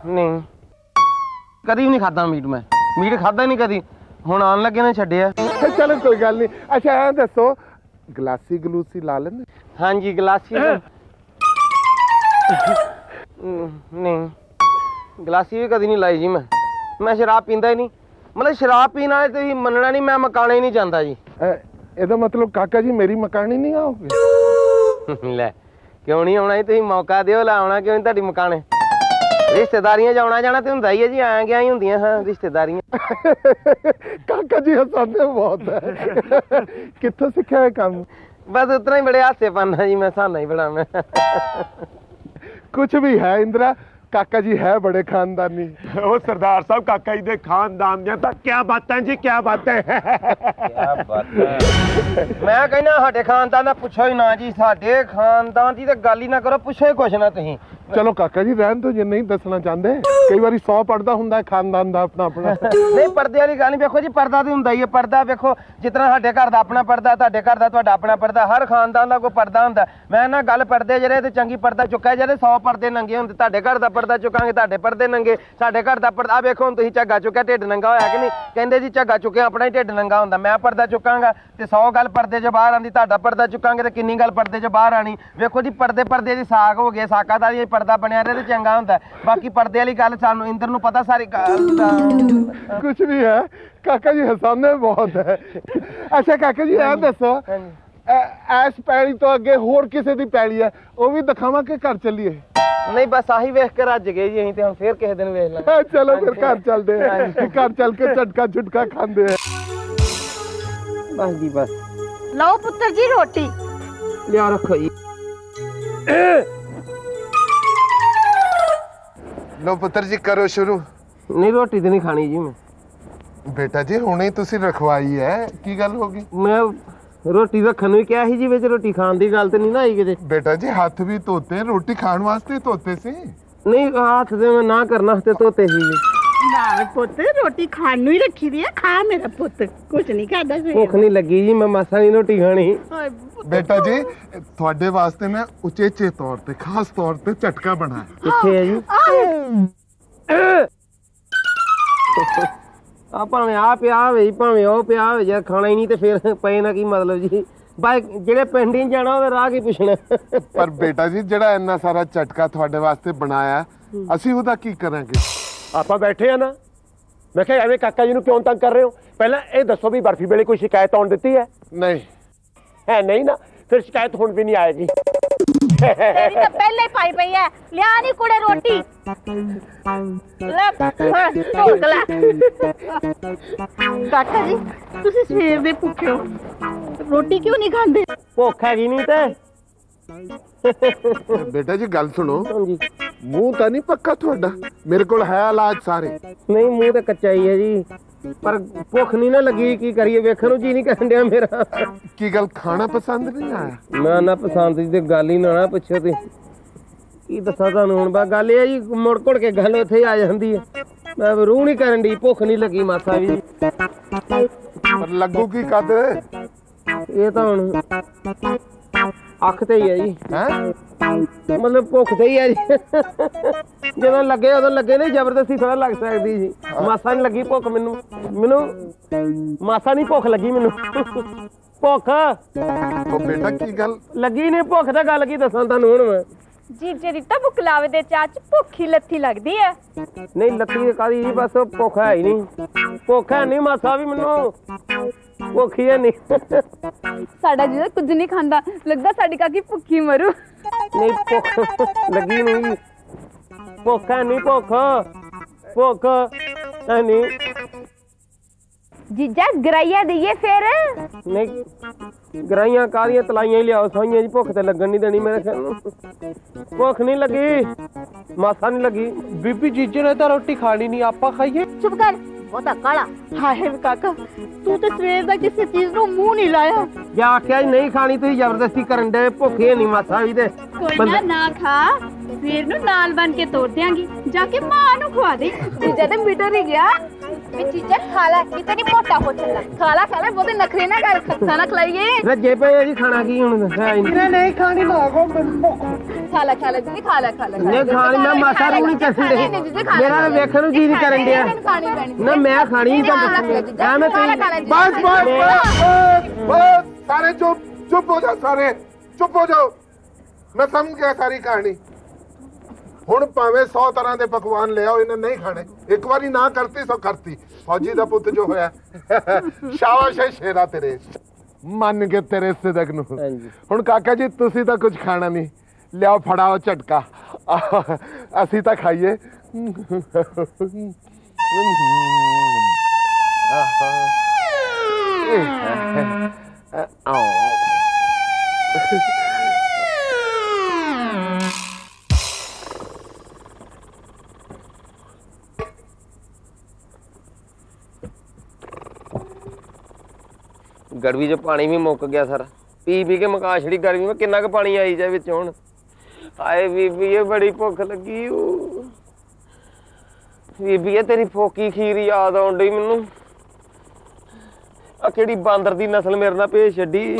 ਨਹੀਂ। ਕਦੀ ਵੀ ਨਹੀਂ ਖਾਦਾ ਮੀਟ ਮੈਂ। ਮੀਟ ਖਾਦਾ ਨਹੀਂ ਕਦੀ। ਹੁਣ ਆਉਣ ਲੱਗੇ ਨੇ ਛੱਡਿਆ। ਚਲੋ ਕੋਈ ਗੱਲ ਨਹੀਂ। ਅੱਛਾ ਐਂ ਦੱਸੋ ਗਲਾਸੀ ਗਲੂਸੀ ਲਾ ਲੈਂਦੇ? ਹਾਂਜੀ ਗਲਾਸੀ ਨਹੀਂ। ਗਲਾਸੀ ਵੀ ਕਦੀ ਨਹੀਂ ਲਾਈ ਜੀ ਮੈਂ। ਮੈਂ ਸ਼ਰਾਬ ਪੀਂਦਾ ਹੀ ਨਹੀਂ। ਮਤਲਬ ਸ਼ਰਾਬ ਪੀਣ ਵਾਲੇ ਤੁਸੀਂ ਮੰਨਣਾ ਨਹੀਂ ਮੈਂ ਮਕਾਣੇ ਨਹੀਂ ਜਾਂਦਾ ਜੀ। ਇਹਦਾ ਮਤਲਬ ਕਾਕਾ ਜੀ ਮੇਰੀ ਮਕਾਨੀ ਨਹੀਂ ਆਓਗੇ ਲੈ ਕਿਉਂ ਨਹੀਂ ਆਉਣਾ ਜੀ? ਤੁਸੀਂ ਮੌਕਾ ਦਿਓ ਲੈ ਆਉਣਾ ਕਿਉਂ ਨਹੀਂ ਤੁਹਾਡੀ ਮਕਾਨੇ ਰਿਸ਼ਤੇਦਾਰੀਆਂ 'ਚ ਆਉਣਾ ਜਾਣਾ ਤੇ ਹੁੰਦਾ ਹੀ ਹੈ ਜੀ ਆਇਆ ਗਿਆ ਹੀ ਹੁੰਦੀਆਂ ਹਾਂ ਰਿਸ਼ਤੇਦਾਰੀਆਂ। ਕਾਕਾ ਜੀ ਹਸਾਉਂਦੇ ਬਹੁਤ ਹੈ ਕਿੱਥੋਂ ਸਿੱਖਿਆ ਇਹ ਕੰਮ? ਬਸ ਉਤਨਾ ਹੀ ਬੜੇ ਹਾਸੇ ਪਾਣਾ ਜੀ ਮੈਂ ਸਾਨਾ ਹੀ ਬੜਾ ਮੈਂ ਕੁਝ ਵੀ ਹੈ ਇੰਦਰਾ ਕਾਕਾ ਜੀ ਹੈ ਬੜੇ ਖਾਨਦਾਨੀ। ਉਹ ਸਰਦਾਰ ਸਾਹਿਬ ਕਾਕਾ ਜੀ ਦੇ ਖਾਨਦਾਨ ਦੀਆਂ ਤਾਂ ਕੀ ਬਾਤਾਂ ਜੀ ਕੀ ਬਾਤਾਂ। ਮੈਂ ਕਹਿੰਦਾ ਸਾਡੇ ਖਾਨਦਾਨ ਦਾ ਪੁੱਛੋ ਹੀ ਨਾ ਜੀ ਸਾਡੇ ਖਾਨਦਾਨ ਦੀ ਤਾਂ ਗੱਲ ਹੀ ਨਾ ਕਰੋ ਪੁੱਛੋ ਹੀ ਕੁਛ ਨਾ ਤੁਸੀਂ। ਚਲੋ ਕਾਕਾ ਜੀ ਰਹਿਣ ਤੋਂ ਜੇ ਨਹੀਂ ਦੱਸਣਾ ਚਾਹੁੰਦੇ। ਕਈ ਵਾਰੀ 100 ਪੜਦਾ ਹੁੰਦਾ ਹੈ ਖਾਨਦਾਨ ਦਾ ਆਪਣਾ ਆਪਣਾ। ਨਹੀਂ ਪਰਦੇ ਵਾਲੀ ਗੱਲ ਨਹੀਂ ਵੇਖੋ ਜੀ ਪਰਦਾ ਤੇ ਹੁੰਦਾ ਹੀ ਹੈ ਪਰਦਾ ਵੇਖੋ ਜਿਸ ਤਰ੍ਹਾਂ ਸਾਡੇ ਘਰ ਦਾ ਆਪਣਾ ਪਰਦਾ ਤੁਹਾਡੇ ਘਰ ਦਾ ਤੁਹਾਡਾ ਆਪਣਾ ਪਰਦਾ ਹਰ ਖਾਨਦਾਨ ਦਾ ਕੋਈ ਪਰਦਾ ਹੁੰਦਾ। ਮੈਂ ਨਾ ਗੱਲ ਪਰਦੇ ਜਿਹੜੇ ਤੇ ਚੰਗੀ ਪਰਦਾ ਚੁੱਕਿਆ ਜਿਹੜੇ 100 ਪਰਦੇ ਨੰਗੇ ਹੁੰਦੇ ਤੁਹਾਡੇ ਘਰ ਦਾ ਪਰਦਾ ਚੁੱਕਾਂਗੇ ਤੁਹਾਡੇ ਪਰਦੇ ਨੰਗੇ ਸਾਡੇ ਘਰ ਦਾ ਪਰਦਾ ਆ ਵੇਖੋ ਹੁਣ ਤੁਸੀਂ ਝੱਗਾ ਚੁੱਕਿਆ ਢਿੱਡ ਨੰਗਾ ਹੋਇਆ ਕਿ ਨਹੀਂ? ਕਹਿੰਦੇ ਜੀ ਝੱਗਾ ਚੁੱਕਿਆ ਆਪਣਾ ਹੀ ਢਿੱਡ ਨੰਗਾ ਹੁੰਦਾ ਮੈਂ ਪਰਦਾ ਚੁੱਕਾਂਗਾ ਤੇ 100 ਗੱਲ ਪਰਦੇ 'ਚ ਬਾਹਰ ਆਂਦੀ ਤੁਹਾਡਾ ਪਰਦਾ ਚੁੱਕਾਂਗੇ ਤੇ ਕਿੰਨੀ ਗੱਲ ਪਰਦੇ 'ਚ ਬਾਹਰ ਆਣੀ ਵੇਖੋ ਜੀ ਪਰਦੇ ਪਰਦੇ ਦੀ ਸਾਗ ਹੋ ਗਏ ਸਾਕਾਦਾਰੀ ਇਹ ਪਰਦਾ ਬਣਿਆ ਰਹੇ ਤੇ ਚੰਗਾ ਹੁੰਦਾ। ਬਾਕੀ ਪਰਦੇ ਵਾਲੀ ਗੱਲ ਸਾਨੂੰ ਇੰਦਰ ਨੂੰ ਪਤਾ ਸਾਰੀ ਦਾ ਕੁਝ ਵੀ ਹੈ। ਕਾਕਾ ਜੀ ਹਸਾਉਂਦੇ ਬਹੁਤ ਹੈ। ਅੱਛਾ ਕਾਕਾ ਜੀ ਇਹ ਦੱਸੋ ਐਸ ਪੈਲੀ ਤੋਂ ਅੱਗੇ ਹੋਰ ਕਿਸੇ ਦੀ ਪੈਲੀ ਹੈ ਉਹ ਵੀ ਦਿਖਾਵਾਂ ਕਿ ਘਰ ਚੱਲੀਏ। ਨਹੀਂ ਬਸ ਆਹੀ ਵੇਖ ਕੇ ਰੱਜ ਗਏ ਜੀ ਅਸੀਂ ਤੇ ਹੁਣ ਫੇਰ ਕਿਸੇ ਦਿਨ ਵੇਖ ਲਾਂਗੇ। ਹਾਂ, ਚਲੋ ਫਿਰ ਘਰ ਚੱਲਦੇ ਆ। ਘਰ ਚੱਲ ਕੇ ਝਟਕਾ ਝੁਟਕਾ ਖਾਂਦੇ ਆ। ਬਸ ਜੀ ਬਸ। ਲਓ ਪੁੱਤਰ ਜੀ ਰੋਟੀ। ਲਿਆ ਰੱਖੋ ਜੀ। ਲੋ ਪੁੱਤਰ ਜੀ ਕਰੋ ਸ਼ੁਰੂ। ਨਹੀਂ ਰੋਟੀ ਤੇ ਨਹੀਂ ਖਾਣੀ ਜੀ ਮੈਂ। ਬੇਟਾ ਜੀ ਹੁਣੇ ਤੁਸੀਂ ਰਖਵਾਈ ਹੈ ਕੀ ਗੱਲ ਹੋ ਗਈ? ਮੈਂ ਰੋਟੀ ਰੱਖਣ ਨੂੰ ਹੀ ਕਿਹਾ ਸੀ ਜੀ ਵਿੱਚ ਰੋਟੀ ਖਾਣ ਦੀ ਗੱਲ ਤੇ ਨਹੀਂ ਨਾ ਆਈ ਕਿਤੇ। ਬੇਟਾ ਜੀ ਹੱਥ ਵੀ ਧੋਤੇ ਰੋਟੀ ਖਾਣ ਵਾਸਤੇ ਧੋਤੇ ਸੀ। ਨਹੀਂ ਹੱਥ ਤੇ ਮੈਂ ਨਾ ਕਰਨਾ ਤੇ ਧੋਤੇ ਸੀ ਜੀ। ਨਾ ਪੁੱਤ ਰੋਟੀ ਖਾਣ ਨੂੰ ਹੀ ਰੱਖੀ ਦੀ ਹੈ ਖਾ ਮੇਰਾ ਪੁੱਤ ਕੁਝ ਨਹੀਂ ਖਾਦਾ ਭੁੱਖ ਨਹੀਂ ਲੱਗੀ ਜੀ ਮੈਂ ਮਾਸਾ ਨਹੀਂ ਰੋਟੀ ਖਾਣੀ। ਬੇਟਾ ਜੀ ਤੁਹਾਡੇ ਵਾਸਤੇ ਮੈਂ ਉਚੇਚੇ ਤੌਰ ਤੇ ਖਾਸ ਤੌਰ ਤੇ ਝਟਕਾ ਬਣਾਇਆ। ਕਿੱਥੇ ਹੈ ਜੀ? ਆ ਭਾਵੇਂ ਆ ਪਿਆ ਹੋਵੇ ਜੀ, ਭਾਵੇਂ ਉਹ ਪਿਆ ਹੋਵੇ ਜੇ ਖਾਣਾ ਹੀ ਨਹੀਂ ਤੇ ਫਿਰ ਪਏ ਨਾ ਕੀ ਮਤਲਬ ਜੀ? ਬਾਈ ਜਿਹੜੇ ਪਿੰਡ ਹੀ ਜਾਣਾ ਉਹਦੇ ਰਾਹ ਕੀ ਪੁੱਛਣਾ? ਪਰ ਬੇਟਾ ਜੀ ਜਿਹੜਾ ਇੰਨਾ ਸਾਰਾ ਝਟਕਾ ਤੁਹਾਡੇ ਵਾਸਤੇ ਬਣਾਇਆ ਅਸੀਂ ਉਹਦਾ ਕੀ ਕਰਾਂਗੇ? ਆਪਾਂ ਬੈਠੇ ਆ ਨਾ ਮੈਂ ਕਿਹਾ ਐਵੇਂ ਕਾਕਾ ਜੀ ਨੂੰ ਕਿਉਂ ਤੰਗ ਕਰ ਰਹੇ ਹੋ? ਪਹਿਲਾਂ ਇਹ ਦੱਸੋ ਵੀ ਬਰਫੀ ਵੇਲੇ ਕੋਈ ਸ਼ਿਕਾਇਤ ਆਉਣ ਦਿੱਤੀ ਹੈ? ਨਹੀਂ। ਹੈ ਨਹੀਂ ਨਾ ਫਿਰ ਸ਼ਿਕਾਇਤ ਹੁਣ ਵੀ ਨਹੀਂ ਆਏਗੀ। ਤੇਰੀ ਤਾਂ ਪਹਿਲੇ ਹੀ ਪਾਈ ਪਈ ਹੈ ਲਿਆ ਨਹੀਂ ਕੁੜੇ ਰੋਟੀ। ਲੈ ਹਾਂ, ਢੋਕ ਲੈ। ਕਾਕਾ ਜੀ ਤੁਸੀਂ ਸਵੇਰ ਦੇ ਭੁੱਖੇ ਹੋ। ਰੋਟੀ ਕਿਉਂ ਨਹੀਂ ਖਾਂਦੇ? ਭੁੱਖ ਹੈਗੀ ਨਹੀਂ ਤੇ। ਬੇਟਾ ਜੀ ਗੱਲ ਸੁਣੋ। ਹਾਂਜੀ। ਮੂੰਹ ਤਾਂ ਨਹੀਂ ਪੱਕਾ ਤੁਹਾਡਾ। ਮੇਰੇ ਕੋਲ ਹੈ ਇਲਾਜ ਸਾਰੇ। ਨਹੀਂ ਮੂੰਹ ਤੇ ਕੱਚਾ ਹੀ ਹੈ ਜੀ। ਪਰ ਭੁੱਖ ਨਹੀਂ ਨਾ ਲੱਗੀ ਕੀ ਕਰੀਏ? ਵੇਖਣ ਨੂੰ ਜੀ ਨਹੀਂ ਕਰਨ ਡਿਆ ਮੇਰਾ। ਕੀ ਗੱਲ ਖਾਣਾ ਪਸੰਦ ਨਹੀਂ ਆਇਆ? ਨਾ ਨਾ ਪਸੰਦ ਦੀ ਤੇ ਗੱਲ ਹੀ ਨਾ ਨਾ ਪੁੱਛੋ ਤੇ ਕੀ ਦੱਸਾਂ ਤੁਹਾਨੂੰ ਹੁਣ? ਬਾ ਗੱਲ ਇਹ ਜੀ ਮੁੜ ਘੁੜ ਕੇ ਗੱਲ ਉੱਥੇ ਆ ਜਾਂਦੀ ਹੈ ਮੈਂ ਰੂਹ ਨਹੀਂ ਕਰਨ ਦੀ ਭੁੱਖ ਨਹੀਂ ਲੱਗੀ ਮਾਸਾ ਵੀ ਪਰ ਲੱਗੂ ਕੀ ਕਦ? ਇਹ ਤਾਂ ਹੁਣ ਅੱਖ ਤੇ ਹੀ ਹੈ ਜੀ। ਹੈ? ਮਤਲਬ ਭੁੱਖ ਤੇ ਹੀ ਹੈ ਜੀ। ਜਦੋਂ ਲੱਗੇ ਉਦੋਂ ਲੱਗੇ ਨਹੀਂ ਜ਼ਬਰਦਸਤੀ ਥੋੜਾ ਲੱਗ ਸਕਦੀ ਜੀ। ਮਾਸਾ ਨਹੀਂ ਲੱਗੀ ਭੁੱਖ ਮੈਨੂੰ। ਮੈਨੂੰ ਮਾਸਾ ਨਹੀਂ ਭੁੱਖ ਲੱਗੀ ਮੈਨੂੰ। ਭੁੱਖ। ਉਹ ਬੇਟਾ ਕੀ ਗੱਲ? ਲੱਗੀ ਨਹੀਂ ਭੁੱਖ ਤਾਂ ਗੱਲ ਕੀ ਦੱਸਾਂ ਤੁਹਾਨੂੰ ਹੁਣ ਮੈਂ। ਜੀਜੇ ਦੀ ਤਾਂ ਬੁਕਲਾਵੇ ਦੇ ਚਾਹ ਚ ਭੁੱਖੀ ਲੱਥੀ ਲੱਗਦੀ ਐ? ਨਹੀਂ ਲੱਤੀ ਕਾਦੀ ਬਸ ਭੁੱਖ ਹੈ ਹੀ ਨਹੀਂ। ਭੁੱਖ ਹੈ ਨਹੀਂ ਮਾਸਾ ਵੀ ਮੈਨੂੰ। ਭੁੱਖ ਹੀ ਨਹੀਂ। ਸਾਡਾ ਜੀਜਾ ਕੁਝ ਨਹੀਂ ਖਾਂਦਾ। ਲੱਗਦਾ ਸਾਡੀ ਕਾਕੀ ਭੁੱਖੀ ਮਰੂ। ਨਹੀਂ ਭੁੱਖ ਲੱਗੀ ਨਹੀਂ। ਭੁੱਖ ਹੈ ਨਹੀਂ ਭੁੱਖ। ਭੁੱਖ ਹੈ ਨਹੀਂ। ਜੀਜਾ ਗਰਾਈਆ ਦਈਏ ਫਿਰ? ਨਹੀਂ ਗਰਾਈਆਂ ਕਾਦੀਆਂ ਤਲਾਈਆਂ ਹੀ ਲਿਆਓ ਸਾਈਆਂ ਜੀ ਭੁੱਖ ਤੇ ਲੱਗਣ ਨਹੀਂ ਦੇਣੀ ਮੇਰੇ ਖਿਆਲ ਨੂੰ। ਭੁੱਖ ਨਹੀਂ ਲੱਗੀ ਮਾਸਾ ਨਹੀਂ ਲੱਗੀ। ਬੀਬੀ ਜੀਜੇ ਨੇ ਤਾਂ ਰੋਟੀ ਖਾਣੀ ਨਹੀਂ ਆਪਾਂ ਖਾਈਏ। ਚੁੱਪ ਕਰ ਬਹੁਤਾ ਕਾਲਾ। ਹਾਏ ਵੇ ਕਾਕਾ ਤੂੰ ਤੇ ਸਵੇਰ ਦਾ ਕਿਸੇ ਚੀਜ਼ ਨੂੰ ਮੂੰਹ ਨਹੀਂ ਲਾਇਆ। ਜੇ ਆਖਿਆ ਨਹੀਂ ਖਾਣੀ ਤੁਸੀਂ ਜ਼ਬਰਦਸਤੀ ਕਰਨ ਦੇ ਭੁੱਖੇ ਨਹੀਂ ਮਾਸਾ ਵੀ ਤੇ। ਕੋਈ ਨਾ ਨਾ ਖਾ ਸਵੇਰ ਨੂੰ ਨਾਲ ਬਣ ਕੇ ਤੋੜ ਦਿਆਂਗੀ। ਜਾ ਕੇ ਮਾਂ ਨੂੰ ਖਵਾ ਦੇ। ਜੀਜਾ ਤੇ ਮੀਟਰ ਹੀ ਗਿਆ। ਲੈ ਲੈ ਲੈ ਖੱਸਾ ਨਾ ਖਲਾਈਏ ਰੱਜੇ ਪਏ ਜੀ ਖਾਣਾ ਕੀ ਹੁਣ ਹੀ ਨਹੀਂ ਨਹੀਂ ਖਾਣੀ ਖਾ ਲੈ ਲੈ ਲੈ ਲੈ ਖਾਣੀ ਮੈਂ ਮਾਸਾ ਰੂ ਨਹੀਂ ਕਰਦੀ ਮੇਰਾ ਤਾਂ ਵੇਖਣ ਨੂੰ ਜੀ ਨਹੀਂ ਕਰਨ ਡਿਆ ਖਾਣੀ ਪੈਣੀ ਨਾ ਮੈਂ ਖਾਣੀ ਹੀ ਤਾਂ ਐਵੇਂ ਖਾ ਲੈ ਖਾ ਲੈ ਤੁਸੀਂ ਬਸ ਬਸ ਬਸ ਬਸ ਸਾਰੇ ਚੁੱਪ ਚੁੱਪ ਹੋ ਜਾਓ ਸਾਰੇ ਚੁੱਪ ਹੋ ਜਾਓ ਮੈਂ ਸਮਝ ਗਿਆ ਸਾਰੀ ਕਹਾਣੀ ਹੁਣ ਭਾਵੇਂ 100 ਤਰ੍ਹਾਂ ਦੇ ਪਕਵਾਨ ਲਿਆਓ ਇਹਨੇ ਨਹੀਂ ਖਾਣੇ ਇੱਕ ਵਾਰੀ ਨਾ ਕਰਤੀ ਸੋ ਕਰਤੀ ਫੌਜੀ ਦਾ ਪੁੱਤ ਜੋ ਹੋਇਆ ਸ਼ਾਬਾਸ਼ ਹੈ ਸ਼ੇਰਾ ਤੇਰੇ ਮੰਨ ਕੇ ਤੇਰੇ ਸਿਦਕ ਨੂੰ ਹੁਣ ਕਾਕਾ ਜੀ ਤੁਸੀਂ ਤਾਂ ਕੁਝ ਖਾਣਾ ਨਹੀਂ ਲਿਆਓ ਫੜਾਓ ਝਟਕਾ ਆਹ, ਅਸੀਂ ਤਾਂ ਖਾਈਏ ਗੜਵੀ 'ਚ ਪਾਣੀ ਵੀ ਮੁੱਕ ਗਿਆ ਸਰ। ਪੀ ਪੀ ਕੇ ਮਕਾ ਛੜੀ ਗਰਮੀ ਵਿੱਚ ਕਿੰਨਾ ਕੁ ਪਾਣੀ ਆਈ ਜਾਏ ਵਿੱਚ ਹੁਣ। ਆਏ ਬੀਬੀ, ਇਹ ਬੜੀ ਭੁੱਖ ਲੱਗੀ ਓ ਬੀਬੀ, ਇਹ ਤੇਰੀ ਫੋਕੀ ਖੀਰ ਯਾਦ ਆਉਣ ਡਈ ਮੈਨੂੰ। ਆ ਕਿਹੜੀ ਬਾਂਦਰ ਦੀ ਨਸਲ ਮੇਰੇ ਨਾਲ ਭੇਜ ਛੱਡੀ।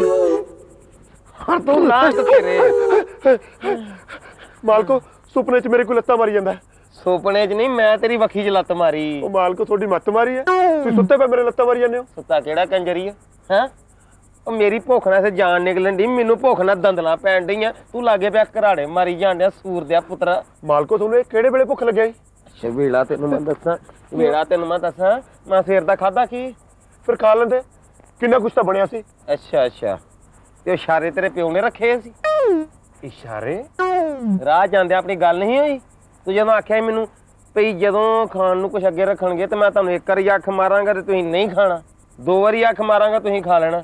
ਹਾਂ ਤੂੰ ਲਾਂਟ ਤੇਰੇ। ਮਾਲਕੋ, ਸੁਪਨੇ 'ਚ ਮੇਰੇ ਕੋਲ ਲੱਤਾਂ ਮਾਰੀ ਜਾਂਦਾ। ਹੈ। ਸੁਪਨੇ 'ਚ ਨਹੀਂ ਮੈਂ ਤੇਰੀ ਵੱਖੀ 'ਚ ਲੱਤ ਮਾਰੀ। ਉਹ ਮਾਲਕੋ ਤੁਹਾਡੀ ਮੱਤ ਮਾਰੀ ਹੈ? ਤੁਸੀਂ ਸੁੱਤੇ ਪਏ ਮੇਰੇ ਲੱਤਾਂ ਮਾਰੀ ਜਾਂਦੇ ਹੋ? ਸੁੱਤਾ ਕਿਹੜਾ ਕੰਜਰੀ ਆ? ਹੈ? ਉਹ ਮੇਰੀ ਭੁੱਖ ਨਾਲ ਸੇ ਜਾਨ ਨਿਕਲਣ ਦੀ ਮੈਨੂੰ ਭੁੱਖ ਨਾਲ ਦੰਦਲਾਂ ਪੈਣ ਡਈਆਂ। ਤੂੰ ਲਾਗੇ ਪਿਆ ਘਰਾੜੇ ਮਾਰੀ ਜਾਂਦਿਆ ਸੂਰ ਦਿਆ ਪੁੱਤਰਾ। ਮਾਲਕੋ ਤੁਹਾਨੂੰ ਇਹ ਕਿਹੜੇ ਵੇਲੇ ਭੁੱਖ ਲੱਗਿਆ ਜੀ? ਅੱਛਾ ਵੇਲਾ ਤੈਨੂੰ ਮੈਂ ਦੱਸਾਂ ਵੇਲਾ ਤੈਨੂੰ ਮੈਂ ਦੱਸਾਂ। ਮੈਂ ਸਵੇਰ ਦਾ ਖਾਦਾ ਕੀ? ਫਿਰ ਖਾ ਲੈਂਦੇ। ਕਿੰਨਾ ਕੁਛ ਤਾਂ ਬਣਿਆ ਸੀ। ਅੱਛਾ ਅੱਛਾ। ਤੇ ਇਸ਼ਾਰੇ ਤੇਰੇ ਪਿਓ ਨੇ ਰੱਖੇ ਸੀ? ਇਸ਼ਾਰੇ? ਰਾਹ ਜਾਂਦੇ ਆਪਣੀ ਗੱਲ ਨਹੀਂ ਹੋਈ? ਤੂੰ ਜਦੋਂ ਆਖਿਆ ਮੈਨੂੰ ਭਈ ਜਦੋਂ ਖਾਣ ਨੂੰ ਕੁਝ ਅੱਗੇ ਰੱਖਣਗੇ ਤੇ ਮੈਂ ਤੁਹਾਨੂੰ ਇੱਕ ਵਾਰੀ ਅੱਖ ਮਾਰਾਂਗਾ ਤੇ ਤੁਸੀਂ ਨਹੀਂ ਖਾਣਾ, ਦੋ ਵਾਰੀ ਅੱਖ ਮਾਰਾਂਗਾ ਤੁਸੀਂ ਖਾ ਲੈਣਾ।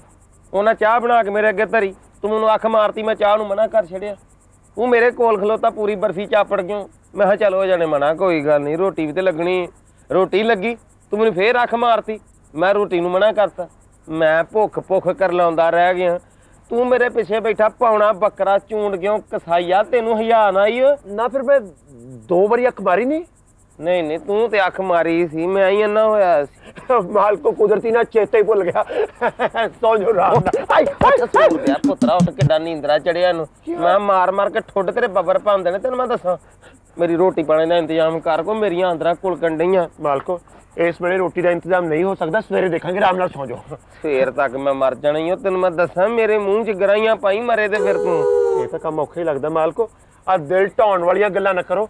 ਉਹਨਾਂ ਚਾਹ ਬਣਾ ਕੇ ਮੇਰੇ ਅੱਗੇ ਧਰੀ, ਤੂੰ ਮੈਨੂੰ ਅੱਖ ਮਾਰਤੀ, ਮੈਂ ਚਾਹ ਨੂੰ ਮਨਾ ਕਰ ਛੜਿਆ ਤੂੰ ਮੇਰੇ ਕੋਲ ਖਲੋਤਾ ਪੂਰੀ ਬਰਫੀ ਚਾਪੜ ਗਿਓ ਮੈਂ ਕਿਹਾ ਚਲੋ ਜਾਣੇ ਮਨਾ, ਕੋਈ ਗੱਲ ਨਹੀਂ, ਰੋਟੀ ਵੀ ਤੇ ਲੱਗਣੀ। ਰੋਟੀ ਲੱਗੀ, ਤੂੰ ਮੈਨੂੰ ਫੇਰ ਅੱਖ ਮਾਰਤੀ। ਮੈਂ ਰੋਟੀ ਨੂੰ ਮਨਾ ਕਰਤਾ। ਮੈਂ ਭੁੱਖ ਭੁੱਖ ਕਰ ਲਾਉਂਦਾ ਰਹਿ ਗਿਆ। ਤੂੰ ਮੇਰੇ ਪਿੱਛੇ ਬੈਠਾ ਪਾਉਣਾ ਬੱਕਰਾ, ਚੂੰਡ ਕਿਉਂ ਕਸਾਈਆ ਤੈਨੂੰ ਹਿਆ ਨਾ ਆਈ ਨਾ ਫਿਰ ਮੈਂ ਦੋ ਵਾਰੀ ਅੱਖ ਮਾਰੀ ਨਹੀਂ ਨਹੀਂ ਨਹੀਂ ਤੂੰ ਤੇ ਅੱਖ ਮਾਰੀ ਸੀ ਮੈਂ ਹੀ ਇੰਨਾ ਹੋਇਆ ਸੀ। ਮਾਲਕੋ ਕੁਦਰਤੀ ਨਾਲ ਚੇਤਾ ਹੀ ਭੁੱਲ ਗਿਆ। ਸੌ ਜੋ ਰਾਮ ਦਾ। ਆਈ ਆਈ ਸੂਰ ਦਿਆ ਪੁੱਤਰਾ ਉੱਠ ਕਿੱਡਾ ਨੀਂਦਰਾ ਚੜਿਆ ਨੂੰ। ਮੈਂ ਮਾਰ ਮਾਰ ਕੇ ਠੁੱਡ ਤੇਰੇ ਬੱਬਰ ਪਾਉਂਦੇ ਨੇ ਤੈਨੂੰ ਮੈਂ ਦੱਸਾਂ। ਮੇਰੀ ਰੋਟੀ ਪਾਣੀ ਦਾ ਇੰਤਜ਼ਾਮ ਕਰ ਕੋ ਮੇਰੀਆਂ ਅੰਦਰਾਂ ਕੁਲਕਣ ਡਈਆਂ। ਮਾਲਕੋ ਇਸ ਵੇਲੇ ਰੋਟੀ ਦਾ ਇੰਤਜ਼ਾਮ ਨਹੀਂ ਹੋ ਸਕਦਾ ਸਵੇਰੇ ਦੇਖਾਂਗੇ ਆਰਾਮ ਨਾਲ ਸੌ ਜਾਓ। ਸਵੇਰ ਤੱਕ ਮੈਂ ਮਰ ਜਾਣਾ ਹੀ ਤੈਨੂੰ ਮੈਂ ਦੱਸਾਂ ਮੇਰੇ ਮੂੰਹ 'ਚ ਗਰਾਈਆਂ ਪਾਈ ਮਰੇ ਤੇ ਫਿਰ ਤੂੰ। ਇਹ ਤਾਂ ਕੰਮ ਔਖਾ ਹੀ ਲੱਗਦਾ ਮਾਲਕੋ। ਆ ਦਿਲ ਢਾਉਣ ਵਾਲੀਆਂ ਗੱਲਾਂ ਨਾ ਕਰੋ।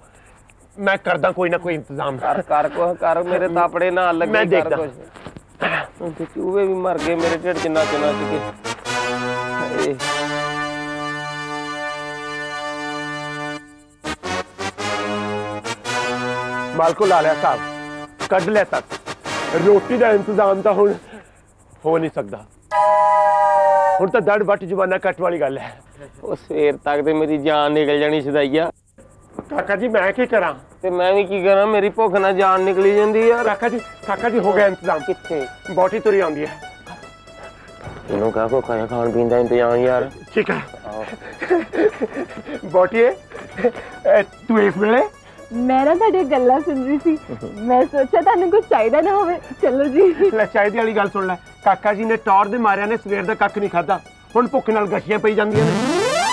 ਮੈਂ ਕਰਦਾ ਕੋਈ ਨਾ ਕੋਈ ਇੰਤਜ਼ਾਮ। ਕਰ ਕਰ ਕੋ ਕਰ ਮੇਰੇ ਤਾਪੜੇ ਨਾਲ ਲੱਗੇ ਮੈਂ ਦੇਖਦਾ। ਹੁਣ ਤੇ ਚੂਹੇ ਵੀ ਮਰ ਗਏ ਮੇਰੇ ਢਿੱਡ 'ਚ ਨੱਚ ਕੇ। ਹਾਏ। ਮਾਲਕੋ ਲਾ ਲਿਆ ਸਾਹਿਬ ਕੱਢ ਲਿਆ ਤੱਕ ਰੋਟੀ ਦਾ ਇੰਤਜ਼ਾਮ ਤਾਂ ਹੁਣ ਹੋ ਨਹੀਂ ਸਕਦਾ। ਹੁਣ ਤਾਂ ਦੜ ਵੱਟ ਜਵਾਨਾ ਕੱਟ ਵਾਲੀ ਗੱਲ ਹੈ। ਉਹ ਸਵੇਰ ਤੱਕ ਤੇ ਮੇਰੀ ਜਾਨ ਨਿਕਲ ਜਾਣੀ ਸਦਾਈਆ। ਕਾਕਾ ਜੀ ਮੈਂ ਕੀ ਕਰਾਂ? ਤੇ ਮੈਂ ਵੀ ਕੀ ਕਰਾਂ? ਮੇਰੀ ਭੁੱਖ ਨਾਲ ਜਾਨ ਨਿਕਲੀ ਜਾਂਦੀ ਯਾਰ। ਕਾਕਾ ਜੀ ਕਾਕਾ ਜੀ ਹੋ ਗਿਆ ਇੰਤਜ਼ਾਮ। ਕਿੱਥੇ? ਬੋਟੀ ਤੁਰੀ ਆਉਂਦੀ ਹੈ। ਇਹਨੂੰ ਕਹਾ ਕੋ ਖਾਇਆ ਖਾਣ ਪੀਣ ਦਾ ਇੰਤਜ਼ਾਮ ਯਾਰ। ਠੀਕ ਹੈ। ਬੋਟੀਏ ਤੂੰ ਇਸ ਵੇਲੇ? ਮੈਂ ਨਾ ਤੁਹਾਡੀਆਂ ਗੱਲਾਂ ਸੁਣ ਰਹੀ ਸੀ। ਮੈਂ ਸੋਚਿਆ ਤੁਹਾਨੂੰ ਕੁਝ ਚਾਹੀਦਾ ਨਾ ਹੋਵੇ। ਚਲੋ ਜੀ। ਲੈ ਚਾਹੀਦੀ ਵਾਲੀ ਗੱਲ ਸੁਣ ਲੈ। ਕਾਕਾ ਜੀ ਨੇ ਟੌਰ ਦੇ ਮਾਰਿਆਂ ਨੇ ਸਵੇਰ ਦਾ ਕੱਖ ਨਹੀਂ ਖਾਦਾ ਹੁਣ ਭੁੱਖ ਨਾਲ ਗਠੀਆਂ ਪਈ ਜਾਂਦੀਆਂ ਨੇ।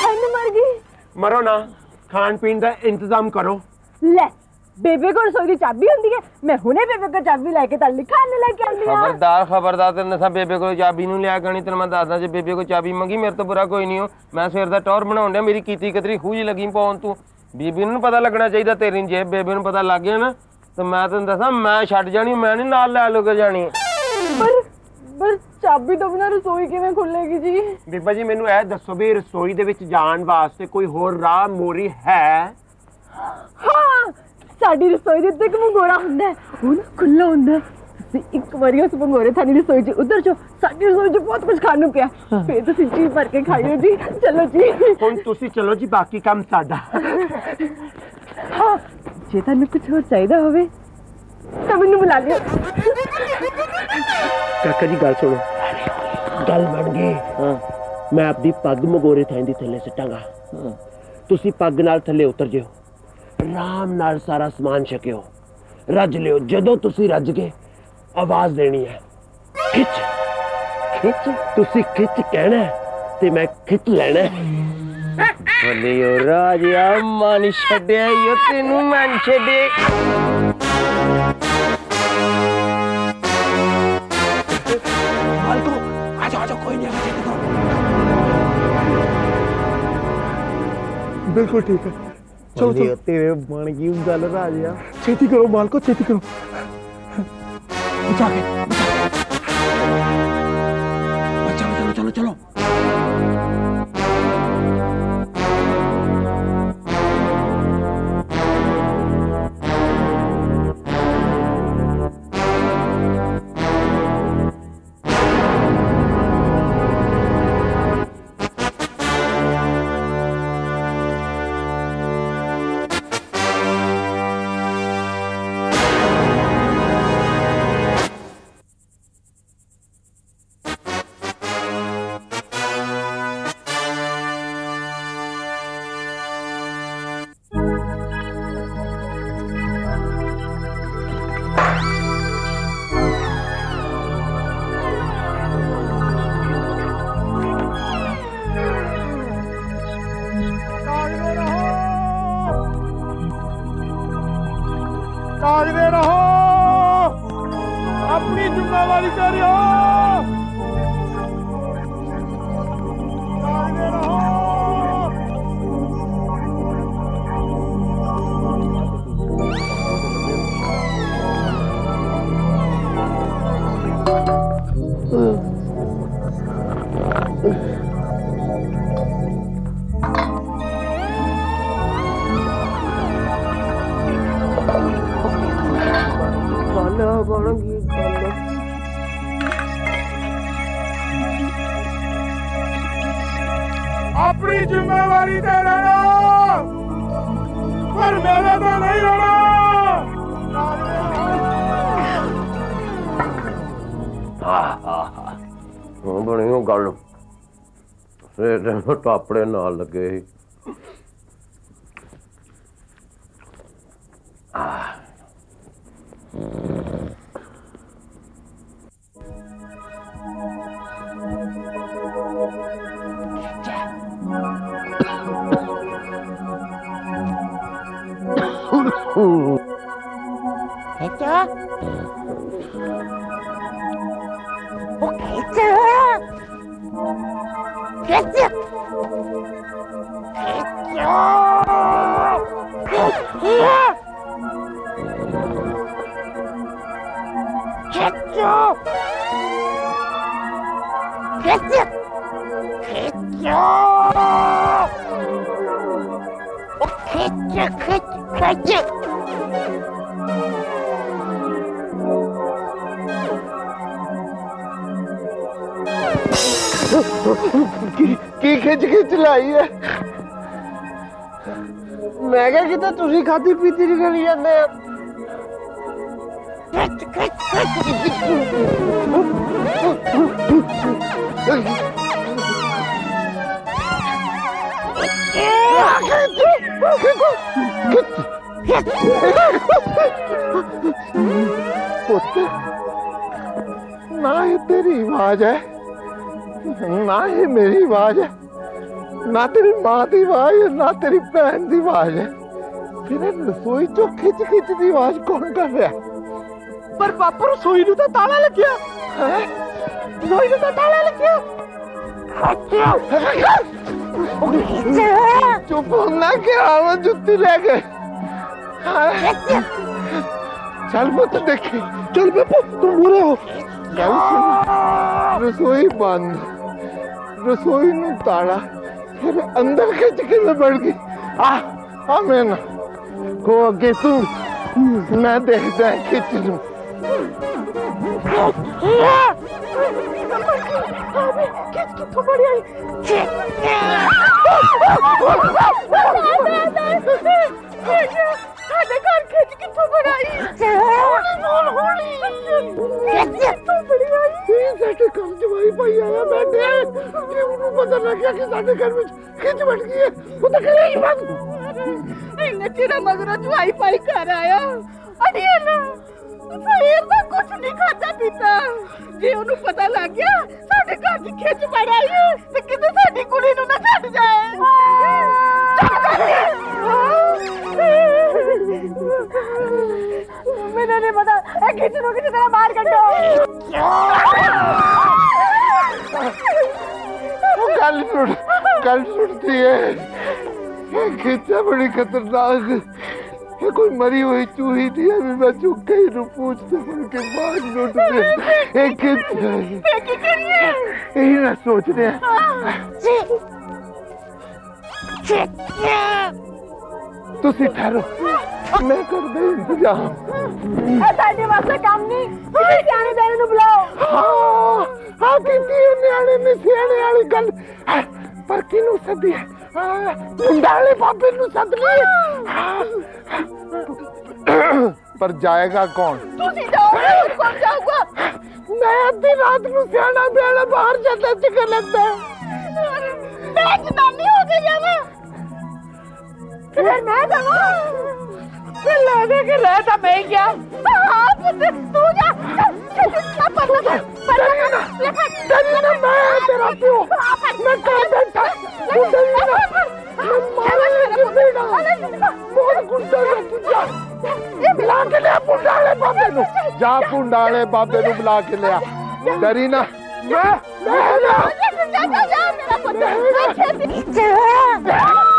ਅੰਨ ਮਰ ਗਈ। ਮਰੋ ਨਾ। ਖਾਣ ਪੀਣ ਦਾ ਇੰਤਜ਼ਾਮ ਕਰੋ ਲੈ ਬੇਬੇ ਕੋਲ ਰਸੋਈ ਦੀ ਚਾਬੀ ਹੁੰਦੀ ਹੈ ਮੈਂ ਹੁਣੇ ਬੇਬੇ ਕੋਲ ਚਾਬੀ ਲੈ ਕੇ ਤਾਂ ਲਿਖਾਣ ਲੈ ਕੇ ਆਉਂਦੀ ਆ ਖਬਰਦਾਰ ਖਬਰਦਾਰ ਤੇ ਨਸਾ ਬੇਬੇ ਕੋਲ ਚਾਬੀ ਨੂੰ ਲਿਆ ਗਣੀ ਤੈਨੂੰ ਮੈਂ ਦੱਸਦਾ ਜੇ ਬੇਬੇ ਕੋਲ ਚਾਬੀ ਮੰਗੀ ਮੇਰੇ ਤੋਂ ਬੁਰਾ ਕੋਈ ਨਹੀਂ ਹੋ ਮੈਂ ਸਵੇਰ ਦਾ ਟੌਰ ਬਣਾਉਣ ਡਿਆ ਮੇਰੀ ਕੀਤੀ ਕਤਰੀ ਖੂਜ ਲੱਗੀ ਪਾਉਣ ਤੂੰ ਬੀਬੀ ਨੂੰ ਨੀ ਪਤਾ ਲੱਗਣਾ ਚਾਹੀਦਾ ਤੇਰੀ ਨੀ ਜੇ ਬੇਬੇ ਨੂੰ ਪਤਾ ਲੱਗ ਗਿਆ ਨਾ ਤੇ ਮੈਂ ਤੈਨੂੰ ਦੱਸਾਂ ਮੈਂ ਛੱਡ ਜਾਣੀ ਮੈਂ ਨਹੀਂ ਨਾਲ ਲੈ ਲੁਕੇ ਜਾਣੀ ਪਰ ਪਰ ਚਾਬੀ ਤੋਂ ਬਿਨਾਂ ਰਸੋਈ ਕਿਵੇਂ ਖੁੱਲੇਗੀ ਜੀ? ਬੀਬਾ ਜੀ ਮੈਨੂੰ ਇਹ ਦੱਸੋ ਵੀ ਰਸੋਈ ਦੇ ਵਿੱਚ ਜਾਣ ਵਾਸਤੇ ਕੋਈ ਹੋਰ ਰਾਹ ਮੋਰੀ ਹੈ? ਹਾਂ ਸਾਡੀ ਰਸੋਈ ਦੇ ਉੱਤੇ ਇੱਕ ਮੰਗੋੜਾ ਹੁੰਦਾ ਹੈ। ਉਹ ਨਾ ਖੁੱਲਾ ਹੁੰਦਾ ਹੈ। ਤੁਸੀਂ ਇੱਕ ਵਾਰੀ ਉਸ ਮੰਗੋੜੇ ਥਾਣੀ ਰਸੋਈ 'ਚ ਉਧਰ ਜੋ ਸਾਡੀ ਰਸੋਈ 'ਚ ਬਹੁਤ ਕੁਝ ਖਾਣ ਨੂੰ ਪਿਆ। ਫੇਰ ਤੁਸੀਂ ਜੀ ਭਰ ਕੇ ਖਾਈਓ ਜੀ ਚਲੋ ਜੀ। ਹੁਣ ਤੁਸੀਂ ਚਲੋ ਜੀ ਬਾਕੀ ਕੰਮ ਸਾਡਾ। ਹਾਂ ਜੇ ਤੁਹਾਨੂੰ ਕੁਝ ਹੋਰ ਚਾਹੀਦਾ ਹੋਵੇ ਤਾਂ ਮੈਨੂੰ ਬੁਲਾ ਲਿਓ। ਕਾਕਾ ਜੀ ਗੱਲ ਸੁਣੋ। ਗੱਲ ਬਣ ਗਈ। ਮੈਂ ਆਪਣੀ ਪੱਗ ਮਗੋਰੇ ਥਾਂ ਦੀ ਥੱਲੇ ਸੱਟਾਂਗਾ। ਤੁਸੀਂ ਪੱਗ ਨਾਲ ਥੱਲੇ ਉਤਰ ਜਿਓ। ਆਰਾਮ ਨਾਲ ਸਾਰਾ ਸਮਾਨ ਛਕਿਓ। ਰੱਜ ਲਿਓ। ਜਦੋਂ ਤੁਸੀਂ ਰੱਜ ਗਏ ਆਵਾਜ਼ ਦੇਣੀ ਹੈ। ਖਿੱਚ। ਖਿੱਚ। ਤੁਸੀਂ ਖਿੱਚ ਕਹਿਣਾ ਹੈ ਤੇ ਮੈਂ ਖਿੱਚ ਲੈਣਾ ਹੈ। ਬੋਲਿਓ ਰਾਜਿਆ ਮਨ ਛੱਡਿਆ ਈ ਤੈਨੂੰ ਮਨ ਛੱਡੇ। ਬਿਲਕੁਲ ਠੀਕ ਹੈ। ਚਲੋ ਚਲੋ। ਤੇਰੇ ਬਣ ਗਈ ਗੱਲ ਰਾਜਿਆ ਛੇਤੀ ਕਰੋ ਮਾਲਕੋ ਛੇਤੀ ਕਰੋ। ਬਚਾ ਕੇ। ਹਾਂ ਬਣੀ ਉਹ ਗੱਲ। ਸਵੇਰ ਦੇ ਟਾਪੜੇ ਨਾਲ ਲੱਗੇ ਸੀ। ਕੀ ਖਿੱਚ ਖਿੱਚ ਲਾਈ ਹੈ? ਮੈਂ ਕਿਹਾ ਕਿਤੇ ਤੁਸੀਂ ਖਾਦੀ ਪੀਤੀ ਨਿਕਲ ਜਾਂਦੇ ਆ। ਪੁੱਤ, ਨਾ ਇਹ ਤੇਰੀ ਆਵਾਜ਼ ਹੈ। ਨਾ ਇਹ ਮੇਰੀ ਆਵਾਜ਼ ਹੈ। ਨਾ ਤੇਰੀ ਮਾਂ ਦੀ ਆਵਾਜ਼ ਹੈ ਨਾ ਤੇਰੀ ਭੈਣ ਦੀ ਆਵਾਜ਼ ਹੈ ਫਿਰ ਇਹ ਰਸੋਈ ਚੋਂ ਖਿੱਚ ਖਿੱਚ ਦੀ ਆਵਾਜ਼ ਕੌਣ ਕਰ ਰਿਹਾ ਪਰ ਬਾਪੂ ਰਸੋਈ ਨੂੰ ਤਾਂ ਤਾਲਾ ਲੱਗਿਆ ਹੈ ਰਸੋਈ ਨੂੰ ਤਾਂ ਤਾਲਾ ਲੱਗਿਆ ਚੁੱਪ ਹੋਣਾ ਕਿ ਆਵਾਂ ਜੁੱਤੀ ਲੈ ਕੇ ਚੱਲ ਪੁੱਤ ਦੇਖੀ ਚੱਲ ਬੱਪੂ ਤੂੰ ਮੂਰੇ ਹੋ ਗੱਲ ਸੁਣ ਰਸੋਈ ਬੰਦ ਰਸੋਈ ਨੂੰ ਤਾਲਾ ਫਿਰ ਅੰਦਰ ਖਿੱਚ ਕੇ ਮੈਂ ਬੜ ਗਈ ਆ ਆ ਮੈਂ ਨਾ ਕੋ ਅੱਗੇ ਤੂੰ ਮੈਂ ਦੇਖਦਾ ਖਿੱਚ ਨੂੰ ਆਈ ਸਾਡੇ ਘਰ ਖਿੱਚ ਕਿੱਥੋਂ ਬੜਾਈ ਹੌਲੀ ਬੋਲ ਹੌਲੀ ਖਿੱਚ ਬੜੀ ਆਈ? ਇਹ ਸਾਡੇ ਘਰ ਜਵਾਈ ਭਾਈ ਆਇਆ ਬੈਠੇ ਕਿ ਉਹਨੂੰ ਪਤਾ ਲੱਗਿਆ ਕਿ ਸਾਡੇ ਘਰ ਵਿੱਚ ਖਿੱਚ ਵੜ ਗਈ ਹੈ ਉਹ ਤਾਂ ਕਰੇ ਹੀ ਬੰਦ ਇੰਨੇ ਚਿਰ ਮਗਰੋਂ ਜਵਾਈ ਪਾਈ ਘਰ ਆਇਆ। ਅੜੀਏ ਨਾ ਫੇਰ ਤਾਂ ਕੁਝ ਨਹੀਂ ਖਾਦਾ ਪੀਤਾ। ਜੇ ਉਹਨੂੰ ਪਤਾ ਲੱਗ ਗਿਆ ਸਾਡੇ ਘਰ ਦੀ ਖਿੱਚ ਪੜ ਆਈ ਤੇ ਕਿਤੇ ਸਾਡੀ ਕੁੜੀ ਨੂੰ ਨਾ ਛੱਡ ਜਾਏ। ਮੈਨੂੰ ਨਹੀਂ ਪਤਾ ਇਹ ਖਿੱਚ ਨੂੰ ਕਿਤੇ ਤੇਰਾ ਬਾਹਰ ਕੱਢੋ ਉਹ ਗੱਲ ਸੁਣ ਗੱਲ ਸੁਣਤੀ ਹੈ ਇਹ ਖਿੱਚਾ ਬੜੀ ਖਤਰਨਾਕ ਇਹ ਕੋਈ ਮਰੀ ਹੋਈ ਚੂਹੀ ਦੀ ਹੈ ਵੀ ਮੈਂ ਚੁੱਕੇ ਹੀ ਨੂੰ ਪੁੱਛਦੇ ਫਿਰ ਕੇ ਬਾਅਦ ਲੁੱਟ ਦੇ ਤੁਸੀਂ ਠਹਿਰੋ। ਮੈਂ ਕਰਦਾ ਇੰਤਜ਼ਾਮ। ਇਹ ਸਾਡੇ ਵਾਸਤੇ ਕੰਮ ਨਹੀਂ। ਕਿਸੇ ਸਿਆਣੇ ਬੈਣੇ ਨੂੰ ਬੁਲਾਓ। ਹਾਂ ਹਾਂ ਕੀਤੀ ਹੈ ਨਿਆਣੇ ਨੇ ਸਿਆਣੇ ਵਾਲੀ ਗੱਲ। ਹਾਂ, ਪਰ ਕਿਨੂੰ ਸੱਦੀ ਹੈ? ਹਾਂ, ਮੁੰਡਾ ਵਾਲੇ ਬਾਬੇ ਨੂੰ ਸੱਦ ਲਈ ਹਾਂ। ਪਰ ਜਾਏਗਾ ਕੌਣ? ਤੁਸੀਂ ਜਾਓਗੇ ਹੋਰ ਕੌਣ ਜਾਊਗਾ? ਮੈਂ ਅੱਧੀ ਰਾਤ ਨੂੰ ਸਿਆਣਾ ਬਿਆਣਾ ਬਾਹਰ ਜਾਂਦਾ ਚਿਕਨ ਲੱਗਦਾ ਮੈਂ ਜਨਾਨੀ ਹੋ ਕੇ ਜਾਵਾਂ। ਫਿਰ ਮੈਂ ਜਾਵਾਂ ਫਿਰ ਲੈ ਦੇ ਕੇ ਰਹਿ ਤਾਂ ਮੈਂ ਗਿਆ ਹਾਂ ਪੁੱਤ ਤੂੰ ਜਾ ਨਾ ਪਰਨਾ ਪਰਨਾ ਲੈ ਫੜ ਤੇਰੀ ਨਾ ਮੈਂ ਤੇਰਾ ਪਿਓ ਮੈਂ ਕਰ ਬੈਠਾ ਮੁੰਡੇ ਨੂੰ ਨਾ ਮੈਂ ਮਾਰਾਂ ਕਿਸੇ ਨਾ ਬਹੁਤ ਗੁੱਸਾ ਹੈ ਤੂੰ ਜਾ ਬੁਲਾ ਕੇ ਲਿਆ ਪੁੰਡਾ ਵਾਲੇ ਬਾਬੇ ਨੂੰ ਜਾ ਪੁੰਡਾ ਵਾਲੇ ਬਾਬੇ ਨੂੰ ਬੁਲਾ ਕੇ ਲਿਆ ਡਰੀ ਨਾ ਮੈਂ ਮੈਂ ਨਾ ਜਾ ਜਾ ਜਾ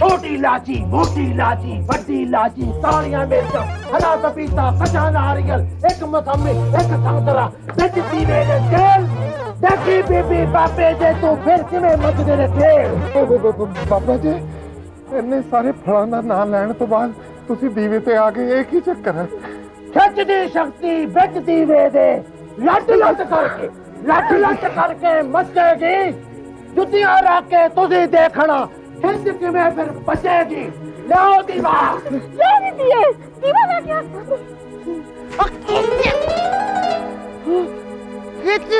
ਛੋਟੀ ਲਾਚੀ ਮੋਟੀ ਲਾਚੀ ਵੱਡੀ ਲਾਚੀ ਤਾਲੀਆਂ ਮਿਰਚ ਹਰਾ ਪਪੀਤਾ ਕਚਾ ਨਾਰੀਅਲ ਇੱਕ ਮਸੰਮੀ ਇੱਕ ਸੰਤਰਾ ਵਿੱਚ ਦੀਵੇ ਦੇ ਤੇਲ ਦੇਖੀ ਬੀਬੀ ਬਾਬੇ ਦੇ ਤੂੰ ਫਿਰ ਕਿਵੇਂ ਮੱਚਦੇ ਨੇ ਤੇਲ ਬਾਬਾ ਜੀ ਇੰਨੇ ਸਾਰੇ ਫਲਾਂ ਦਾ ਨਾਮ ਲੈਣ ਤੋਂ ਬਾਅਦ ਤੁਸੀਂ ਦੀਵੇ ਤੇ ਆ ਗਏ ਇਹ ਕੀ ਚੱਕਰ ਹੈ ਖਿੱਚ ਦੀ ਸ਼ਕਤੀ ਵਿੱਚ ਦੀਵੇ ਦੇ ਲੱਟ ਲੱਟ ਕਰਕੇ ਲੱਟ ਲੱਟ ਕਰਕੇ ਮੱਚੇਗੀ ਜੁੱਤੀਆਂ ਰੱਖ ਕੇ ਤੁਸੀਂ ਦੇਖਣਾ ਖਿੱਚ ਕਿਵੇਂ ਫਿਰ ਬਚੇਗੀ ਲਿਆਓ ਦੀਵਾ ਲੈ ਦਿੱਤੀਏ ਦੀਵਾ ਲੈ ਗਿਆ ਖਿੱਚ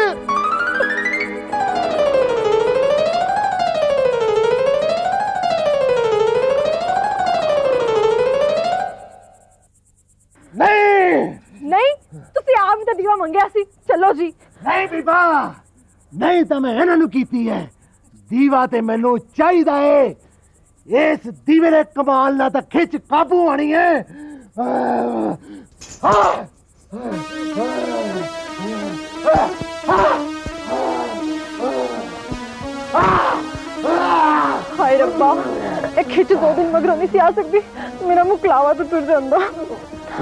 ਨਹੀਂ ਨਹੀਂ ਤੁਸੀਂ ਆਪ ਹੀ ਤਾਂ ਦੀਵਾ ਮੰਗਿਆ ਸੀ ਚਲੋ ਜੀ ਨਹੀਂ ਬੀਬਾ ਨਹੀਂ ਤਾਂ ਮੈਂ ਇਹਨਾਂ ਨੂੰ ਕੀਤੀ ਹੈ ਦੀਵਾ ਤੇ ਮੈਨੂੰ ਚਾਹੀਦਾ ਏ ਇਸ ਦੀਵੇ ਦੇ ਕਮਾਲ ਨਾਲ ਤਾਂ ਖਿੱਚ ਕਾਬੂ ਆਣੀ ਹੈ ਆਹ, ਆਹ, ਹਾਏ ਰੱਬਾ ਇਹ ਖਿੱਚ ਦੋ ਦਿਨ ਮਗਰੋਂ ਨਹੀਂ ਸੀ ਆ ਸਕਦੀ ਮੇਰਾ ਮੁਕਲਾਵਾ ਤਾਂ ਟੁੱਟ ਜਾਂਦਾ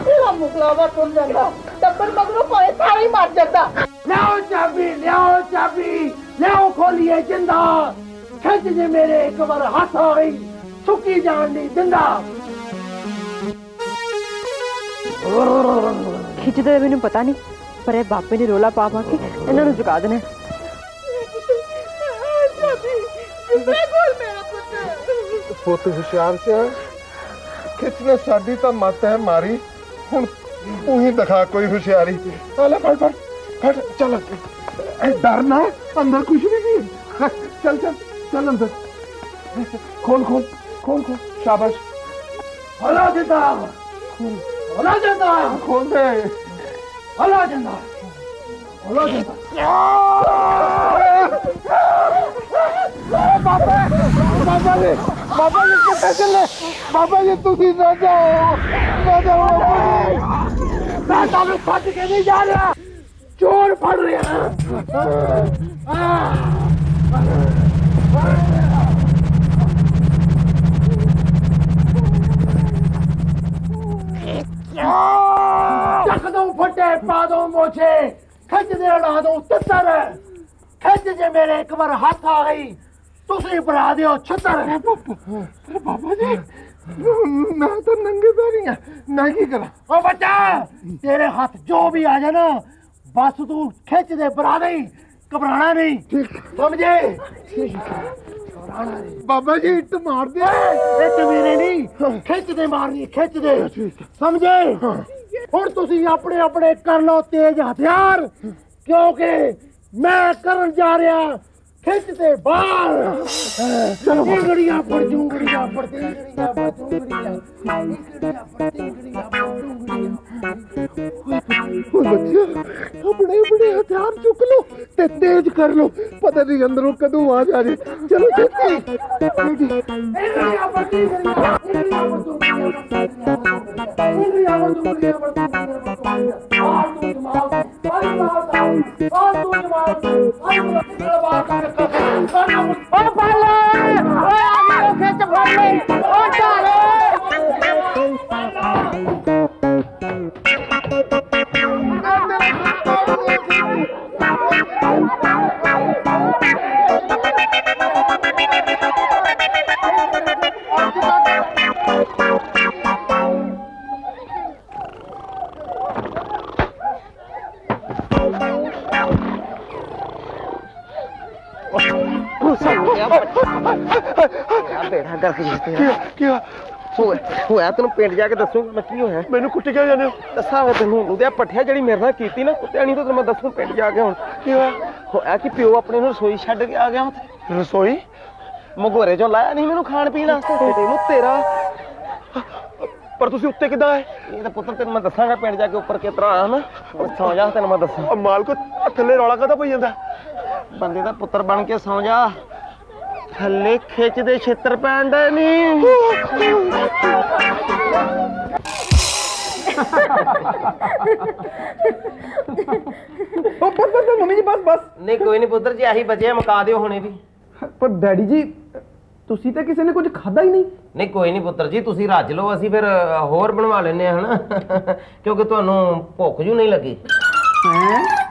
ਤੇਰਾ ਮੁਕਲਾਵਾ ਤੁਰ ਜਾਂਦਾ। ਟੱਬਰ ਮਗਰੋਂ ਭਾਵੇਂ ਸਾਰਾ ਹੀ ਮਰ ਜਾਂਦਾ। ਲਿਆਓ ਚਾਬੀ ਲਿਆਓ ਚਾਬੀ ਲਿਆਓ ਖੋਲੀਏ ਜਿੰਦਾ। ਖਿੱਚ ਜੇ ਮੇਰੇ ਇੱਕ ਵਾਰ ਹੱਥ ਆ ਗਈ ਸੁੱਕੀ ਜਾਣ ਦੀ ਦਿੰਦਾ। ਖਿੱਚਦੇ ਹੋਏ ਮੈਨੂੰ ਪਤਾ ਨਹੀਂ ਪਰ ਇਹ ਬਾਪੇ ਨੇ ਰੋਲਾ ਪਾ ਪਾ ਕੇ ਇਹਨਾਂ ਨੂੰ ਜਗਾ ਦੇਣਾ। ਪੁੱਤ। ਹੁਸ਼ਿਆਰ ਸਿਆ ਖਿੱਚਣਾ ਸਾਡੀ ਤਾਂ ਮੱਤ ਹੈ ਮਾਰੀ। ਹੁਣ ਤੂੰ ਹੀ ਦਿਖਾ ਕੋਈ ਹੁਸ਼ਿਆਰੀ। ਆ ਲੈ ਫੜ ਫੜ ਫੜ ਚੱਲ। ਇਹ ਡਰਨਾ ਅੰਦਰ ਕੁਝ ਨਹੀਂ। ਹੈ ਚੱਲ ਚੱਲ ਚੱਲ ਅੰਦਰ। ਖੋਲ ਖੋਲ ਖੋਲ ਖੋਲ। ਸ਼ਾਬਾਸ਼। ਹਲੋ ਜਿੰਦਾ। ਹਲਾ ਜਾਂਦਾ। ਖੋਲਦੇ ਹਲਾ ਜਾਂਦਾ। ਹਲਾ ਜਾਂਦਾ। ਬਾਬਾ। ਬਾਬਾ ਜੀ ਬਾਬਾ ਜੀ ਕਿੱਥੇ ਚੱਲੇ ਬਾਬਾ ਜੀ ਤੁਸੀਂ ਨਾ ਜਾਓ ਨਾ ਜਾਓ ਬਾਬਾ ਜੀ ਮੈਂ ਤੁਹਾਨੂੰ ਛੱਡ ਕੇ ਨਹੀਂ ਜਾ ਰਿਹਾ ਚੋਰ ਫੜ ਰਿਹਾ ਚੱਕ ਦੋ ਫੱਟੇ ਪਾ ਦੋ ਮੋਛੇ ਖਿੱਚ ਦੇ ਉਡਾ ਦੋ ਤਿੱਤਰ ਖਿੱਚ ਜੇ ਮੇਰੇ ਤੁਸੀਂ ਬਣਾ ਦਿਓ ਛੱਤਰ। ਬਾਬਾ ਜੀ ਮੈਂ ਤਾਂ ਨੰਗੇ ਪੈਰੀ ਆ। ਮੈਂ ਕੀ ਕਰਾਂ? ਓ ਬੱਚਾ ਤੇਰੇ ਹੱਥ ਜੋ ਵੀ ਆ ਜਾਣਾ ਬਸ ਤੂੰ ਖਿੱਚ ਦੇ ਬਣਾ ਦੇ ਘਬਰਾਣਾ ਨਹੀਂ। ਸਮਝੇ? ਬਾਬਾ ਜੀ ਇੱਟ ਮਾਰ ਦੇ ਇਹ ਮੇਰੇ ਨਹੀਂ। ਖਿੱਚ ਦੇ ਮਾਰਨੀ ਖਿੱਚ ਦੇ। ਸਮਝੇ? ਹੁਣ ਤੁਸੀਂ ਆਪਣੇ ਆਪਣੇ ਕਰ ਲਓ ਤੇਜ਼ ਹਥਿਆਰ ਕਿਉਂਕਿ ਮੈਂ ਕਰਨ ਜਾ ਰਿਹਾ ਖਿੱਚ ਤੇ ਬਾਹਰ। ਪੜ ਜੂੰਗੜੀਆਂ ਪੜ ਇੰਗੜੀਆਂ ਪੜ ਜੂੰਗੜੀਆਂ ਇੰਗੜੀਆਂ ਪੜ ਇੰਗੜੀਆਂ ਪੜ ਜੂੰਗੜੀਆਂ ਓ ਬੱਚਿਓ ਆਪਣੇ ਆਪਣੇ ਹਥਿਆਰ ਚੁੱਕ ਲਓ ਤੇ ਤੇਜ਼ ਕਰ ਲਓ ਪਤਾ ਨਹੀਂ ਅੰਦਰੋਂ ਕਦੋਂ ਆ ਜਾਵੇ ਚਲੋ ਛੇਤੀ ਇੰਗੜੀਆਂ ਪੜ ਇੰਗੜੀਆਂ ਇੰਗੜੀਆਂ ਪੜ ਜੂੰਗੜੀਆਂ ਇੰਗੜੀਆਂ ਪੜ ਜੂੰਗੜੀਆਂ ਪੜ ਆਹ ਤੂੰ ਜਮਾਲ ਆਹ ਕੇ ਕੀ ਹੋਇਆ ਤੈਨੂੰ ਪਿੰਡ ਜਾ ਕੇ ਦੱਸੂਗਾ ਮੈਂ ਕੀ ਹੋਇਆ। ਮੈਨੂੰ ਕੁੱਟ ਕੇ ਜਾਂਦੇ ਹੋ? ਦੱਸਾਂਗਾ ਤੈਨੂੰ ਉਹਦੇ ਪੱਠਿਆ ਜਿਹੜੀ ਮੇਰੇ ਨਾਲ ਕੀਤੀ ਨਾ ਕੁੱਤਿਆਂ ਨਹੀਂ ਤਾਂ ਤੈਨੂੰ ਮੈਂ ਦੱਸੂ ਪਿੰਡ ਜਾ ਕੇ ਹੁਣ। ਕੀ ਹੋਇਆ? ਹੋਇਆ ਕਿ ਪਿਓ ਆਪਣੇ ਨੂੰ ਰਸੋਈ ਛੱਡ ਕੇ ਆ ਗਿਆ ਉੱਥੇ। ਰਸੋਈ? ਮਗੋਰੇ ਚੋਂ ਲਾਇਆ ਨਹੀਂ ਮੈਨੂੰ ਖਾਣ ਪੀਣ ਵਾਸਤੇ ਤੈਨੂੰ ਤੇਰਾ। ਪਰ ਤੁਸੀਂ ਉੱਤੇ ਕਿੱਦਾਂ ਆਏ? ਇਹ ਤਾਂ ਪੁੱਤਰ ਤੈਨੂੰ ਮੈਂ ਦੱਸਾਂਗਾ ਪਿੰਡ ਜਾ ਕੇ ਉੱਪਰ ਕਿਸ ਤਰ੍ਹਾਂ ਆਇਆ ਨਾ। ਸੌਂ ਜਾ ਤੈਨੂੰ ਮੈਂ ਦੱਸਾਂ। ਮਾਲਕੋ ਥੱਲੇ ਰੌਲਾ ਕਾਹਦਾ ਪਈ ਜਾਂਦਾ? ਬੰਦੇ ਦਾ ਪੁੱਤਰ ਬਣ ਕੇ ਸੌਂ ਜਾ। ਥੱਲੇ ਖਿੱਚ ਦੇ ਛਿੱਤਰ ਪੈਣ ਦੇ ਨਹੀਂ ਓ ਬਸ ਬਸ ਮੰਮੀ ਜੀ ਬਸ ਬਸ। ਨਹੀਂ ਕੋਈ ਨਹੀਂ ਪੁੱਤਰ ਜੀ ਆਹੀ ਬਚਿਆ ਮੁਕਾ ਦਿਓ ਹੁਣੇ ਵੀ। ਪਰ ਡੈਡੀ ਜੀ ਤੁਸੀਂ ਤਾਂ ਕਿਸੇ ਨੇ ਕੁਝ ਖਾਦਾ ਹੀ ਨਹੀਂ। ਨਹੀਂ ਕੋਈ ਨਹੀਂ ਪੁੱਤਰ ਜੀ ਤੁਸੀਂ ਰੱਜ ਲਓ ਅਸੀਂ ਫਿਰ ਹੋਰ ਬਣਵਾ ਲੈਨੇ ਆ ਹਨਾ। ਕਿਉਂਕਿ ਤੁਹਾਨੂੰ ਭੁੱਖ ਜੂ ਨਹੀਂ ਲੱਗੀ। ਹੈ?